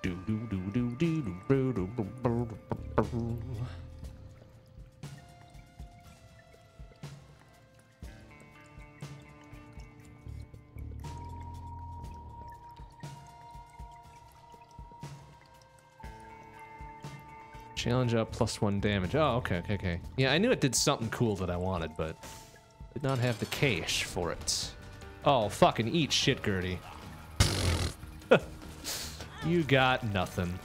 Do do do do do do do do do. Challenge up plus one damage. Oh, okay, okay, okay. Yeah, I knew it did something cool that I wanted, but did not have the cash for it. Oh, fucking eat shit, Gurdy. [LAUGHS] you got nothing.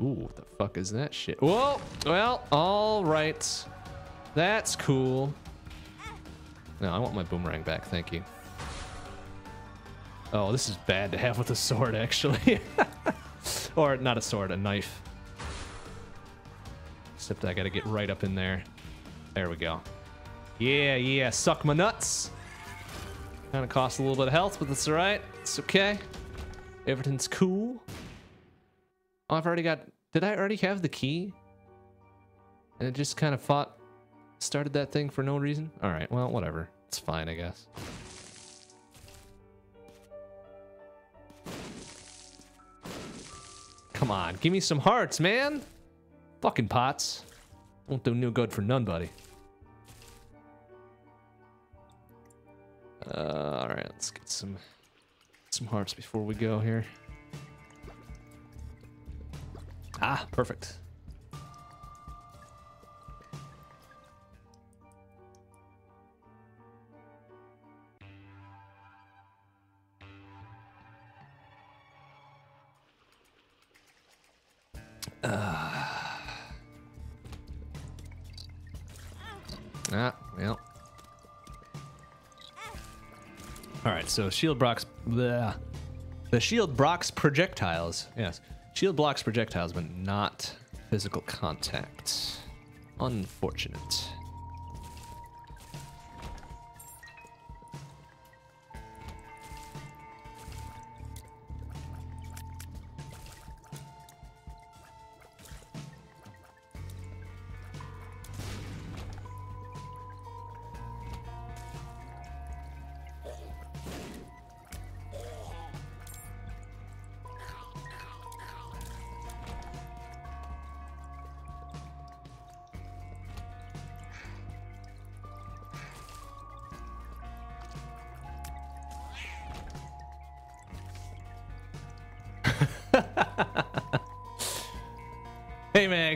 Ooh, what the fuck is that shit? Whoa! Well, alright. That's cool. No, I want my boomerang back, thank you. Oh, this is bad to have with a sword, actually. [LAUGHS] or not a sword, a knife. Except I gotta get right up in there. There we go. Yeah, yeah, suck my nuts. Kind of costs a little bit of health, but that's alright. It's okay. Everything's cool. Oh, I've already got... Did I already have the key? And it just kind of fought... Started that thing for no reason? Alright, well, whatever. It's fine, I guess. Come on, give me some hearts, man. Fucking pots. Won't do no good for none, buddy. Uh, all right, let's get some some hearts before we go here. Ah, perfect. Ah, well. All right, so shield blocks. Bleh. The shield blocks projectiles. Yes, shield blocks projectiles, but not physical contact. Unfortunate.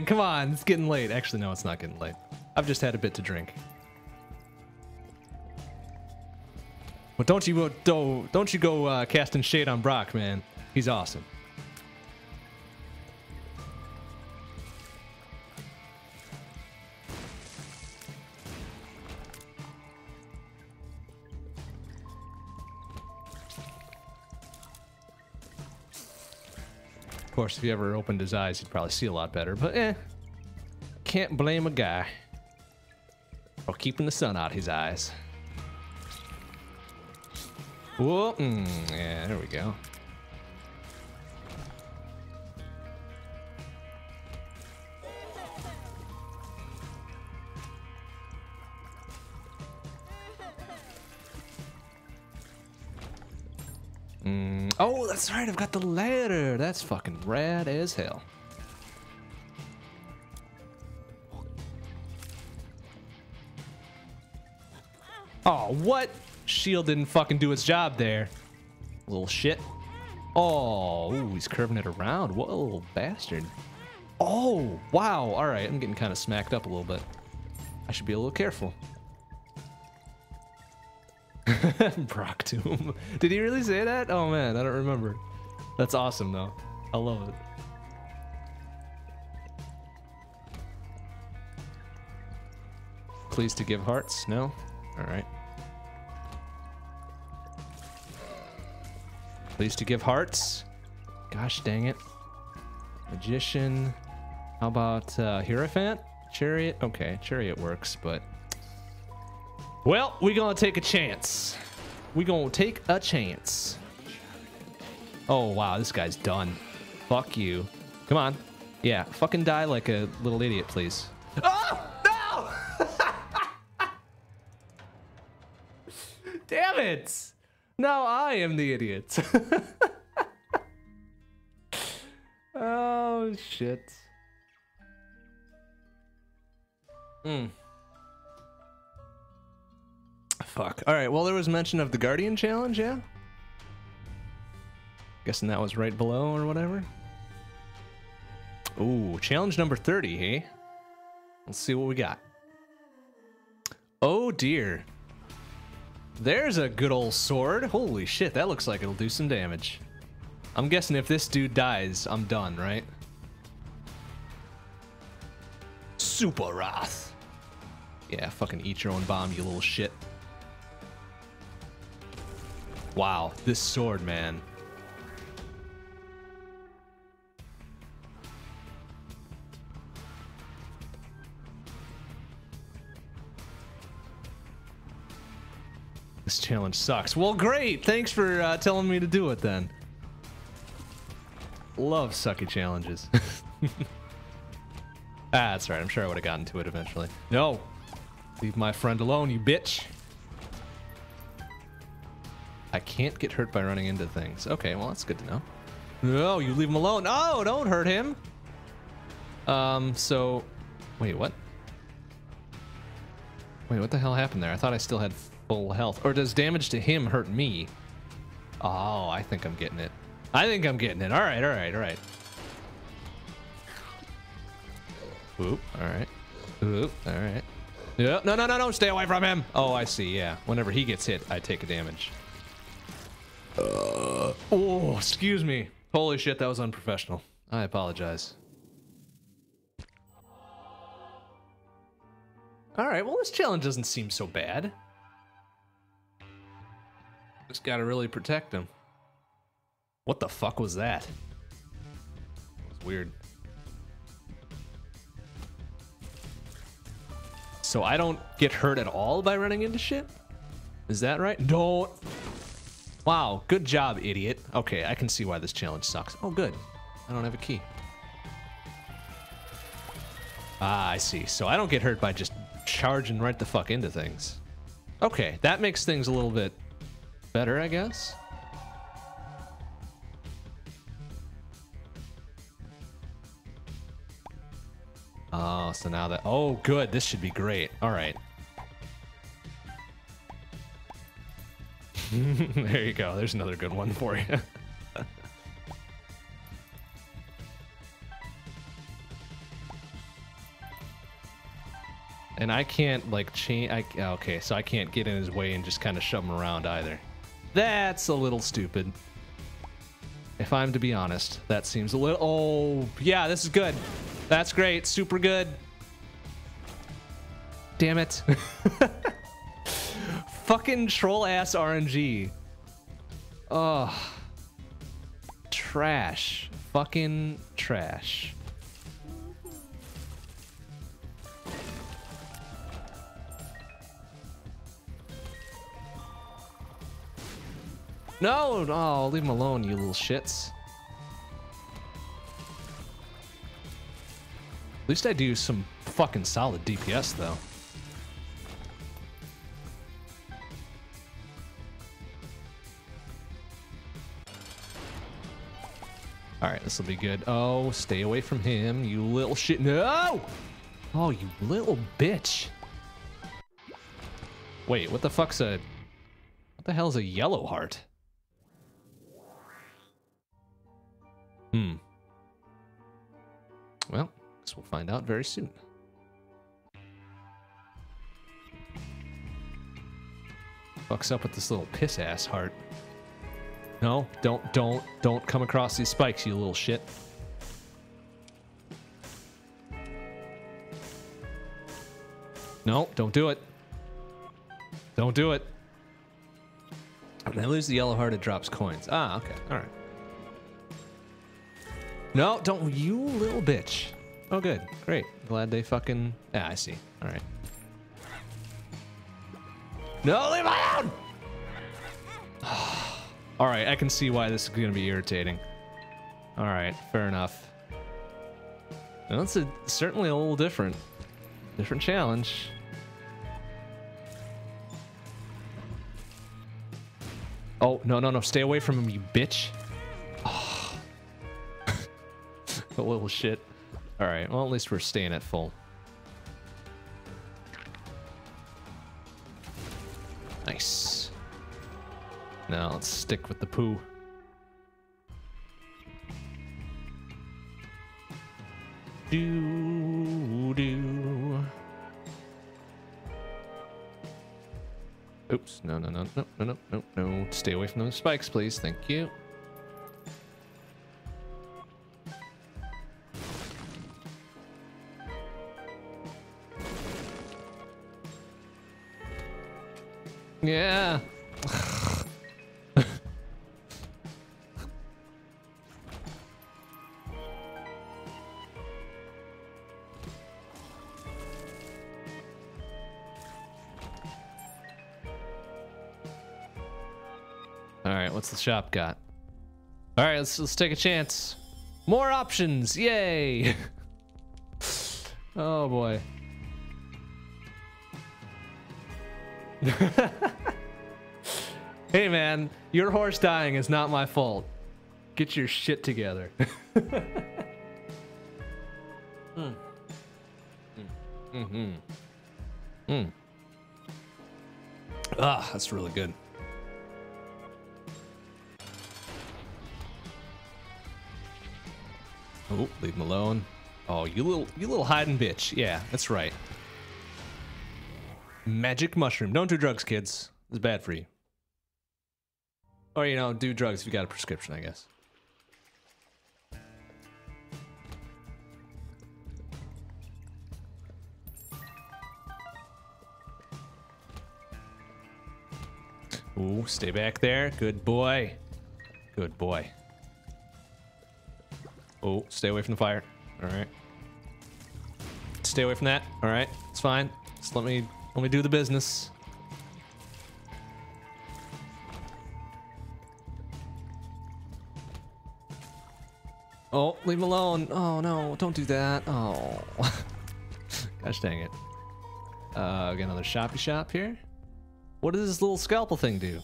Come on, it's getting late. Actually, no, it's not getting late. I've just had a bit to drink. Well, don't you don't don't you go uh, casting shade on Brock, man. He's awesome. Course, if he ever opened his eyes, he'd probably see a lot better. But eh, can't blame a guy for keeping the sun out his eyes. Whoa, mm, yeah, there we go. That's right. I've got the ladder. That's fucking rad as hell. Oh, what? Shield didn't fucking do its job there. Little shit. Oh, ooh, he's curving it around. What a little bastard. Oh, wow. All right, I'm getting kind of smacked up a little bit. I should be a little careful. [LAUGHS] Brock Tomb. Did he really say that? Oh man, I don't remember. That's awesome though. I love it. Pleased to give hearts? No? Alright. Pleased to give hearts? Gosh dang it. Magician. How about uh, Hierophant? Chariot? Okay, Chariot works, but well, we gonna take a chance. We gonna take a chance. Oh, wow, this guy's done. Fuck you. Come on. Yeah, fucking die like a little idiot, please. Oh, no! [LAUGHS] Damn it! Now I am the idiot. [LAUGHS] oh, shit. Hmm. Fuck. All right. Well, there was mention of the Guardian challenge, yeah. Guessing that was right below or whatever. Ooh, challenge number 30, hey? Let's see what we got. Oh dear. There's a good old sword. Holy shit, that looks like it'll do some damage. I'm guessing if this dude dies, I'm done, right? Super Wrath. Yeah, fucking eat your own bomb, you little shit. Wow, this sword, man. This challenge sucks. Well, great. Thanks for uh, telling me to do it then. Love sucky challenges. [LAUGHS] ah, that's right. I'm sure I would have gotten to it eventually. No. Leave my friend alone, you bitch. I can't get hurt by running into things. Okay, well, that's good to know. No, you leave him alone. Oh, don't hurt him. Um, so... Wait, what? Wait, what the hell happened there? I thought I still had full health. Or does damage to him hurt me? Oh, I think I'm getting it. I think I'm getting it. All right, all right, all right. Oop, all right. Oop, all right. Yeah, no, no, no, no, stay away from him. Oh, I see, yeah. Whenever he gets hit, I take a damage. Uh, oh, excuse me. Holy shit, that was unprofessional. I apologize. Alright, well this challenge doesn't seem so bad. Just gotta really protect him. What the fuck was that? That was weird. So I don't get hurt at all by running into shit? Is that right? Don't Wow, good job, idiot. Okay, I can see why this challenge sucks. Oh, good. I don't have a key. Ah, I see. So I don't get hurt by just charging right the fuck into things. Okay, that makes things a little bit better, I guess. Oh, so now that... Oh, good. This should be great. All right. [LAUGHS] there you go. There's another good one for you. [LAUGHS] and I can't like change. Oh, okay, so I can't get in his way and just kind of shove him around either. That's a little stupid. If I'm to be honest, that seems a little. Oh, yeah, this is good. That's great. Super good. Damn it. [LAUGHS] Fucking troll ass RNG. Oh. Trash. Fucking trash. No! Oh, leave him alone, you little shits. At least I do some fucking solid DPS, though. Alright, this will be good. Oh, stay away from him, you little shit. No! Oh, you little bitch. Wait, what the fuck's a... What the hell's a yellow heart? Hmm. Well, guess we'll find out very soon. Fucks up with this little piss ass heart. No, don't, don't, don't come across these spikes, you little shit. No, don't do it. Don't do it. When I lose the yellow heart, it drops coins. Ah, okay, all right. No, don't, you little bitch. Oh, good, great. Glad they fucking. Yeah, I see. All right. No, leave me [SIGHS] alone! All right, I can see why this is going to be irritating. All right, fair enough. Well, a, certainly a little different. Different challenge. Oh, no, no, no. Stay away from him, you bitch. Oh. [LAUGHS] a little shit. All right, well, at least we're staying at full. Nice. Now let's stick with the poo. Do do. Oops! No! No! No! No! No! No! No! No! Stay away from those spikes, please. Thank you. Yeah. [LAUGHS] what's the shop got? All right, let's let's take a chance. More options, yay! [LAUGHS] oh boy. [LAUGHS] hey man, your horse dying is not my fault. Get your shit together. mm. Mm-hmm. Mm. Ah, that's really good. Oh, leave him alone. Oh, you little, you little hiding bitch. Yeah, that's right. Magic mushroom. Don't do drugs, kids. It's bad for you. Or, you know, do drugs if you got a prescription, I guess. Ooh, stay back there. Good boy. Good boy. Oh, stay away from the fire. All right. Stay away from that. All right, it's fine. Just let me let me do the business. Oh, leave him alone. Oh no, don't do that. Oh. [LAUGHS] Gosh dang it. Uh, got another shoppy shop here. What does this little scalpel thing do?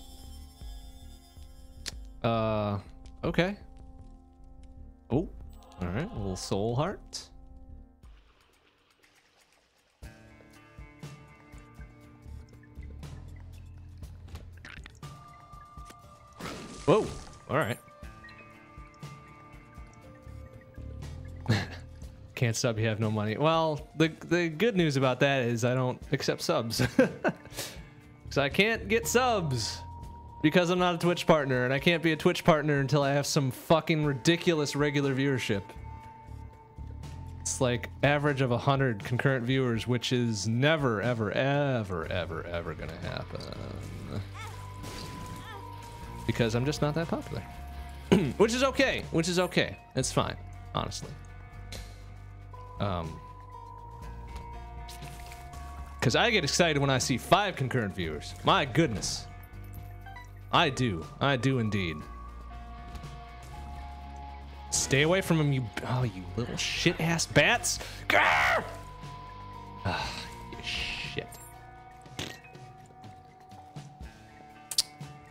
Uh, okay. Oh, all right, a little soul heart. Whoa, all right. [LAUGHS] can't sub, you have no money. Well, the the good news about that is I don't accept subs. [LAUGHS] so I can't get subs because I'm not a Twitch partner, and I can't be a Twitch partner until I have some fucking ridiculous regular viewership. It's like average of 100 concurrent viewers, which is never, ever, ever, ever, ever gonna happen. Because I'm just not that popular. [CLEARS THROAT] which is okay, which is okay. It's fine, honestly. Um, because I get excited when I see five concurrent viewers. My goodness. I do. I do indeed. Stay away from him, you. Oh, you little shit ass bats. Grr! Ah, you shit.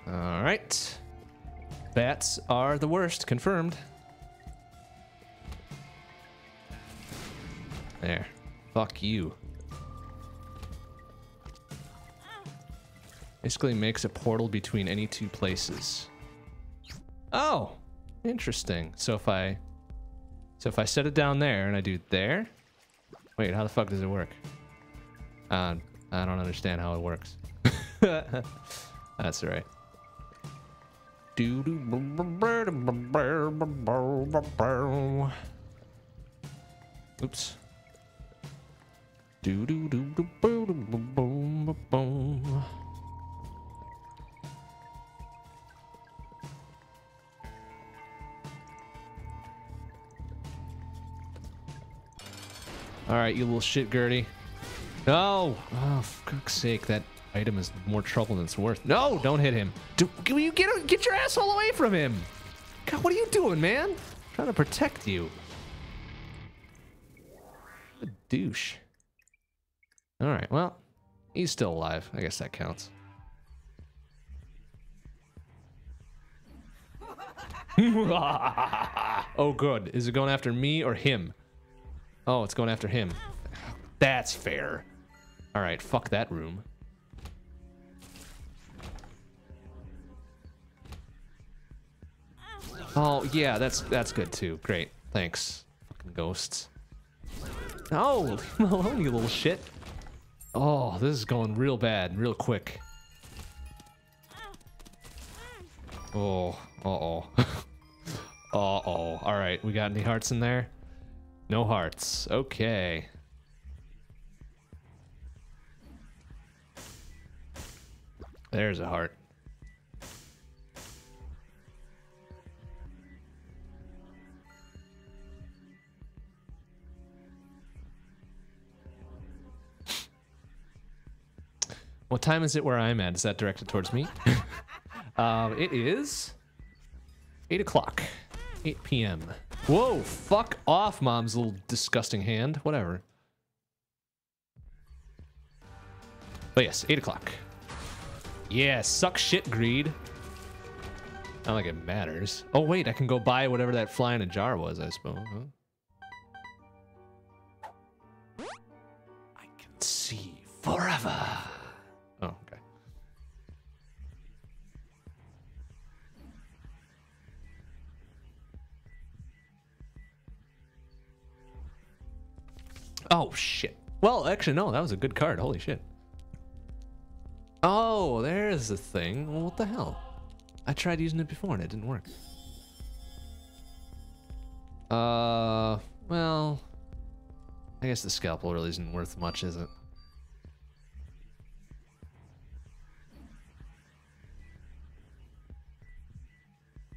All right. Bats are the worst, confirmed. There. Fuck you. Basically makes a portal between any two places. Oh, interesting. So if I, so if I set it down there and I do there, wait, how the fuck does it work? Uh, I don't understand how it works. [LAUGHS] That's right. Oops. Do do do do boom boom boom boom. All right, you little shit, Gurdy. No! Oh, for fuck's sake, that item is more trouble than it's worth. No, don't hit him. Do, will you get get your asshole away from him? God, what are you doing, man? I'm trying to protect you. A douche. All right, well, he's still alive. I guess that counts. [LAUGHS] oh, good. Is it going after me or him? Oh, it's going after him. That's fair. All right, fuck that room. Oh, yeah, that's that's good too. Great. Thanks. Fucking ghosts. No, leave [LAUGHS] him alone, you little shit. Oh, this is going real bad, real quick. Oh, uh-oh. [LAUGHS] uh-oh. All right, we got any hearts in there? No hearts. Okay. There's a heart. What time is it where I'm at? Is that directed towards me? um, [LAUGHS] it is 8 o'clock. 8 p.m. Whoa, fuck off, mom's little disgusting hand. Whatever. But yes, 8 o'clock. Yeah, suck shit, greed. Not like it matters. Oh, wait, I can go buy whatever that fly in a jar was, I suppose. Huh? I can see forever. Oh, shit. Well, actually, no, that was a good card. Holy shit. Oh, there's the thing. What the hell? I tried using it before and it didn't work. Uh, well, I guess the scalpel really isn't worth much, is it?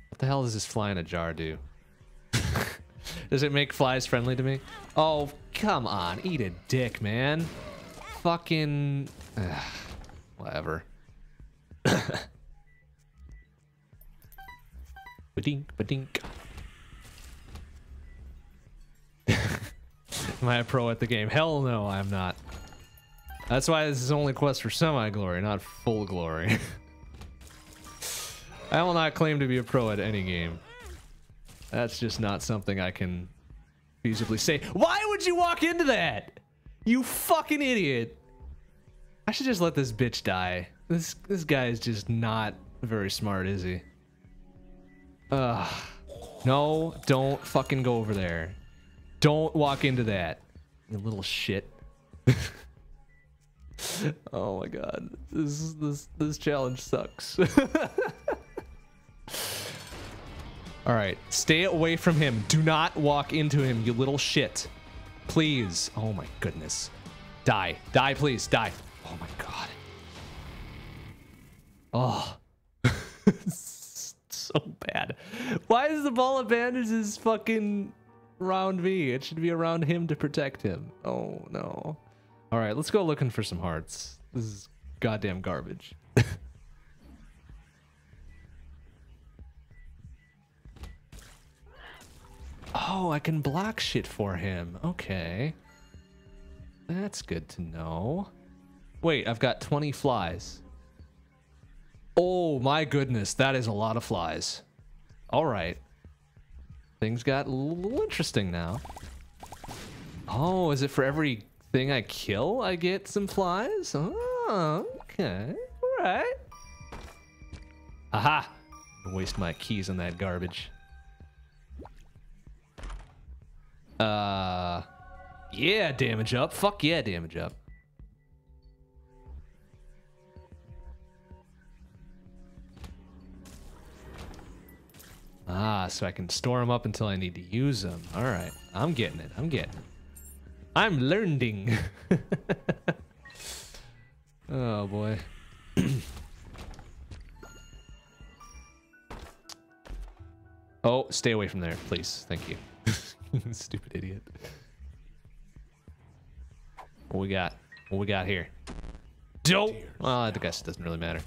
What the hell does this fly in a jar do? [LAUGHS] [LAUGHS] does it make flies friendly to me? Oh, come on. Eat a dick, man. Fucking... Ugh, whatever. [COUGHS] Badink, badink. [LAUGHS] Am I a pro at the game? Hell no, I'm not. That's why this is only quest for semi-glory, not full glory. [LAUGHS] I will not claim to be a pro at any game. That's just not something I can feasibly say. Why would you walk into that? You fucking idiot. I should just let this bitch die. This this guy is just not very smart, is he? Ugh. No, don't fucking go over there. Don't walk into that. You little shit. [LAUGHS] oh my god. This this this challenge sucks. [LAUGHS] All right, stay away from him. Do not walk into him, you little shit. Please. Oh my goodness. Die. Die, please. Die. Oh my god. Oh. [LAUGHS] so bad. Why is the ball of bandages fucking around me? It should be around him to protect him. Oh no. All right, let's go looking for some hearts. This is goddamn garbage. [LAUGHS] oh, I can block shit for him. Okay. That's good to know. Wait, I've got 20 flies. Oh my goodness, that is a lot of flies. All right. Things got a little interesting now. Oh, is it for every thing I kill, I get some flies? Oh, okay. All right. Aha! Waste my keys on that garbage. Uh, yeah, damage up. Fuck yeah, damage up. Ah, so I can store them up until I need to use them. All right, I'm getting it. I'm getting it. I'm learning. [LAUGHS] oh boy. [CLEARS THROAT] oh, stay away from there, please. Thank you. [LAUGHS] [LAUGHS] Stupid idiot. What we got? What we got here? Dope. Well, I guess it doesn't really matter.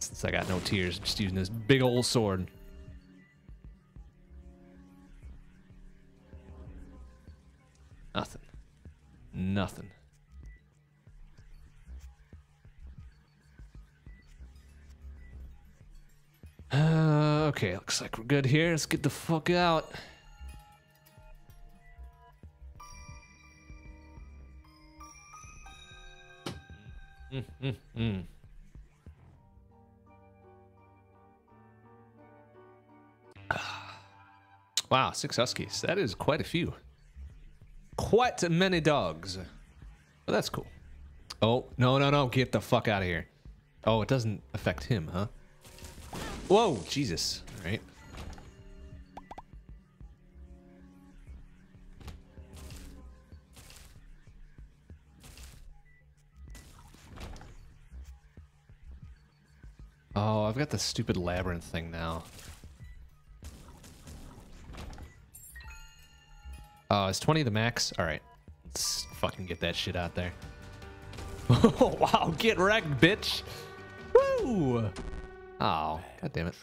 Since I got no tears, I'm just using this big old sword. Nothing. Nothing. Uh, okay, looks like we're good here. Let's get the fuck out. Mm, mm, mm. Wow, six huskies. That is quite a few. Quite many dogs. Well, that's cool. Oh, no, no, no. Get the fuck out of here. Oh, it doesn't affect him, huh? Whoa, Jesus. All right. Oh, I've got the stupid labyrinth thing now. Oh, is 20 the max? All right. Let's fucking get that shit out there. [LAUGHS] Oh, wow. Get wrecked, bitch. Woo! Oh, god damn it.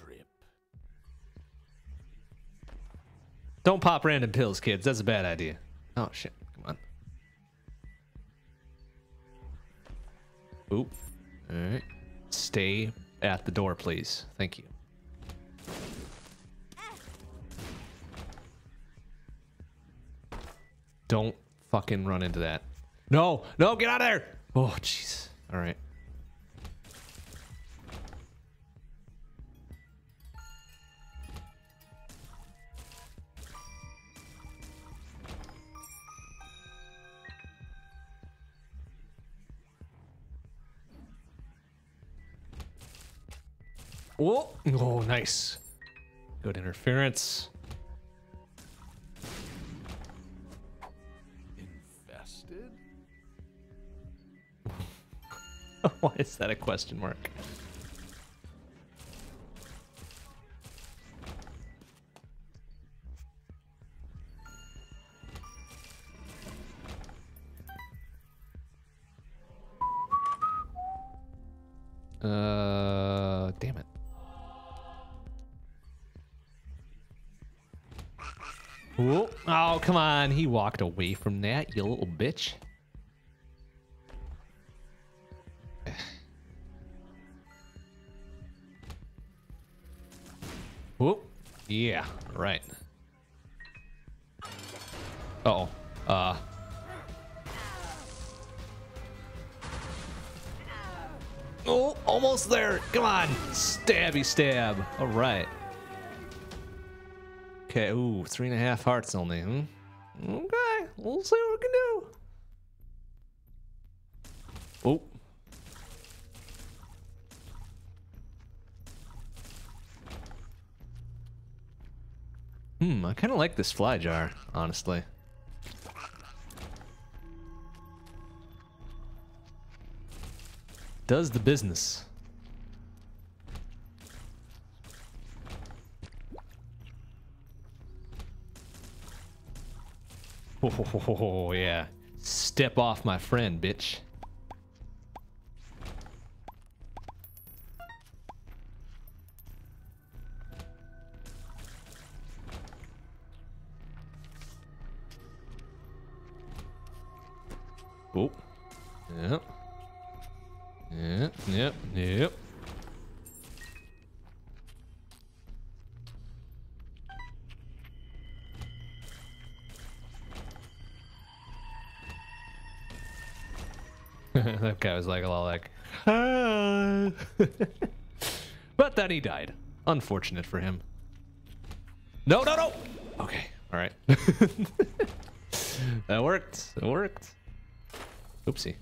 Don't pop random pills, kids. That's a bad idea. Oh, shit. Come on. Oop. All right. Stay at the door, please. Thank you. Don't fucking run into that. No, no, get out of there. Oh, jeez. All Oh, oh, nice. Good interference. Infested? [LAUGHS] Why is that a question mark? Uh, Oh, come on. He walked away from that, you little bitch. Whoop. Yeah, right. Uh oh. Uh. Oh, almost there. Come on. Stabby stab. All right. Okay. Ooh, three and a half hearts only. Hmm? Okay. We'll see what we can do. Oh. Hmm, I kind of like this fly jar, honestly. Does the business. Oh, [LAUGHS] yeah. Step off my friend, bitch. [LAUGHS] but then he died. Unfortunate for him. No, no, no. Okay, all right. [LAUGHS] that worked. It worked. Oopsie.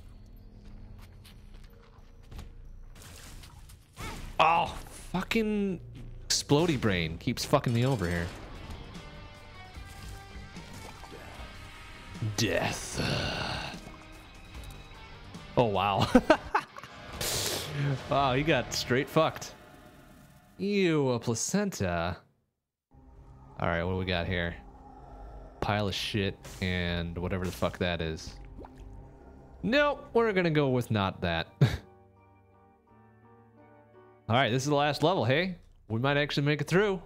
Oh, fucking explody brain keeps fucking me over here. Death. Oh wow. [LAUGHS] wow, you got straight fucked. Ew, a placenta. All right, what do we got here? Pile of shit and whatever the fuck that is. Nope, we're gonna go with not that. [LAUGHS] All right, this is the last level. Hey, we might actually make it through.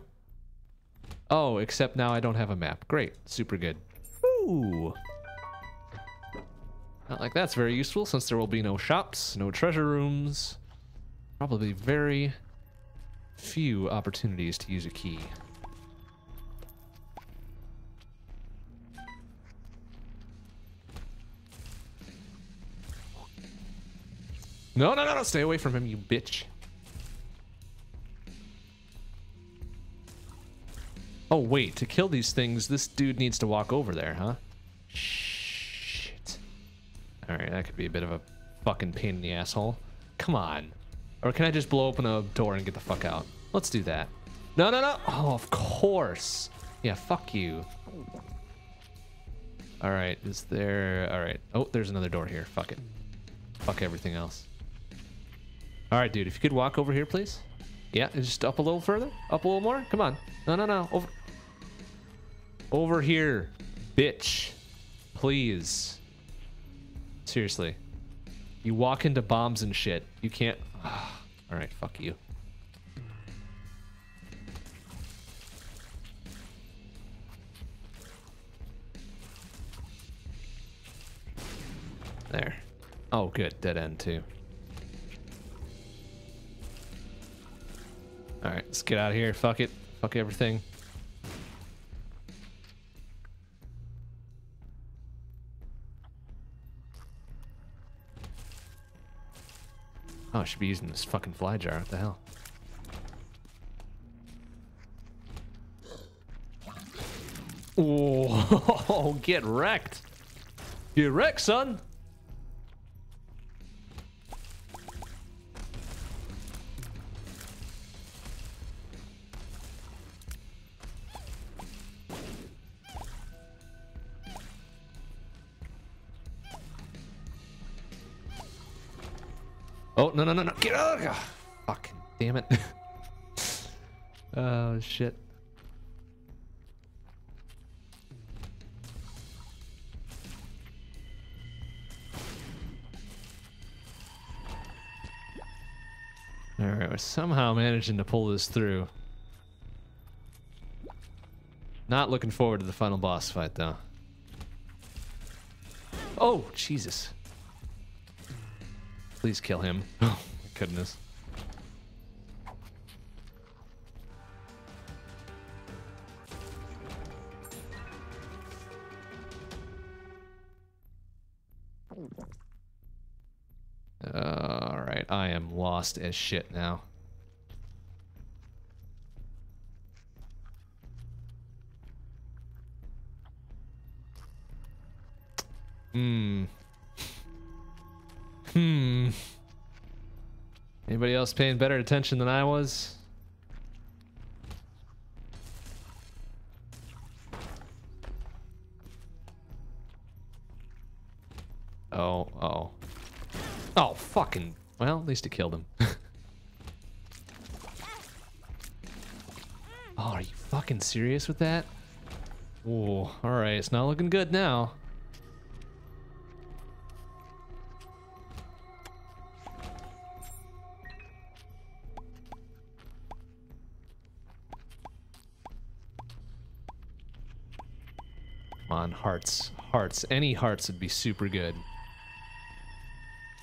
Oh, except now I don't have a map. Great, super good. Ooh. Not like that's very useful since there will be no shops, no treasure rooms. Probably very few opportunities to use a key. No, no, no, no, stay away from him, you bitch. Oh, wait, to kill these things, this dude needs to walk over there, huh? Shit. Alright, that could be a bit of a fucking pain in the asshole. Come on. Or can I just blow open a door and get the fuck out? Let's do that. No, no, no! Oh, of course! Yeah, fuck you. Alright, is there... Alright. Oh, there's another door here. Fuck it. Fuck everything else. Alright, dude, if you could walk over here, please. Yeah, just up a little further. Up a little more. Come on. No, no, no. Over. Over here, bitch. Please. Seriously. You walk into bombs and shit. You can't. [SIGHS] All right, fuck you. There. Oh, good. Dead end, too. All right, let's get out of here. Fuck it. Fuck everything. Oh, I should be using this fucking fly jar. What the hell? Oh, [LAUGHS] get wrecked. Get wrecked, son. No, no, no. Get out. Oh, fucking damn it. [LAUGHS] oh, shit. Alright, we're somehow managing to pull this through. Not looking forward to the final boss fight, though. Oh, Jesus. Please kill him. [GASPS] Oh, my goodness. Alright, I am lost as shit now. Hmm. Hmm. Anybody else paying better attention than I was? Oh, oh. Oh, fucking. Well, at least it killed him. [LAUGHS] oh, are you fucking serious with that? Oh, alright. It's not looking good now. On, hearts. Hearts. Any hearts would be super good.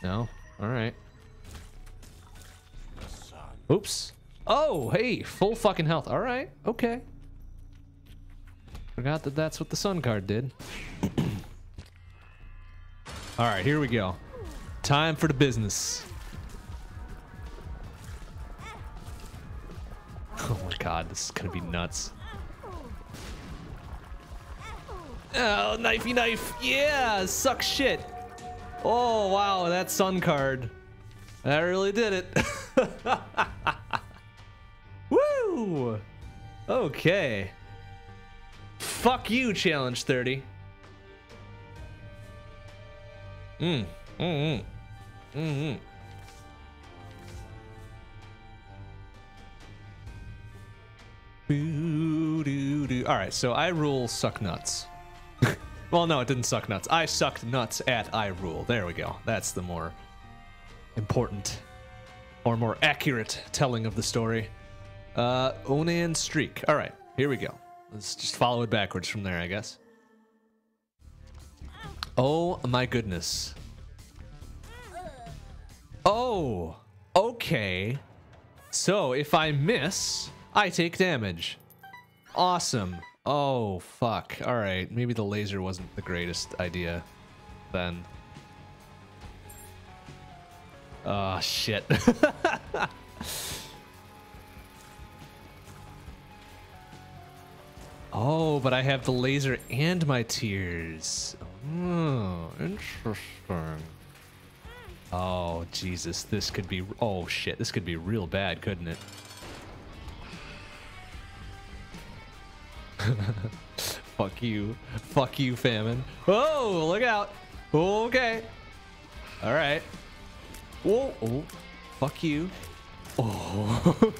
No? Alright. Oops. Oh, hey, full fucking health. Alright, okay. Forgot that that's what the sun card did. [CLEARS THROAT] Alright, here we go. Time for the business. [LAUGHS] Oh my god, this is gonna be nuts. Oh, knifey knife. Yeah, suck shit. Oh, wow, that sun card. That really did it. [LAUGHS] Woo! Okay. Fuck you, challenge 30. Mm. mm, mm, mm doo doo. All right, so I rule suck nuts. Well, no, it didn't suck nuts. I sucked nuts at I rule. There we go. That's the more important or more accurate telling of the story. Uh, Onan streak. All right, here we go. Let's just follow it backwards from there, I guess. Oh my goodness. Oh, okay. So if I miss, I take damage. Awesome. Oh, fuck. All right. Maybe the laser wasn't the greatest idea then. Oh, shit. [LAUGHS] oh, but I have the laser and my tears. Oh, interesting. Oh, Jesus. This could be... Oh, shit. This could be real bad, couldn't it? [LAUGHS] Fuck you. Fuck you, famine. Oh, look out. Okay. All right. Whoa. Oh, fuck you. Oh.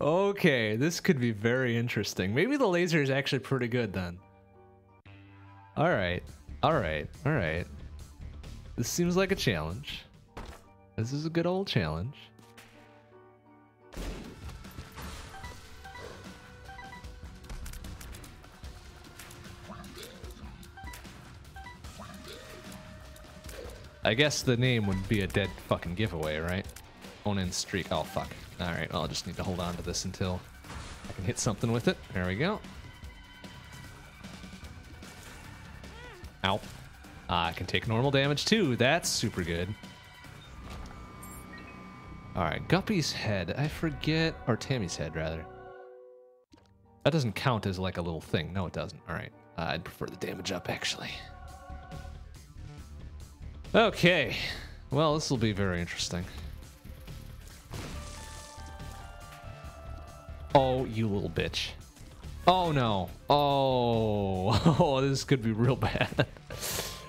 [LAUGHS] okay, this could be very interesting. Maybe the laser is actually pretty good then. All right. All right. All right. This seems like a challenge. This is a good old challenge. I guess the name would be a dead fucking giveaway, right? Onan streak. Oh, fuck. Alright, well, I'll just need to hold on to this until I can hit something with it. There we go. Ow. Uh, I can take normal damage too. That's super good. Alright, Guppy's head. I forget... Or Tammy's head, rather. That doesn't count as like a little thing. No, it doesn't. Alright. Uh, I'd prefer the damage up, actually. Okay. Well, this will be very interesting. Oh, you little bitch. Oh, no. Oh. Oh, [LAUGHS] this could be real bad.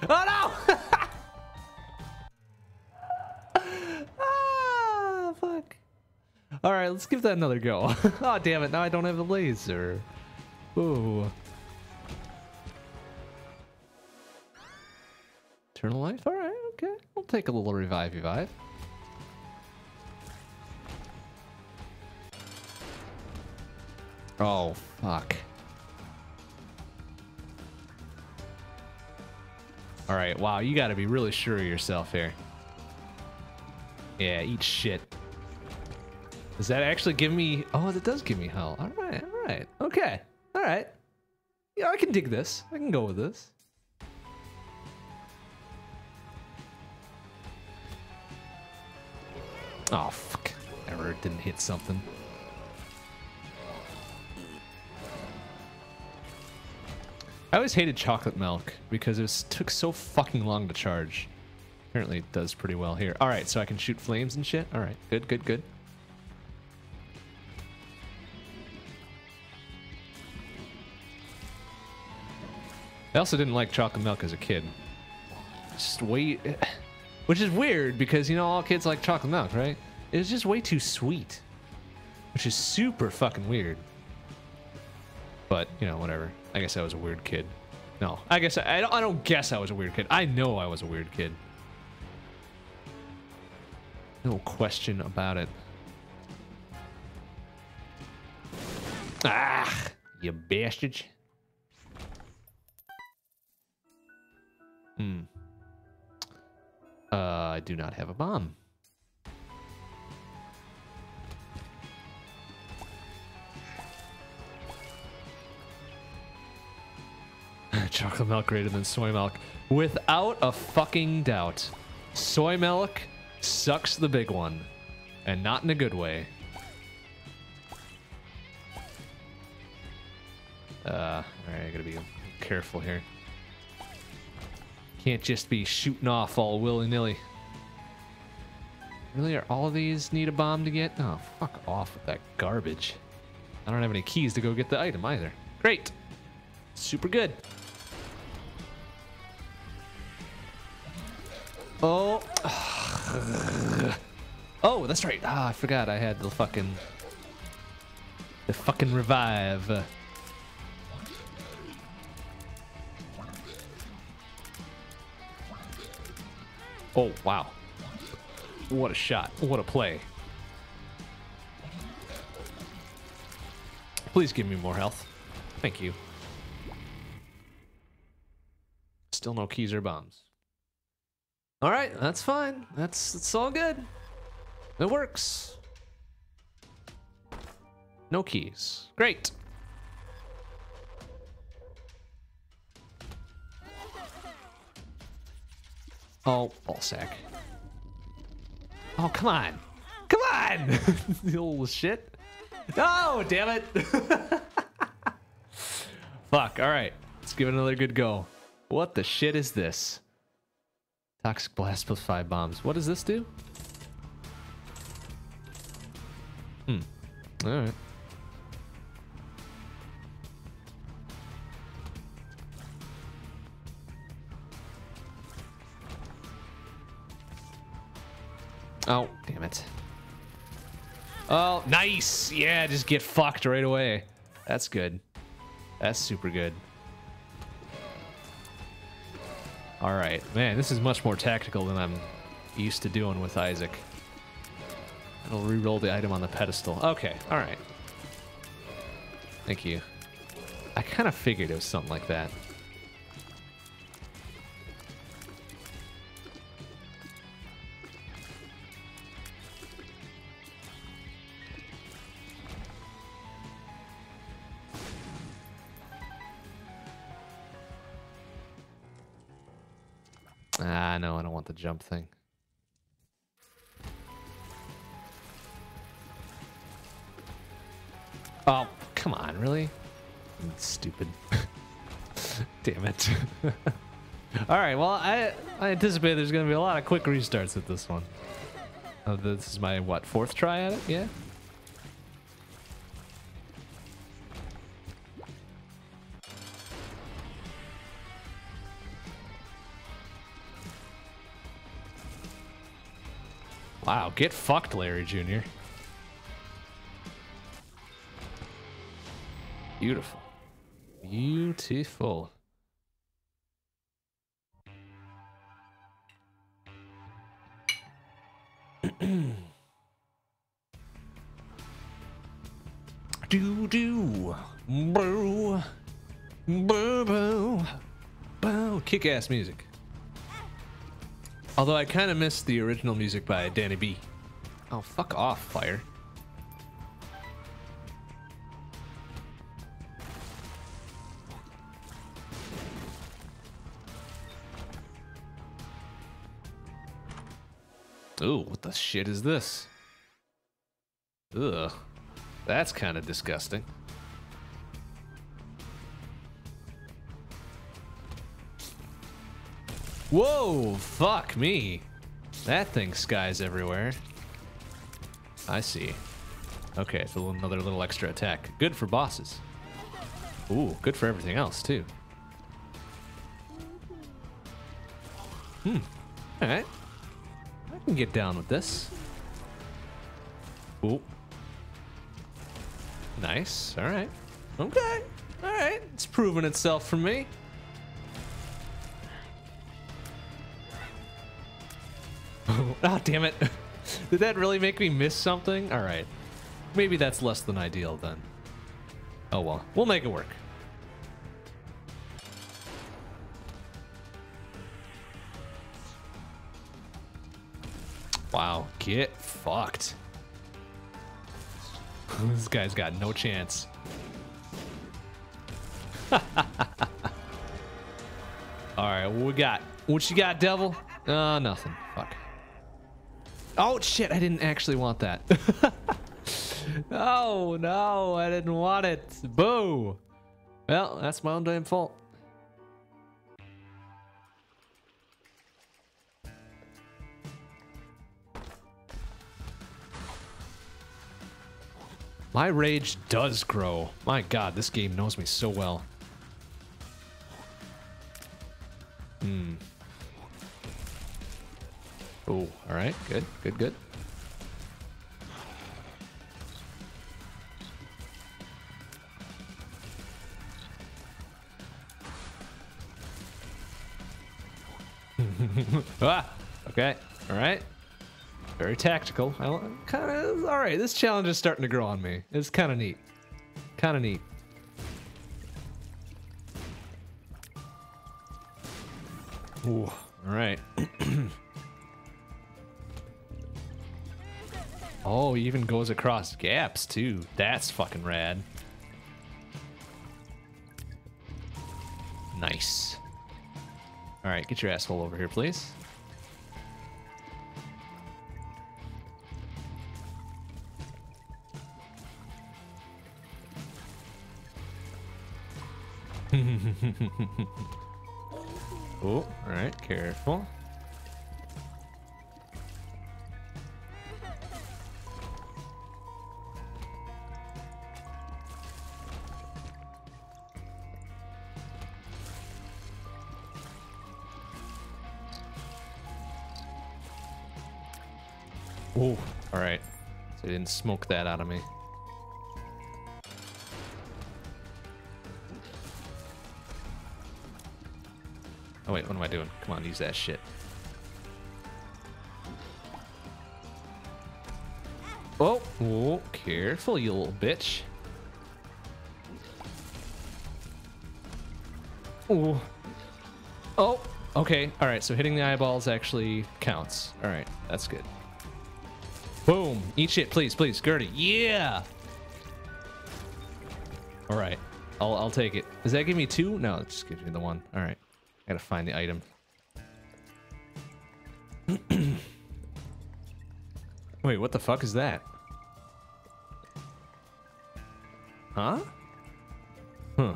Oh, no! [LAUGHS] ah, fuck. All right, let's give that another go. [LAUGHS] oh, damn it. Now I don't have the laser. Ooh. Eternal life? All right, okay. we'll take a little revive revive. Oh, fuck. All right, wow, you got to be really sure of yourself here. Yeah, eat shit. Does that actually give me... Oh, that does give me hell. All right, all right. Okay, all right. Yeah, I can dig this. I can go with this. Oh, fuck. Error didn't hit something. I always hated chocolate milk because it was, took so fucking long to charge. Apparently it does pretty well here. All right, so I can shoot flames and shit. All right, good, good, good. I also didn't like chocolate milk as a kid. Just way, which is weird because you know all kids like chocolate milk, right? It was just way too sweet, which is super fucking weird. But you know, whatever. I guess I was a weird kid. No, I guess I, I don't. I don't guess I was a weird kid. I know I was a weird kid. No question about it. Ah, you bastards. Hmm. Uh, I do not have a bomb. [LAUGHS] Chocolate milk greater than soy milk. Without a fucking doubt. Soy milk sucks the big one. And not in a good way. Uh, alright, I gotta be careful here. Can't just be shooting off all willy-nilly. Really, are all these need a bomb to get? Oh, fuck off with that garbage. I don't have any keys to go get the item either. Great. Super good. Oh. [SIGHS] Oh, that's right. Ah, I forgot I had the fucking... The fucking revive. Oh, wow. What a shot. What a play. Please give me more health. Thank you. Still no keys or bombs. All right, that's fine. That's it's all good. It works. No keys. Great. Oh, ball sack. Oh, come on. Come on! [LAUGHS] the old shit. Oh, damn it. [LAUGHS] Fuck, alright. Let's give it another good go. What the shit is this? Toxic blast plus five bombs. What does this do? Hmm. Alright. Oh, damn it. Oh, nice. Yeah, just get fucked right away. That's good. That's super good. All right, man, this is much more tactical than I'm used to doing with Isaac. I'll re-roll the item on the pedestal. Okay, all right. Thank you. I kind of figured it was something like that. Want the jump thing. Oh, come on, really? Stupid. [LAUGHS] Damn it. [LAUGHS] All right, well, I, I anticipate there's going to be a lot of quick restarts with this one. Oh, this is my, what, fourth try at it? Yeah? Wow, get fucked, Larry Jr. Beautiful. Beautiful. [CLEARS THROAT] do do boo boo boo boo kick ass music. Although I kind of missed the original music by Danny B. Oh, fuck off, fire. Ooh, what the shit is this? Ugh. That's kind of disgusting. Whoa, fuck me. That thing skies everywhere. I see. Okay, it's little, another little extra attack. Good for bosses. Ooh, good for everything else, too. Hmm. Alright. I can get down with this. Ooh. Nice. Alright. Okay. Alright. It's proven itself for me. Oh, [LAUGHS] damn it. [LAUGHS] Did that really make me miss something? Alright. Maybe that's less than ideal then. Oh well. We'll make it work. Wow. Get fucked. [LAUGHS] this guy's got no chance. Alright, what we got? What you got, devil? Uh, nothing. Fuck. Oh, shit, I didn't actually want that. [LAUGHS] oh, no, I didn't want it. Boo. Well, that's my own damn fault. My rage does grow. My god, this game knows me so well. Hmm. Oh, alright, good, good, good. [LAUGHS] ah, okay, alright. Very tactical. I kind of all right. This challenge is starting to grow on me. It's kind of neat. Kind of neat. Ooh, all right. [CLEARS THROAT] oh, he even goes across gaps too. That's fucking rad. Nice. All right, get your asshole over here, please. [LAUGHS] oh, alright, careful. So smoke that out of me. Oh wait, what am I doing? Come on, use that shit. Oh, oh, careful, you little bitch. Oh. Oh, okay. All right, so hitting the eyeballs actually counts. All right, that's good. Boom. Eat shit, please, please. Gurdy. Yeah. All right. I'll, I'll take it. Does that give me two? No, it just gives me the one. All right. I gotta find the item. [CLEARS THROAT] Wait, what the fuck is that? Huh? Huh.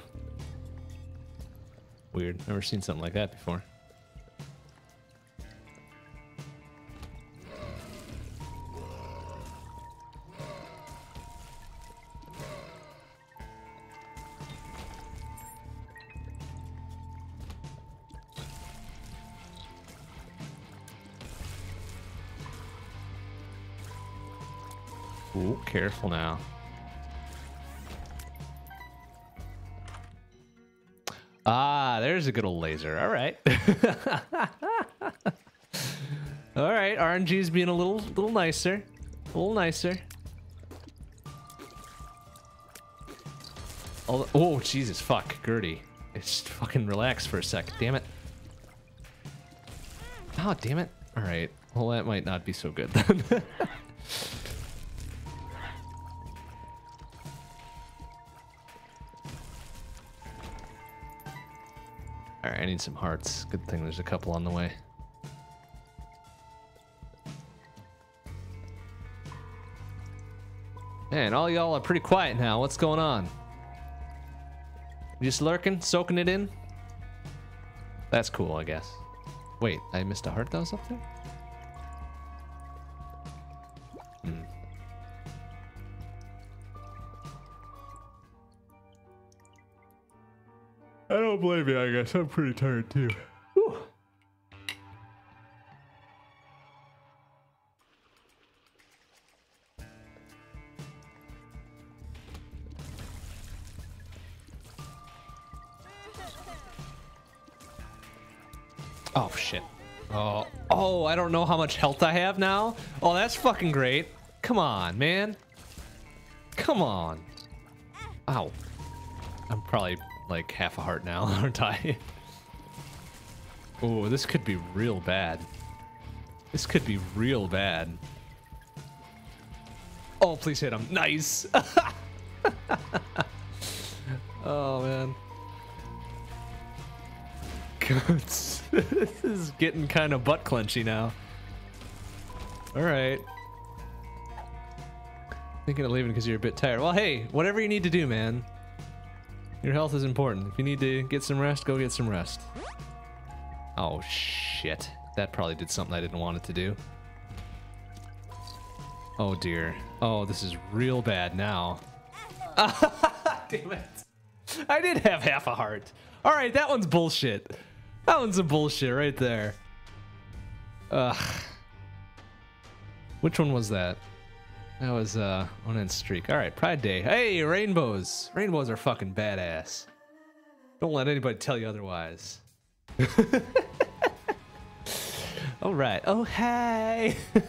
Weird. Never seen something like that before. There's a good old laser. All right. [LAUGHS] All right, RNG's being a little little nicer. A little nicer. Oh, oh Jesus, fuck, Gurdy. Just fucking relax for a sec. Damn it. Oh, damn it. All right. Well, that might not be so good then. [LAUGHS] need some hearts. Good thing there's a couple on the way. Man, all y'all are pretty quiet now. What's going on? Just lurking, soaking it in? That's cool, I guess. Wait, I missed a heart that was up there? Don't I guess. I'm pretty tired too. Oh shit. Oh, oh, I don't know how much health I have now. Oh, that's fucking great. Come on, man. Come on. Ow. I'm probably like half a heart now, [LAUGHS] aren't I? oh, this could be real bad. This could be real bad. Oh, please hit him. Nice. [LAUGHS] oh, man. [LAUGHS] this is getting kind of butt clenchy now. All right. Thinking of leaving because you're a bit tired. Well, hey, whatever you need to do, man. Your health is important. If you need to get some rest, go get some rest. Oh, shit. That probably did something I didn't want it to do. Oh, dear. Oh, this is real bad now. [LAUGHS] Damn it. I did have half a heart. All right, that one's bullshit. That one's a bullshit right there. Ugh. Which one was that? That was uh Onan streak. All right, Pride Day. Hey, rainbows. Rainbows are fucking badass. Don't let anybody tell you otherwise. [LAUGHS] All right. Oh, hey. [LAUGHS]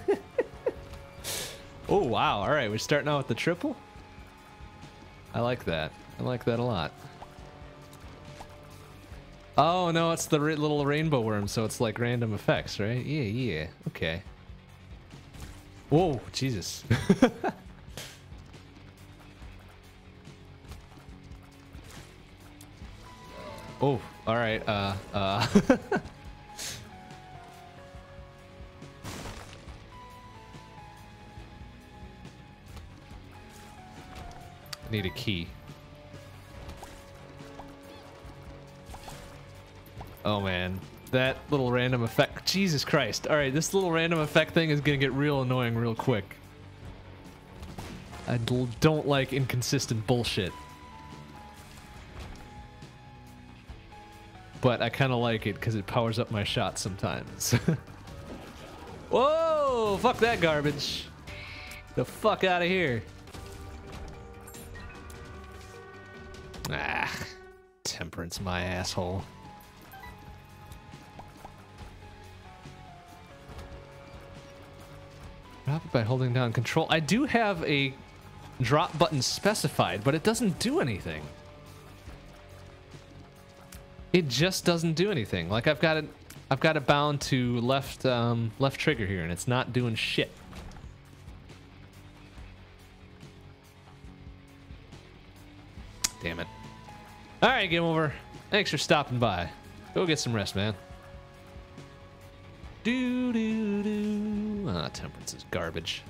oh, wow. All right, we're starting out with the triple. I like that. I like that a lot. Oh, no, it's the little rainbow worm, so it's like random effects, right? Yeah, yeah. Okay. Whoa, Jesus. [LAUGHS] oh, all right. Uh, uh. [LAUGHS] Need a key. Oh man, that little random effect. Jesus Christ. All right, this little random effect thing is gonna get real annoying real quick. I don't like inconsistent bullshit. But I kind of like it because it powers up my shot sometimes. [LAUGHS] Whoa! Fuck that garbage. The fuck out of here. Ah, temperance, my asshole. Drop it by holding down control. I do have a drop button specified, but it doesn't do anything. It just doesn't do anything. Like I've got it, I've got it bound to left, um, left trigger here, and it's not doing shit. Damn it. All right, game over. Thanks for stopping by. Go get some rest, man. Do do do. Ah, temperance is garbage.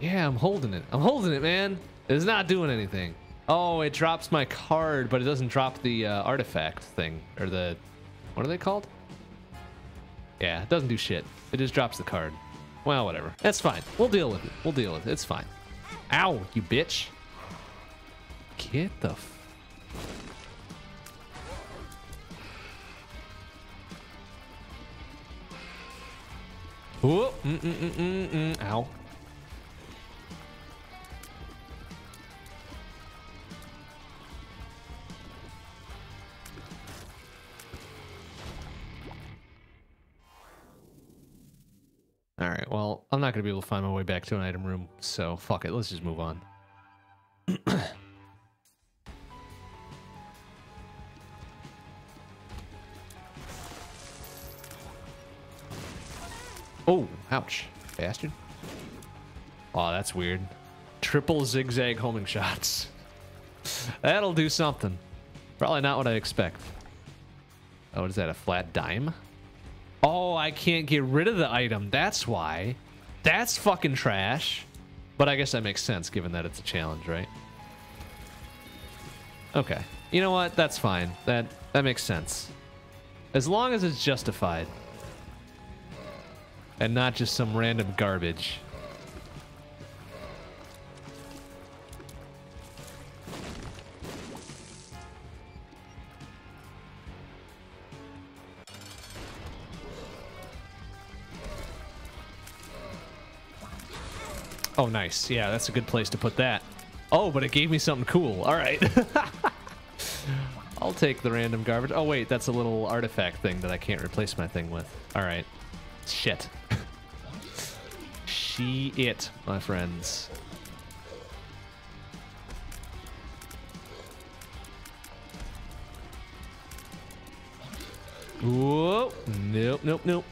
Yeah, I'm holding it. I'm holding it, man. It's not doing anything. Oh, it drops my card, but it doesn't drop the uh, artifact thing or the what are they called? Yeah, it doesn't do shit. It just drops the card. Well, whatever. That's fine. We'll deal with it. We'll deal with it. It's fine. Ow, you bitch. Get the Mm -mm -mm -mm -mm. Ow. All right, well, I'm not going to be able to find my way back to an item room, so fuck it. Let's just move on. [CLEARS THROAT] Oh, ouch. Bastard. Oh, that's weird. Triple zigzag homing shots. That'll do something. Probably not what I expect. Oh, what is that? A flat dime? Oh, I can't get rid of the item. That's why. That's fucking trash. But I guess that makes sense given that it's a challenge, right? Okay. You know what? That's fine. That that makes sense. As long as it's justified. And not just some random garbage. Oh, nice. Yeah, that's a good place to put that. Oh, but it gave me something cool. All right. [LAUGHS] I'll take the random garbage. Oh, wait, that's a little artifact thing that I can't replace my thing with. All right. Shit. She it, my friends. Whoa. Nope, nope, nope.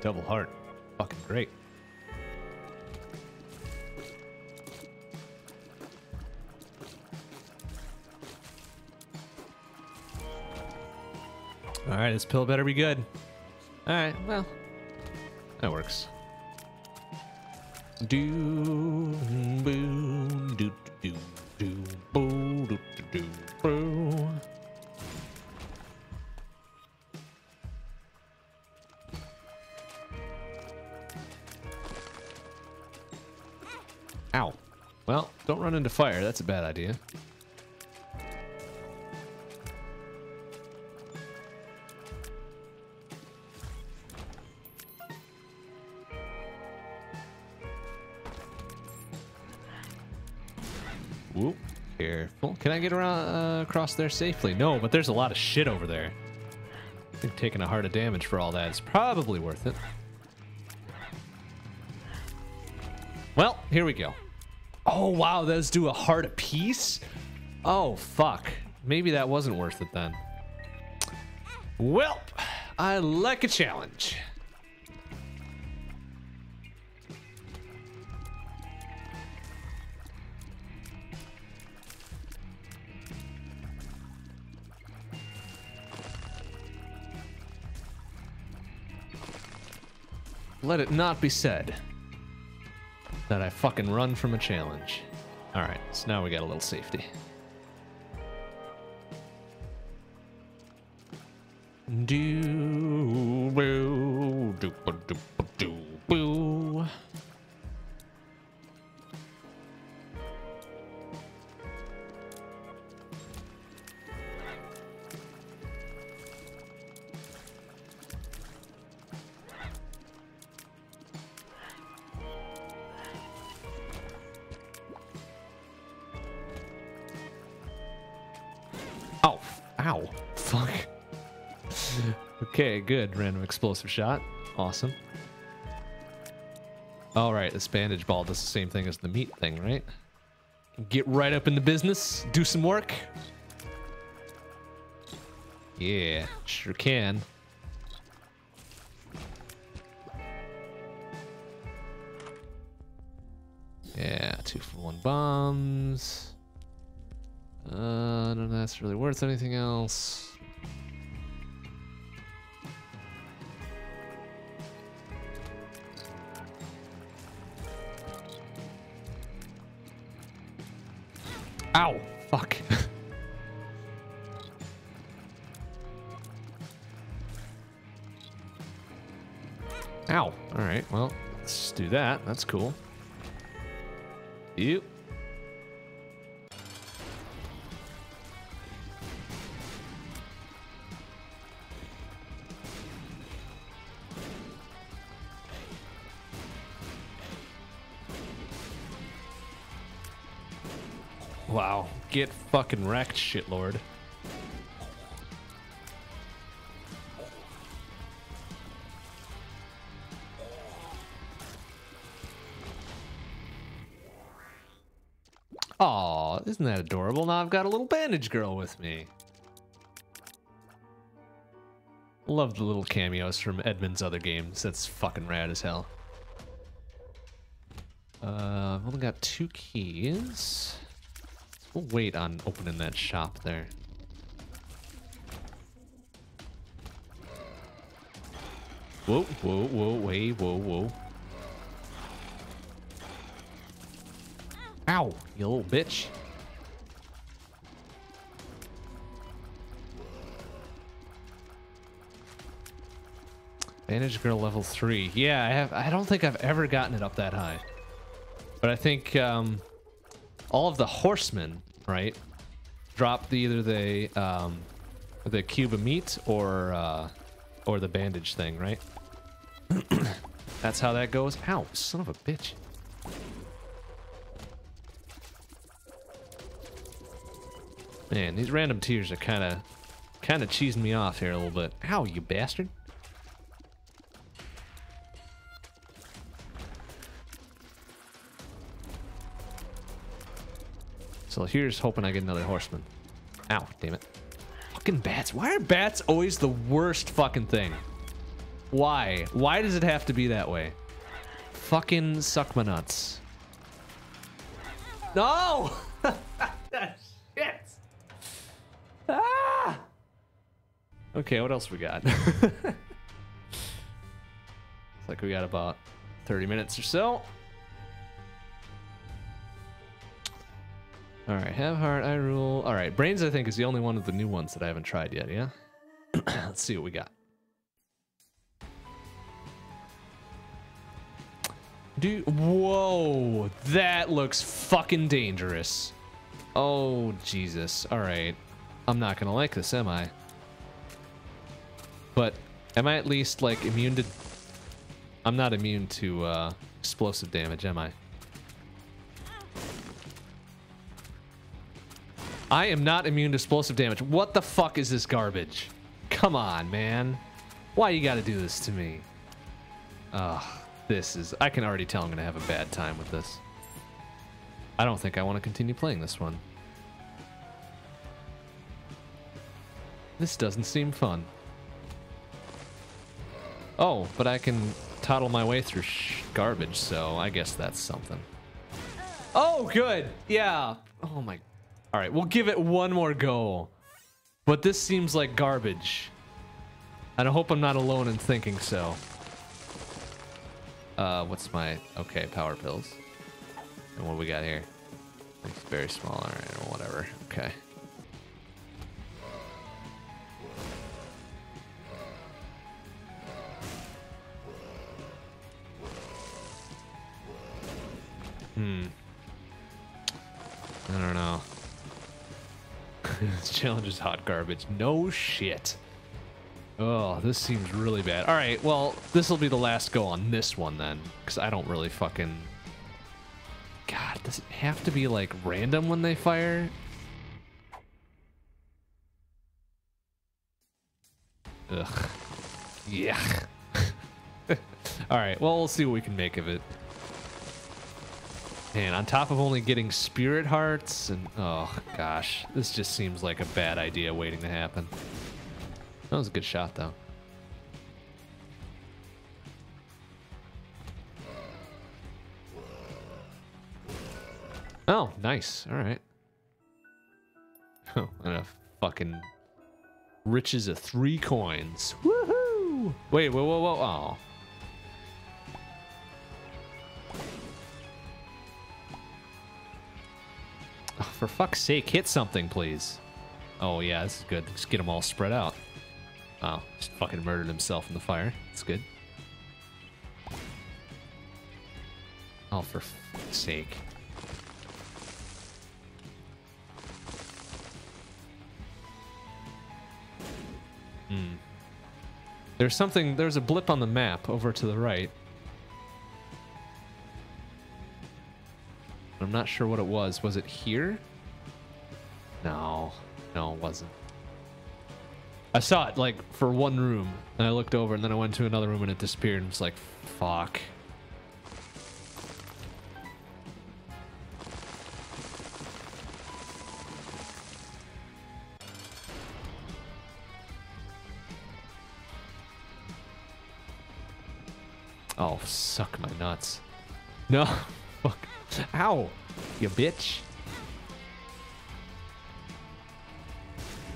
Double heart. Fucking great. All right, this pill better be good. All right, well, that works. Do boo That's a bad idea. Whoop. Careful. Can I get around uh, across there safely? No, but there's a lot of shit over there. I think taking a heart of damage for all that is probably worth it. Well, here we go. Oh, wow, those do a heart apiece? Oh, fuck. Maybe that wasn't worth it then. Well, I like a challenge. Let it not be said that I fucking run from a challenge. All right, so now we got a little safety. Explosive shot. Awesome. All right, this bandage ball does the same thing as the meat thing, right? Get right up in the business, do some work. Yeah, sure can. Yeah, two for one bombs. Uh, none of that's really worth anything else. That's cool. You. Wow. Get fucking wrecked, shitlord. Isn't that adorable? Now I've got a little bandage girl with me. Love the little cameos from Edmund's other games. That's fucking rad as hell. Uh, I've only got two keys. We'll wait on opening that shop there. Whoa, whoa, whoa, wait, whoa, whoa. Ow, you little bitch. Bandage girl level three. Yeah, I have. I don't think I've ever gotten it up that high. But I think um, all of the horsemen, right, drop the, either the um, the cube of meat or uh, or the bandage thing, right? [CLEARS THROAT] That's how that goes. Ow, son of a bitch. Man, these random tears are kind of kind of cheesing me off here a little bit. Ow, you bastard. So here's hoping I get another horseman. Ow, damn it. Fucking bats. Why are bats always the worst fucking thing? Why? Why does it have to be that way? Fucking suck my nuts. No! [LAUGHS] Shit! Ah! Okay, what else we got? [LAUGHS] Looks like we got about 30 minutes or so. All right, have heart, I rule. All right, brains. I think is the only one of the new ones that I haven't tried yet. Yeah. [CLEARS THROAT] Let's see what we got. Dude, whoa, that looks fucking dangerous. Oh Jesus! All right, I'm not gonna like this, am I? But am I at least like immune to? I'm not immune to uh, explosive damage, am I? I am not immune to explosive damage. What the fuck is this garbage? Come on, man. Why you gotta do this to me? Ugh, this is... I can already tell I'm gonna have a bad time with this. I don't think I want to continue playing this one. This doesn't seem fun. Oh, but I can toddle my way through garbage, so I guess that's something. Oh, good. Yeah. Oh my all right, we'll give it one more go. But this seems like garbage. And I hope I'm not alone in thinking so. Uh, what's my... Okay, power pills. And what we got here? It's very small. All right, whatever. Okay. Hmm. I don't know. This challenge is hot garbage. No shit. Oh, this seems really bad. All right, well, this will be the last go on this one then, because I don't really fucking. God, does it have to be like random when they fire? Ugh. Yeah. [LAUGHS] All right, well, we'll see what we can make of it. And on top of only getting spirit hearts and oh gosh, this just seems like a bad idea waiting to happen. That was a good shot though. Oh, nice. All right. [LAUGHS] Oh, and a fucking riches of three coins. Woohoo! Wait, whoa, whoa, whoa. Oh. Oh, for fuck's sake, hit something, please. Oh, yeah, this is good. Just get them all spread out. Wow, just fucking murdered himself in the fire. That's good. Oh, for fuck's sake. Hmm. There's something, there's a blip on the map over to the right. I'm not sure what it was. Was it here? No. No, it wasn't. I saw it like for one room and I looked over and then I went to another room and it disappeared and it's like, fuck. Oh, suck my nuts. No. [LAUGHS] Fuck. Ow. You bitch.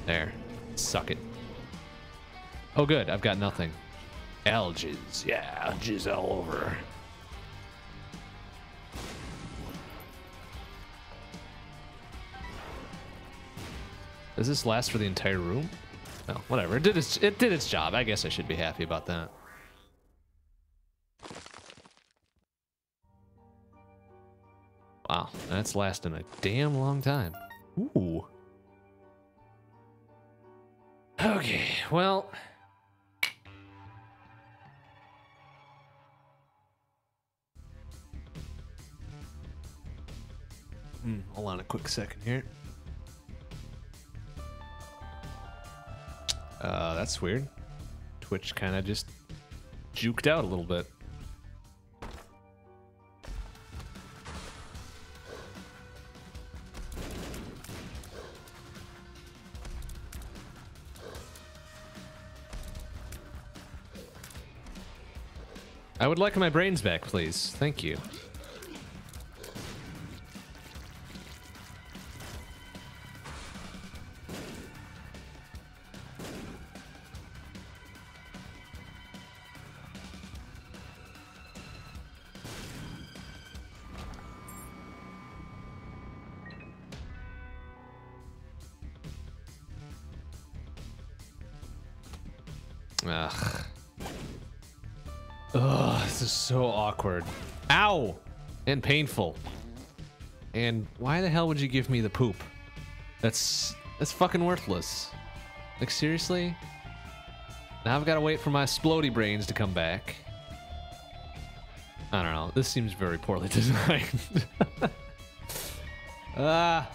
There. Suck it. Oh, good. I've got nothing. Algiz. Yeah, alges all over. Does this last for the entire room? No, whatever. It did its it did its job. I guess I should be happy about that. Wow, that's lasting a damn long time. Ooh. Okay, well. Hmm, hold on a quick second here. Uh, that's weird. Twitch kind of just juked out a little bit. I would like my brains back, please. Thank you. Awkward. Ow! And painful. And why the hell would you give me the poop? That's that's fucking worthless. Like seriously? Now I've got to wait for my splody brains to come back. I don't know. This seems very poorly [LAUGHS] designed. [LAUGHS] Ah.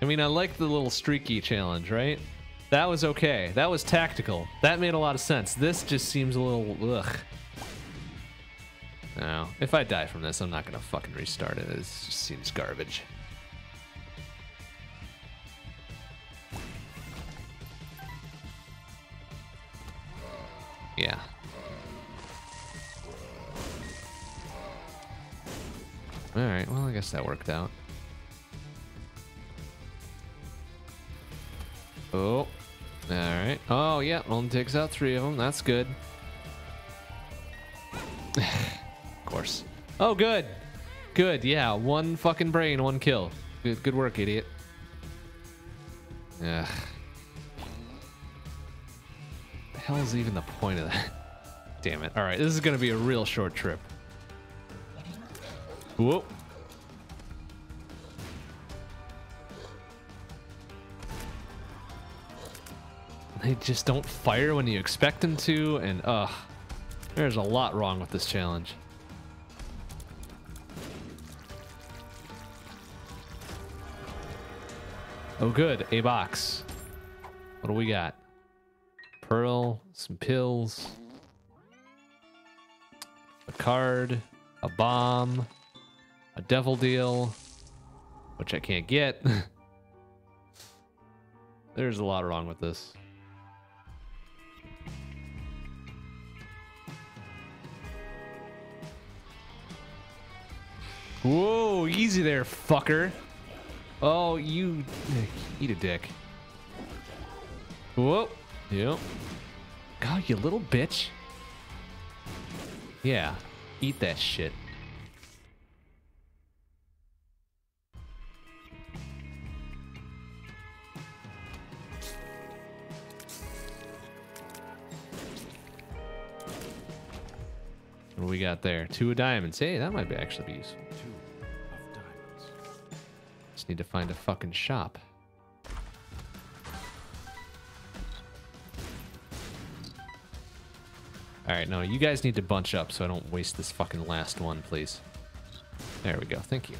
I mean, I like the little streaky challenge, right? That was okay. That was tactical. That made a lot of sense. This just seems a little ugh. No, if I die from this, I'm not gonna fucking restart it. It just seems garbage. Yeah. All right. Well, I guess that worked out. Oh. All right. Oh, yeah. Only takes out three of them. That's good. Oh, good. Good. Yeah. One fucking brain, one kill. Good, good work, idiot. Ugh. The hell is even the point of that? [LAUGHS] Damn it. All right. This is to be a real short trip. Whoa. They just don't fire when you expect them to, and ugh, there's a lot wrong with this challenge. Oh, good, a box. What do we got? Pearl, some pills, a card, a bomb, a devil deal, which I can't get. [LAUGHS] There's a lot wrong with this. Whoa, easy there, fucker. Oh, you eat a dick. Whoa. Yep. God, you little bitch. Yeah, eat that shit. What do we got there? Two of diamonds. Hey, that might be actually be useful. Need to find a fucking shop. Alright, no, you guys need to bunch up so I don't waste this fucking last one, please. There we go, thank you.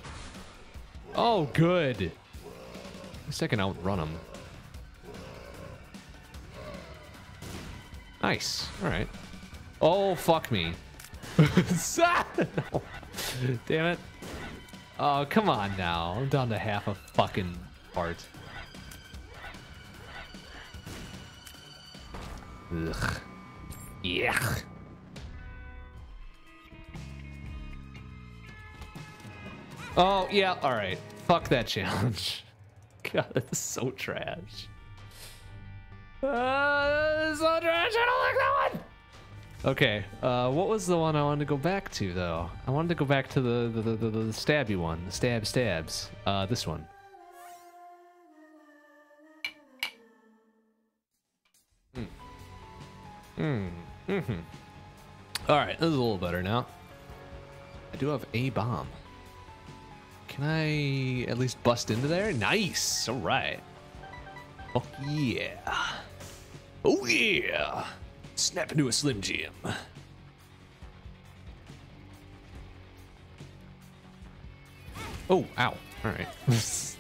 Oh, good! At least I can outrun them. Nice, alright. Oh, fuck me. [LAUGHS] Damn it. Oh, come on now. I'm down to half a fucking heart. Ugh. Yeah. Oh, yeah, alright. Fuck that challenge. [LAUGHS] God, that's so trash. Uh, so trash, I don't like that one! Okay, uh, what was the one I wanted to go back to, though? I wanted to go back to the, the, the, the, the stabby one. The stab stabs. Uh, this one. Hmm. Hmm. Mm-hmm. Alright, this is a little better now. I do have a bomb. Can I at least bust into there? Nice. All right. Oh yeah. Oh yeah. Snap into a Slim Jim. Oh, ow. All right. [LAUGHS]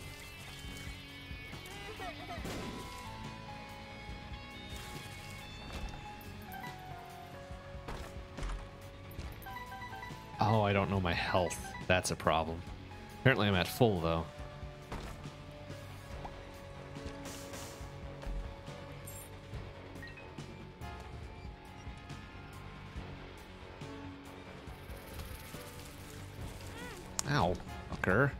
oh, I don't know my health. That's a problem. Apparently I'm at full though. Ow, fucker.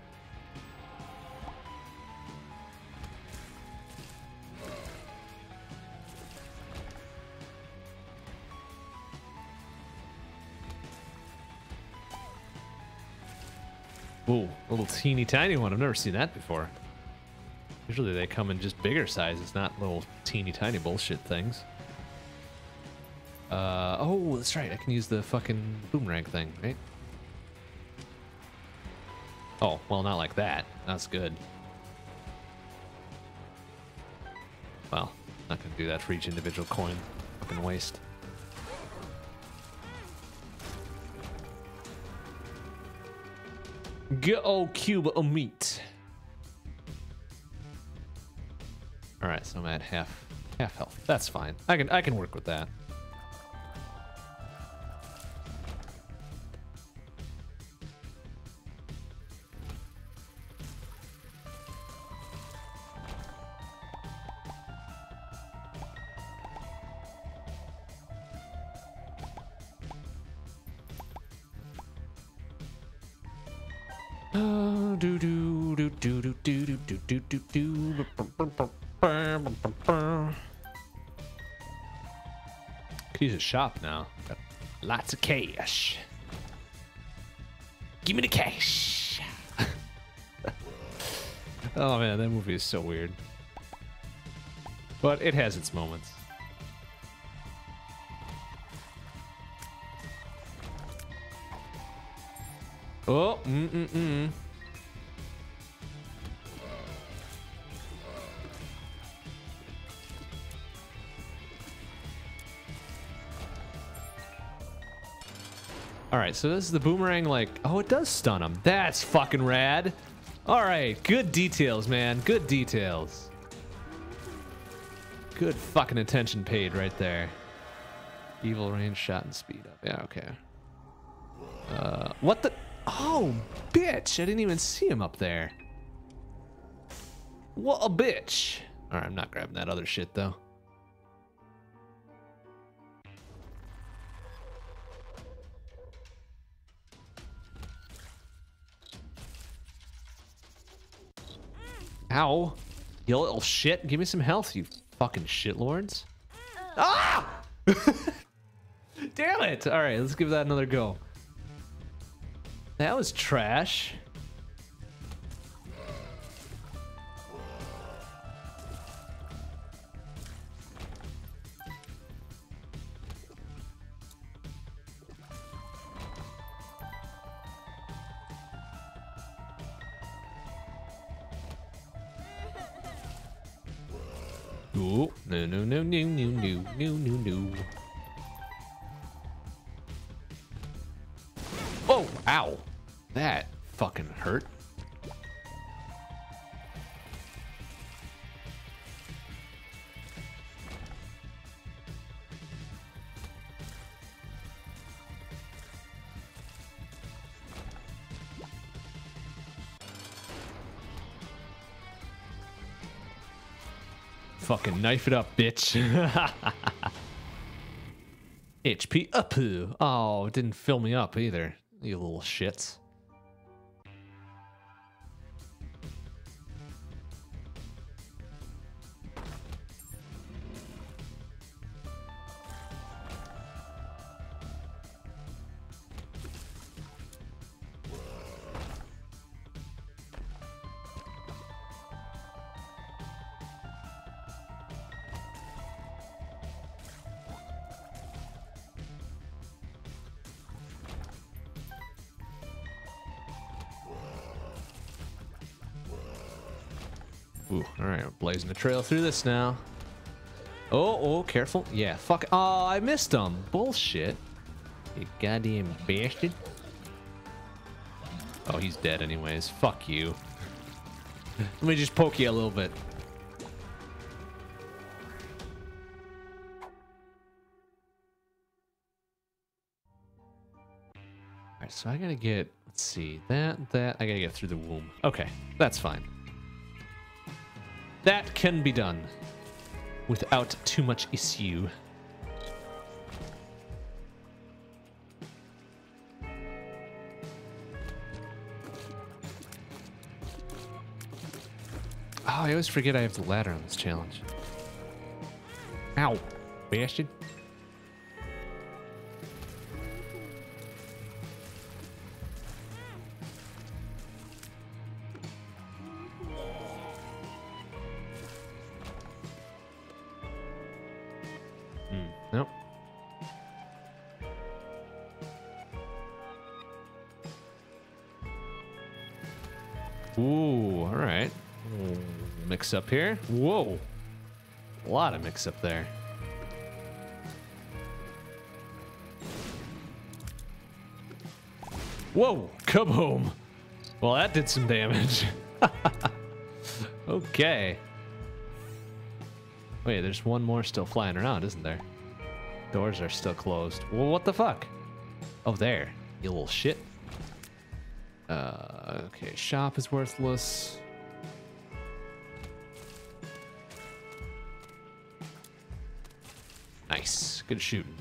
Ooh, a little teeny tiny one. I've never seen that before. Usually they come in just bigger sizes, not little teeny tiny bullshit things. Uh, oh, that's right. I can use the fucking boomerang thing, right? Oh, well, not like that. That's good. Well, not gonna do that for each individual coin. Fucking waste. Good old cube of meat. All right, so I'm at half half health. That's fine. I can I can work with that. Shop now. Got lots of cash. Give me the cash. [LAUGHS] oh man, that movie is so weird. But it has its moments. Oh, mm mm mm. Right, so this is the boomerang. Like, oh, it does stun him. That's fucking rad. All right, good details, man. Good details. Good fucking attention paid right there. Evil range, shot, and speed up. Yeah, okay. Uh, what the? Oh, bitch! I didn't even see him up there. What a bitch! All right, I'm not grabbing that other shit though. Ow. You little shit. Give me some health, you fucking shitlords. Ah! [LAUGHS] Damn it! Alright, let's give that another go. That was trash. Fucking knife it up, bitch. [LAUGHS] HP up. Oh, didn't fill me up either. You little shits. Trail through this now. Oh, oh, careful. Yeah, fuck. Oh, I missed him. Bullshit. You goddamn bastard. Oh, he's dead anyways. Fuck you. Let me just poke you a little bit. Alright, so I gotta get, let's see, that, that, I gotta get through the womb. Okay, that's fine. That can be done without too much issue. Oh, I always forget I have the ladder on this challenge. Ow, bastard. Ooh, all right. Mix up here. Whoa. A lot of mix up there. Whoa, come home. Well, that did some damage. [LAUGHS] okay. Wait, there's one more still flying around, isn't there? Doors are still closed. Well, what the fuck? Oh, there. You little shit. Uh, okay, shop is worthless. Nice. Good shooting.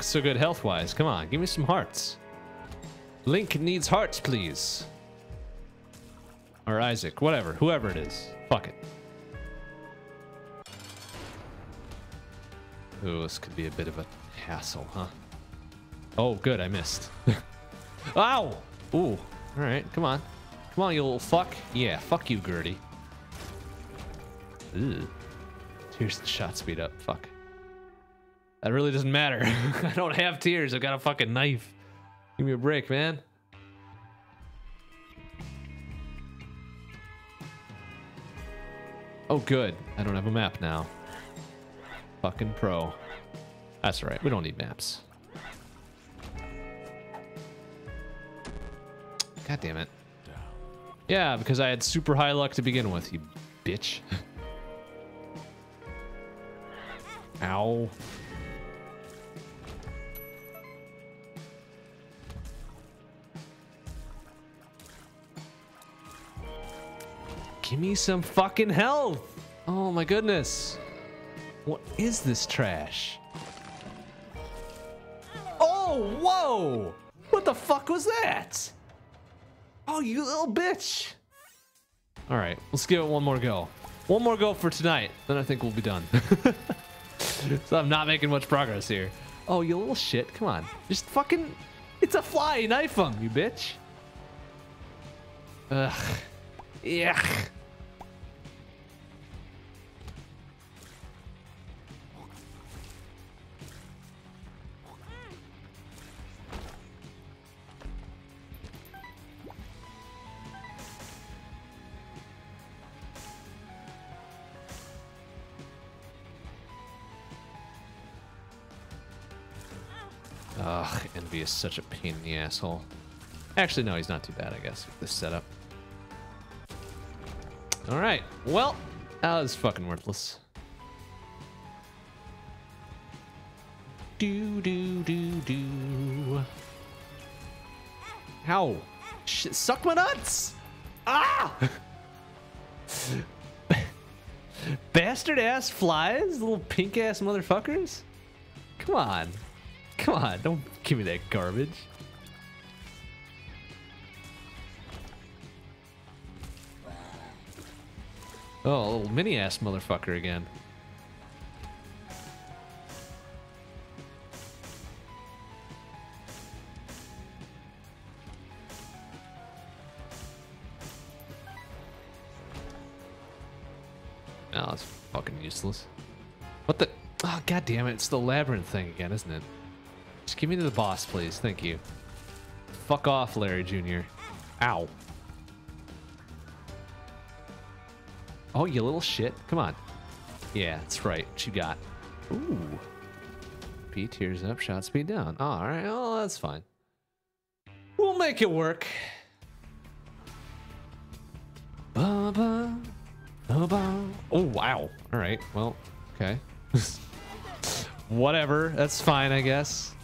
So good health-wise. Come on, give me some hearts. Link needs hearts, please. Or Isaac, whatever, whoever it is. Fuck it. Ooh, this could be a bit of a hassle, huh? Oh, good, I missed. [LAUGHS] Ow! Ooh, alright, come on. Come on, you little fuck. Yeah, fuck you, Gurdy. Ew. Here's the shot speed up. Fuck. That really doesn't matter. [LAUGHS] I don't have tears. I've got a fucking knife. Give me a break, man. Oh, good. I don't have a map now. Fucking pro. That's right. We don't need maps. God damn it. Yeah, because I had super high luck to begin with, you bitch. [LAUGHS] Ow. Give me some fucking health. Oh my goodness. What is this trash? Oh, whoa. What the fuck was that? Oh, you little bitch. All right, let's give it one more go. One more go for tonight. Then I think we'll be done. [LAUGHS] so I'm not making much progress here. Oh, you little shit. Come on. Just fucking... It's a fly. Knife him, you bitch. Ugh. Yuck. Is such a pain in the asshole. Actually, no, he's not too bad, I guess, with this setup. Alright, well, that was fucking worthless. Do, do, do, do. How? Shit, suck my nuts! Ah! [LAUGHS] Bastard ass flies, little pink ass motherfuckers. Come on. Come on, don't give me that garbage. Oh, little mini ass motherfucker again. Oh, that's fucking useless. What the? Oh, god damn it. It's the labyrinth thing again, isn't it? Just give me to the boss, please. Thank you. Fuck off, Larry Jr. Ow. Oh, you little shit. Come on. Yeah, that's right. What you got? Ooh. P tears up, shot speed down. All right. Oh, that's fine. We'll make it work. Ba-ba, ba-ba. Oh, wow. All right. Well, okay. [LAUGHS] Whatever. That's fine, I guess.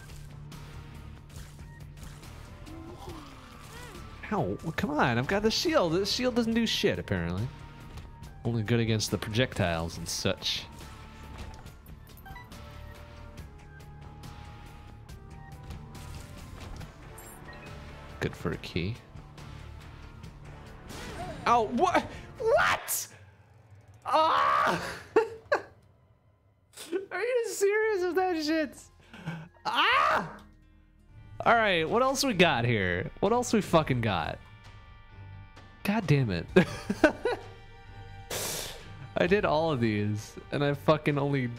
Ow. Well, come on. I've got the shield. The shield doesn't do shit, apparently. Only good against the projectiles and such. Good for a key. Oh, what? What? Ah! [LAUGHS] Are you serious with that shit? Ah! All right, what else we got here? What else we fucking got? God damn it. [LAUGHS] I did all of these, and I fucking only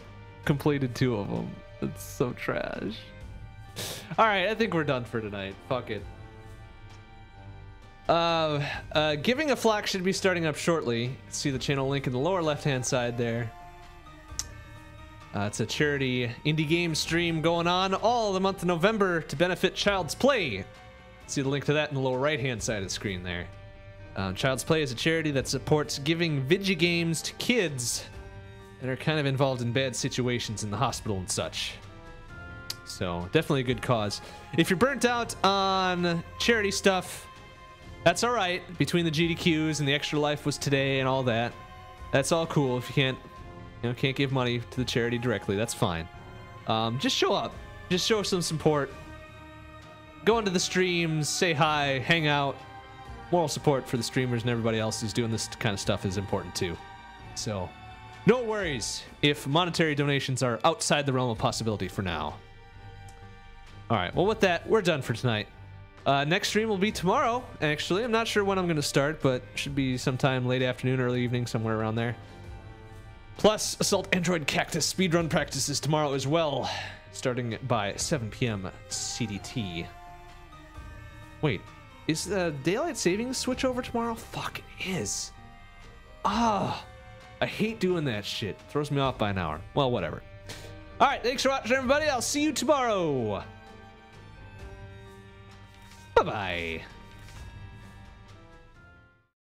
completed two of them. It's so trash. All right, I think we're done for tonight. Fuck it. Uh, uh, Giving a Flock should be starting up shortly. See the channel link in the lower left-hand side there. Uh, it's a charity indie game stream going on all the month of November to benefit Child's Play. See the link to that in the lower right-hand side of the screen there. Um, Child's Play is a charity that supports giving video games to kids that are kind of involved in bad situations in the hospital and such. So definitely a good cause. If you're burnt out on charity stuff, that's all right. Between the GDQs and the extra life was today and all that, that's all cool. If you can't, you know, can't give money to the charity directly, that's fine. Um, just show up. Just show some support. Go into the streams, say hi, hang out. Moral support for the streamers and everybody else who's doing this kind of stuff is important too. So, no worries if monetary donations are outside the realm of possibility for now. All right, well, with that, we're done for tonight. Uh, next stream will be tomorrow, actually. I'm not sure when I'm going to start, but should be sometime late afternoon, early evening, somewhere around there. Plus, Assault Android Cactus speedrun practices tomorrow as well, starting by 7 p.m. CDT. Wait, is the daylight savings switch over tomorrow? Fuck, it is. Ah, I hate doing that shit. Throws me off by an hour. Well, whatever. All right, thanks for watching, everybody. I'll see you tomorrow. Bye bye.